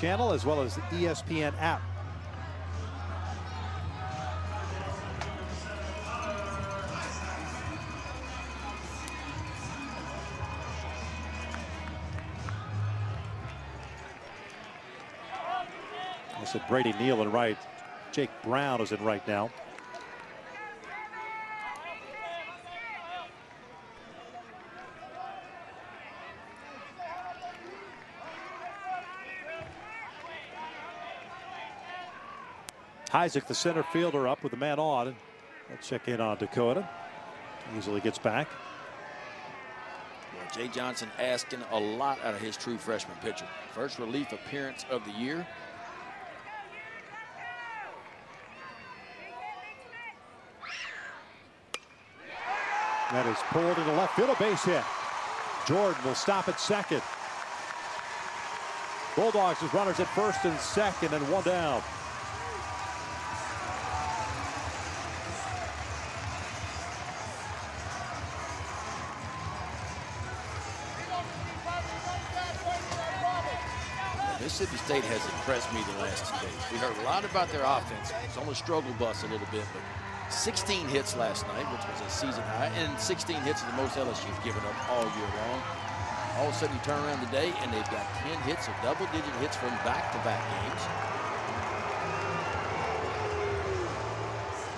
S2: channel as well as the ESPN app. I said Brady Neal in right. Jake Brown is in right now. Isaac, the center fielder, up with the man on. Let's check in on Dakota. Easily gets back.
S1: Well, Jay Johnson asking a lot out of his true freshman pitcher. First relief appearance of the year.
S2: That is pulled into left field, a base hit. Jordan will stop at second. Bulldogs with runners at first and second and one down.
S1: Mississippi State has impressed me the last two days. We heard a lot about their offense. It's on the struggle bus a little bit, but 16 hits last night, which was a season high, and 16 hits is the most LSU's given up all year long. All of a sudden, you turn around today, and they've got 10 hits, so double-digit hits from back-to-back games.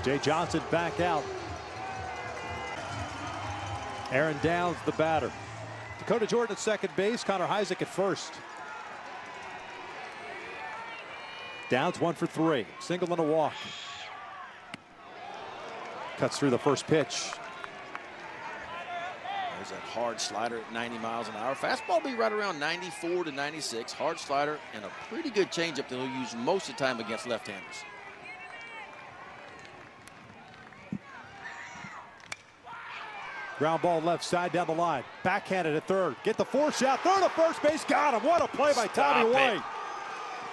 S2: Jay Johnson back out. Aaron Downs, the batter. Dakota Jordan at second base. Connor Hujsak at first. Downs one for three. Single and a walk. Cuts through the first pitch.
S1: There's that hard slider at 90 miles an hour. Fastball will be right around 94 to 96. Hard slider and a pretty good changeup that he'll use most of the time against left-handers.
S2: Ground ball left side down the line. Backhanded at third. Get the force out. Throw to first base. Got him. What a play by Tommy
S1: it.
S2: White.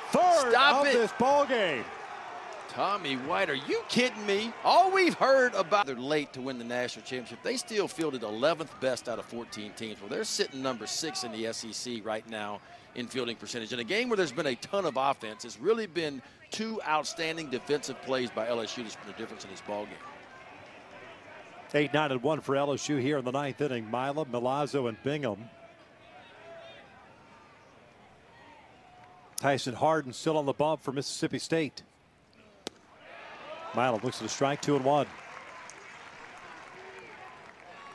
S2: Third
S1: Stop
S2: of
S1: it.
S2: this ball game.
S1: Tommy White, are you kidding me? All we've heard about they're late to win the national championship. They still fielded 11th best out of 14 teams. Well, they're sitting number six in the SEC right now in fielding percentage. In a game where there's been a ton of offense, it's really been two outstanding defensive plays by LSU that's been the difference in this ball game.
S2: 8 9 and 1 for LSU here in the ninth inning. Mila, Milazzo, and Bingham. Tyson Hardin still on the bump for Mississippi State. Milam looks at a strike, two and one.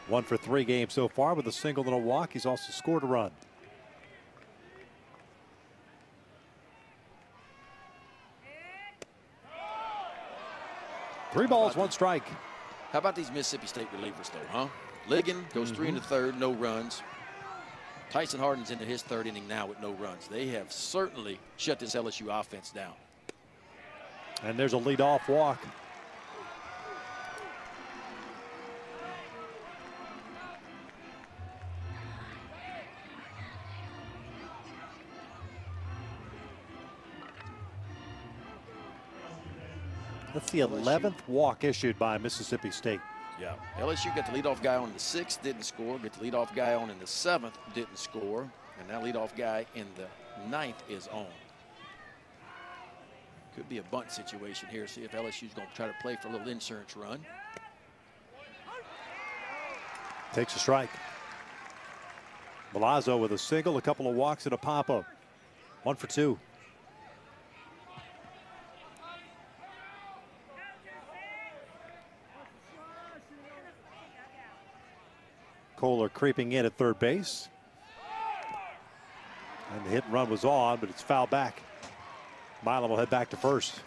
S2: One for three games so far with a single and a walk. He's also scored a run. Three balls, one strike.
S1: How about these Mississippi State relievers, though, huh? Ligon goes mm -hmm. three in the third, no runs. Tyson Hardin's into his third inning now with no runs. They have certainly shut this LSU offense down.
S2: And there's a leadoff walk. That's the 11th walk issued by Mississippi State.
S1: Yeah, LSU got the leadoff guy on in the sixth, didn't score. Get the leadoff guy on in the seventh, didn't score. And now leadoff guy in the ninth is on. Could be a bunt situation here. See if LSU's going to try to play for a little insurance run.
S2: Takes a strike. Milazzo with a single, a couple of walks, and a pop-up. One for two. Kohler creeping in at third base. And the hit and run was on, but it's foul back. Milam will head back to first.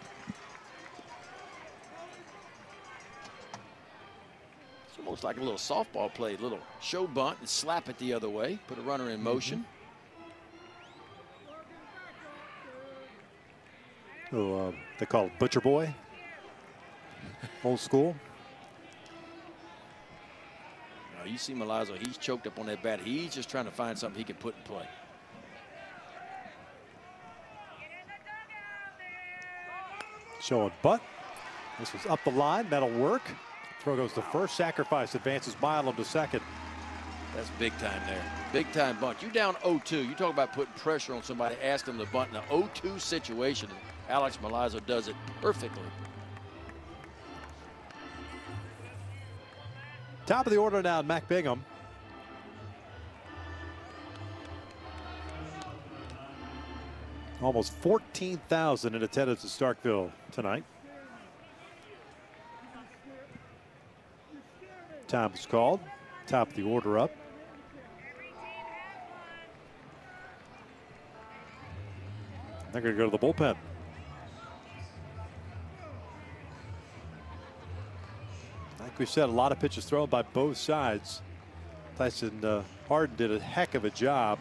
S1: It's almost like a little softball play, a little show bunt and slap it the other way, put a runner in motion. Mm
S2: -hmm. Oh, uh, they call it Butcher Boy. Old school.
S1: you see Milazzo, he's choked up on that bat. He's just trying to find something he can put in play.
S2: Showing butt. This was up the line. That'll work. Throw goes to first. Sacrifice advances Milam to second.
S1: That's big time there. Big time bunt. You down 0-2. You talk about putting pressure on somebody, ask them to bunt in an 0-2 situation. Alex Milazzo does it perfectly.
S2: Top of the order now, Mac Bingham. Almost 14,000 in attendance at Starkville tonight. Time is called. Top the order up. They're going to go to the bullpen. like we said, a lot of pitches thrown by both sides. Tyson uh, Hardin did a heck of a job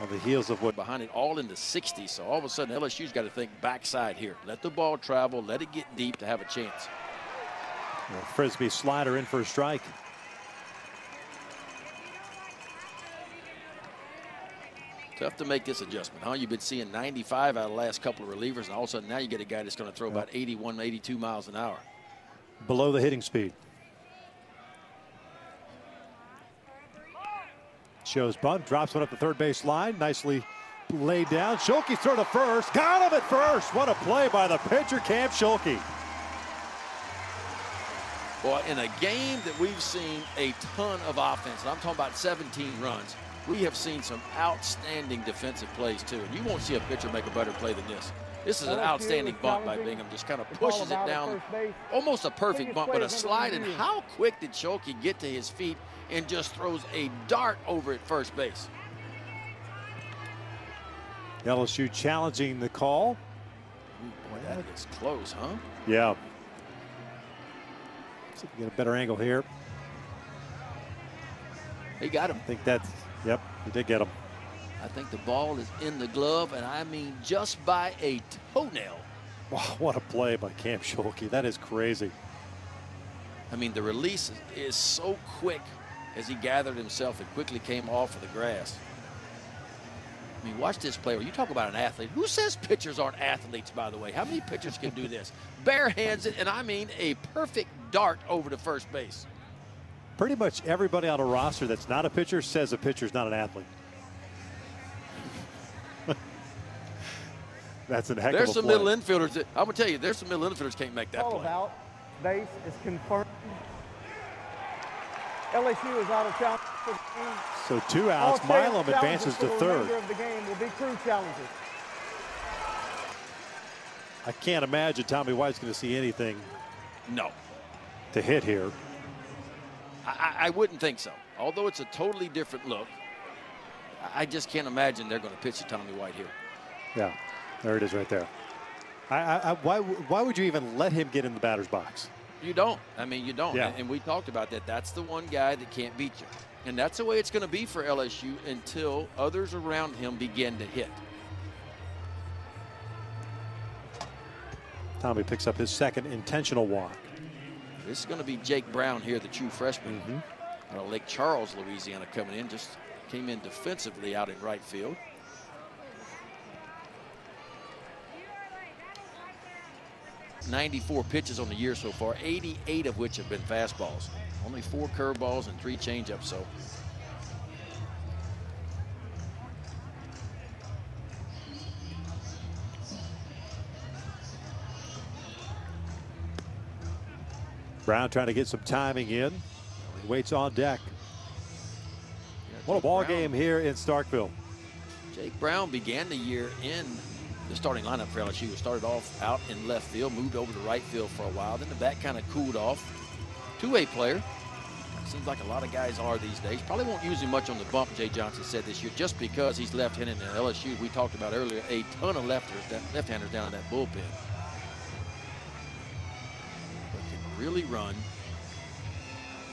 S2: on the heels of what
S1: behind it all in the 60s. So all of a sudden LSU's got to think backside here. Let the ball travel, let it get deep to have a chance.
S2: Well, Frisbee slider in for a strike.
S1: Tough to make this adjustment, huh? You've been seeing 95 out of the last couple of relievers, and all of a sudden now you get a guy that's going to throw yep. about 81, 82 miles an hour
S2: below the hitting speed. Shows bunt, drops one up the third base line, nicely laid down. Schulke throw to first, got him at first. What a play by the pitcher, Cam Schulke.
S1: Boy, in a game that we've seen a ton of offense, and I'm talking about 17 runs, we have seen some outstanding defensive plays too. And you won't see a pitcher make a better play than this. This is an outstanding bump by Bingham. Just kind of pushes it down. Almost a perfect bump, but a slide. And how quick did Schulke get to his feet and just throws a dart over at first base?
S2: LSU challenging the call.
S1: Ooh, boy, that is close, huh?
S2: Yeah. See if we get a better angle here.
S1: He got him.
S2: I think that's, yep, he did get him.
S1: I think the ball is in the glove, and I mean just by a toenail. [laughs]
S2: Wow, what a play by Cam Schulke. That is crazy.
S1: I mean, the release is so quick as he gathered himself and quickly came off of the grass. I mean, watch this player. You talk about an athlete. Who says pitchers aren't athletes, by the way? How many pitchers can do this? [laughs] Bare hands it, and I mean a perfect dart over to first base.
S2: Pretty much everybody on a roster that's not a pitcher says a pitcher's not an athlete. That's a heck
S1: There's
S2: of a deal.
S1: There's some
S2: play.
S1: middle infielders. That, I'm gonna tell you, there's some middle infielders can't make that
S4: Call
S1: play.
S4: out base is confirmed. LSU is out of challenge for the game.
S2: So two outs.
S4: challenges
S2: Milam advances to third.
S4: remainder of the game will be crew challenges.
S2: I can't imagine Tommy White's going to see anything
S1: No,
S2: to hit here.
S1: I, I- I wouldn't think so. Although it's a totally different look, I- I just can't imagine they're going to pitch to Tommy White here.
S2: Yeah, there it is right there. I, I, I, why, why would you even let him get in the batter's box?
S1: You don't. I mean, you don't.
S2: Yeah.
S1: And, and we talked about that. That's the one guy that can't beat you. And that's the way it's going to be for LSU until others around him begin to hit.
S2: Tommy picks up his second intentional walk.
S1: This is going to be Jake Brown here, the true freshman mm-hmm. out of Lake Charles, Louisiana, coming in. Just came in defensively out in right field. Ninety-four pitches on the year so far, 88 of which have been fastballs. Only four curveballs and three changeups. So
S2: Brown trying to get some timing in. He waits on deck. What a ball
S1: Brown-
S2: game here in Starkville.
S1: Jake Brown began the year in the starting lineup for LSU. Started off out in left field, moved over to right field for a while. Then the bat kind of cooled off. Two-way player. Seems like a lot of guys are these days. Probably won't use him much on the bump, Jay Johnson said this year, just because he's left-handed and LSU, we talked about earlier, a ton of left-handers down in that bullpen. But can really run.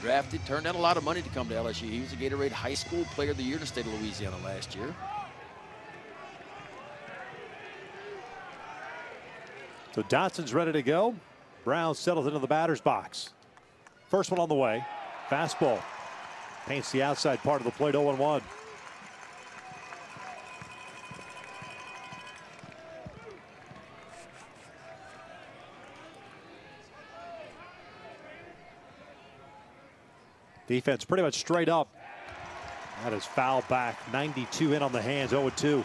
S1: Drafted, turned down a lot of money to come to LSU. He was a Gatorade High School Player of the Year in the state of Louisiana last year.
S2: So Dotson's ready to go. Brown settles into the batter's box. First one on the way. Fastball. Paints the outside part of the plate 0 1. Defense pretty much straight up. That is foul back. 92 in on the hands, 0 2.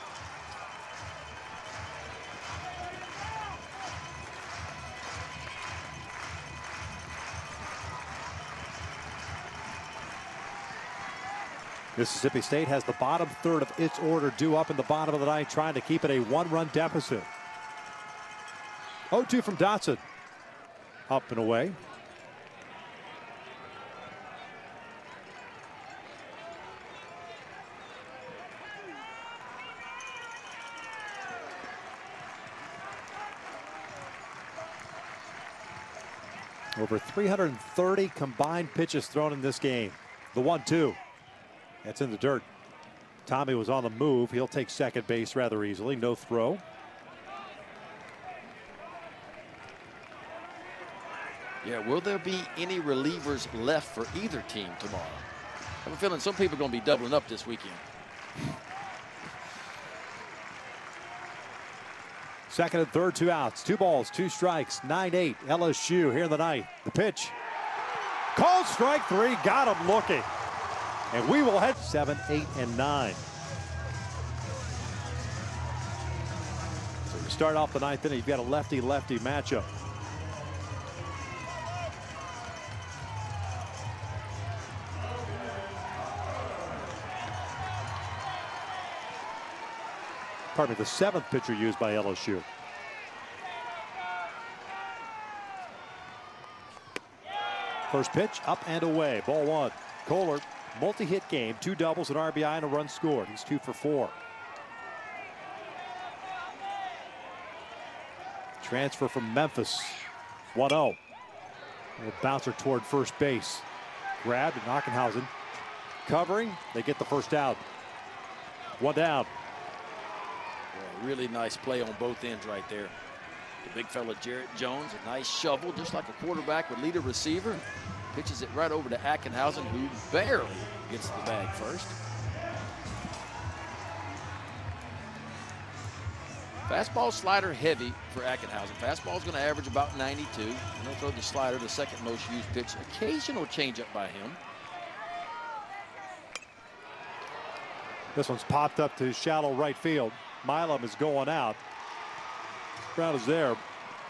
S2: Mississippi State has the bottom third of its order due up in the bottom of the ninth, trying to keep it a one-run deficit. 0-2 from Dotson. Up and away. Over 330 combined pitches thrown in this game. The 1-2. That's in the dirt. Tommy was on the move. He'll take second base rather easily. No throw.
S1: Yeah, will there be any relievers left for either team tomorrow? I have a feeling some people are going to be doubling up this weekend.
S2: Second and third, two outs, two balls, two strikes, 9-8. LSU here in the ninth. The pitch. Called strike three. Got him looking. And we will head seven, eight, and nine. So we start off the ninth inning. You've got a lefty-lefty matchup. Pardon me, the seventh pitcher used by LSU. First pitch, up and away. Ball one. Kohler, multi-hit game, two doubles, an RBI, and a run scored. He's two for four. Transfer from Memphis. 1-0. A bouncer toward first base. Grabbed and Ackenhausen covering. They get the first out. One down.
S1: Boy, really nice play on both ends right there. The big fella Jarrett Jones, a nice shovel, just like a quarterback would lead a receiver. Pitches it right over to Ackenhausen, who barely gets the bag first. Fastball slider heavy for Ackenhausen. Fastball is going to average about 92. And he'll throw the slider, the second most used pitch. Occasional changeup by him.
S2: This one's popped up to shallow right field. Milam is going out. Crowd is there.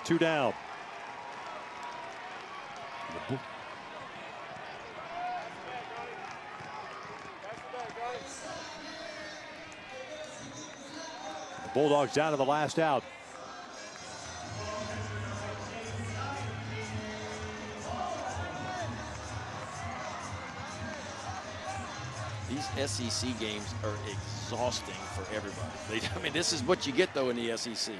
S2: Two down. Bulldogs down to the last out.
S1: These SEC games are exhausting for everybody. They, [laughs] I mean, this is what you get, though, in the SEC.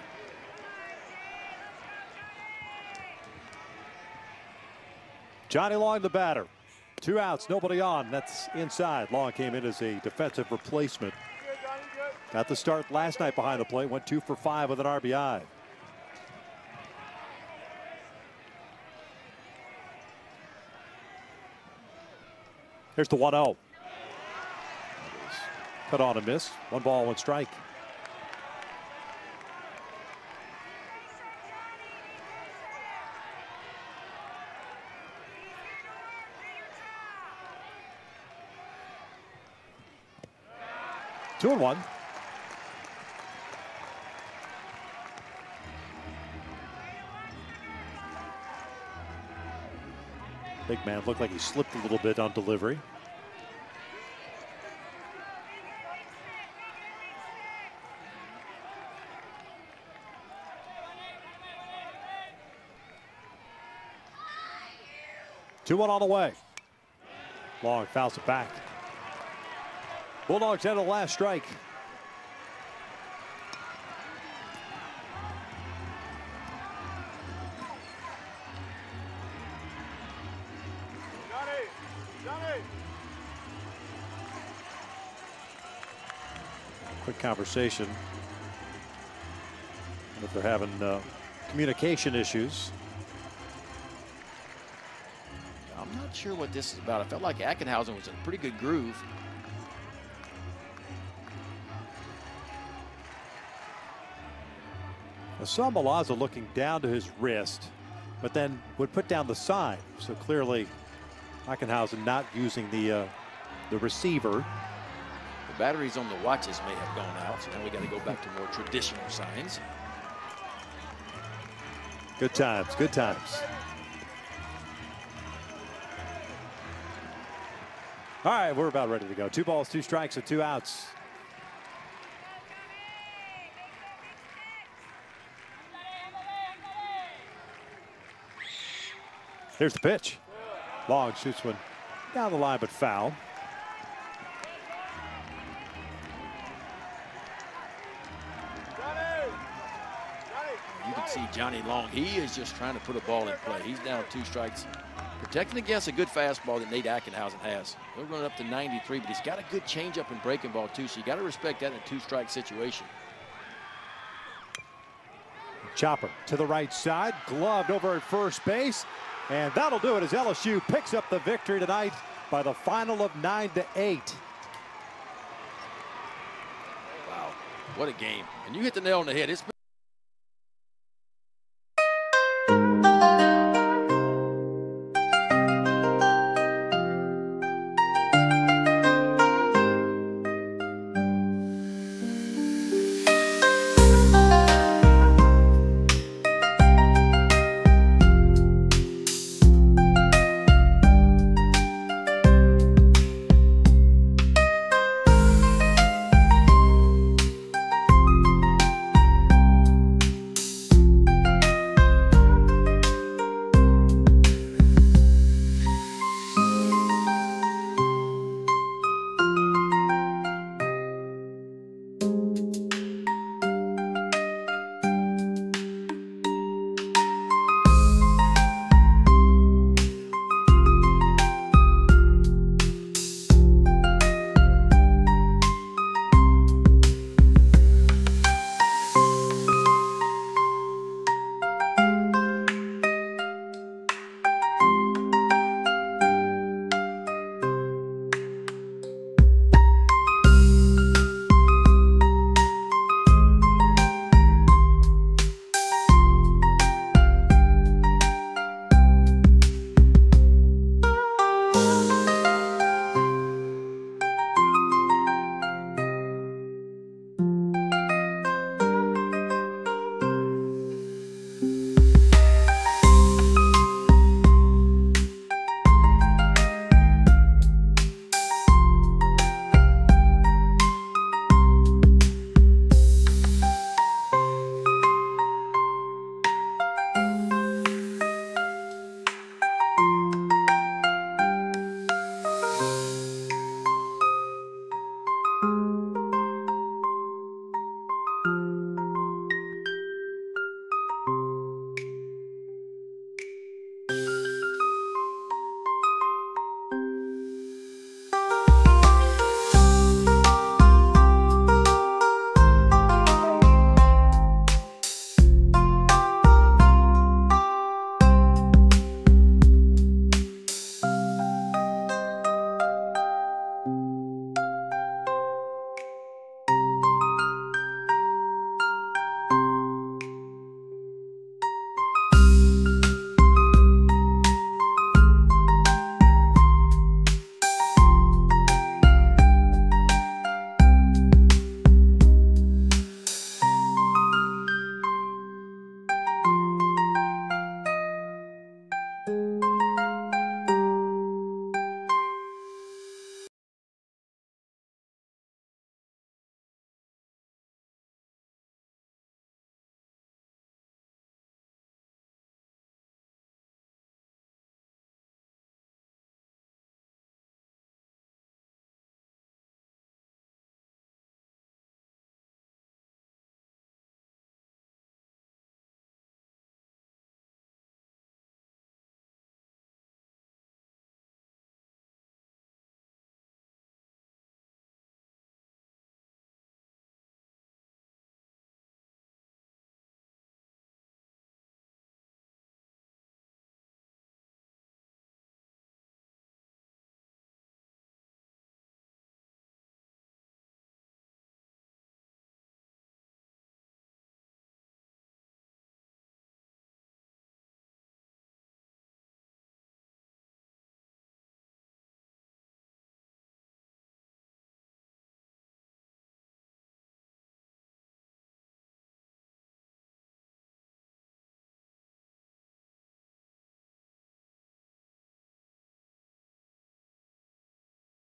S2: Johnny Long, the batter. Two outs, nobody on. That's inside. Long came in as a defensive replacement. Got the start last night behind the plate. Went two for five with an RBI. Here's the 1 0. Cut on a miss. One ball, one strike. Two and one. Big man looked like he slipped a little bit on delivery. Two one on the way. Long fouls it back. Bulldogs had a last strike. Conversation. If they're having uh, communication issues.
S1: I'm not sure what this is about. I felt like Ackenhausen was in a pretty good groove.
S2: I saw Milazzo looking down to his wrist, but then would put down the sign. So clearly, Ackenhausen not using the uh, the receiver.
S1: The batteries on the watches may have gone out, so now we got to go back to more traditional signs.
S2: Good times, good times. All right, we're about ready to go. Two balls, two strikes, and two outs. Here's the pitch. Long shoots one down the line, but foul.
S4: Johnny! Johnny!
S1: You can see Johnny Long. He is just trying to put a ball in play. He's down two strikes. Protecting against a good fastball that Nate Ackenhausen has. He'll run up to 93, but he's got a good changeup and breaking ball, too. So you got to respect that in a two strike situation.
S2: Chopper to the right side, gloved over at first base, and that'll do it as LSU picks up the victory tonight by the final of nine to eight.
S1: Wow. What a game. And you hit the nail on the head. It's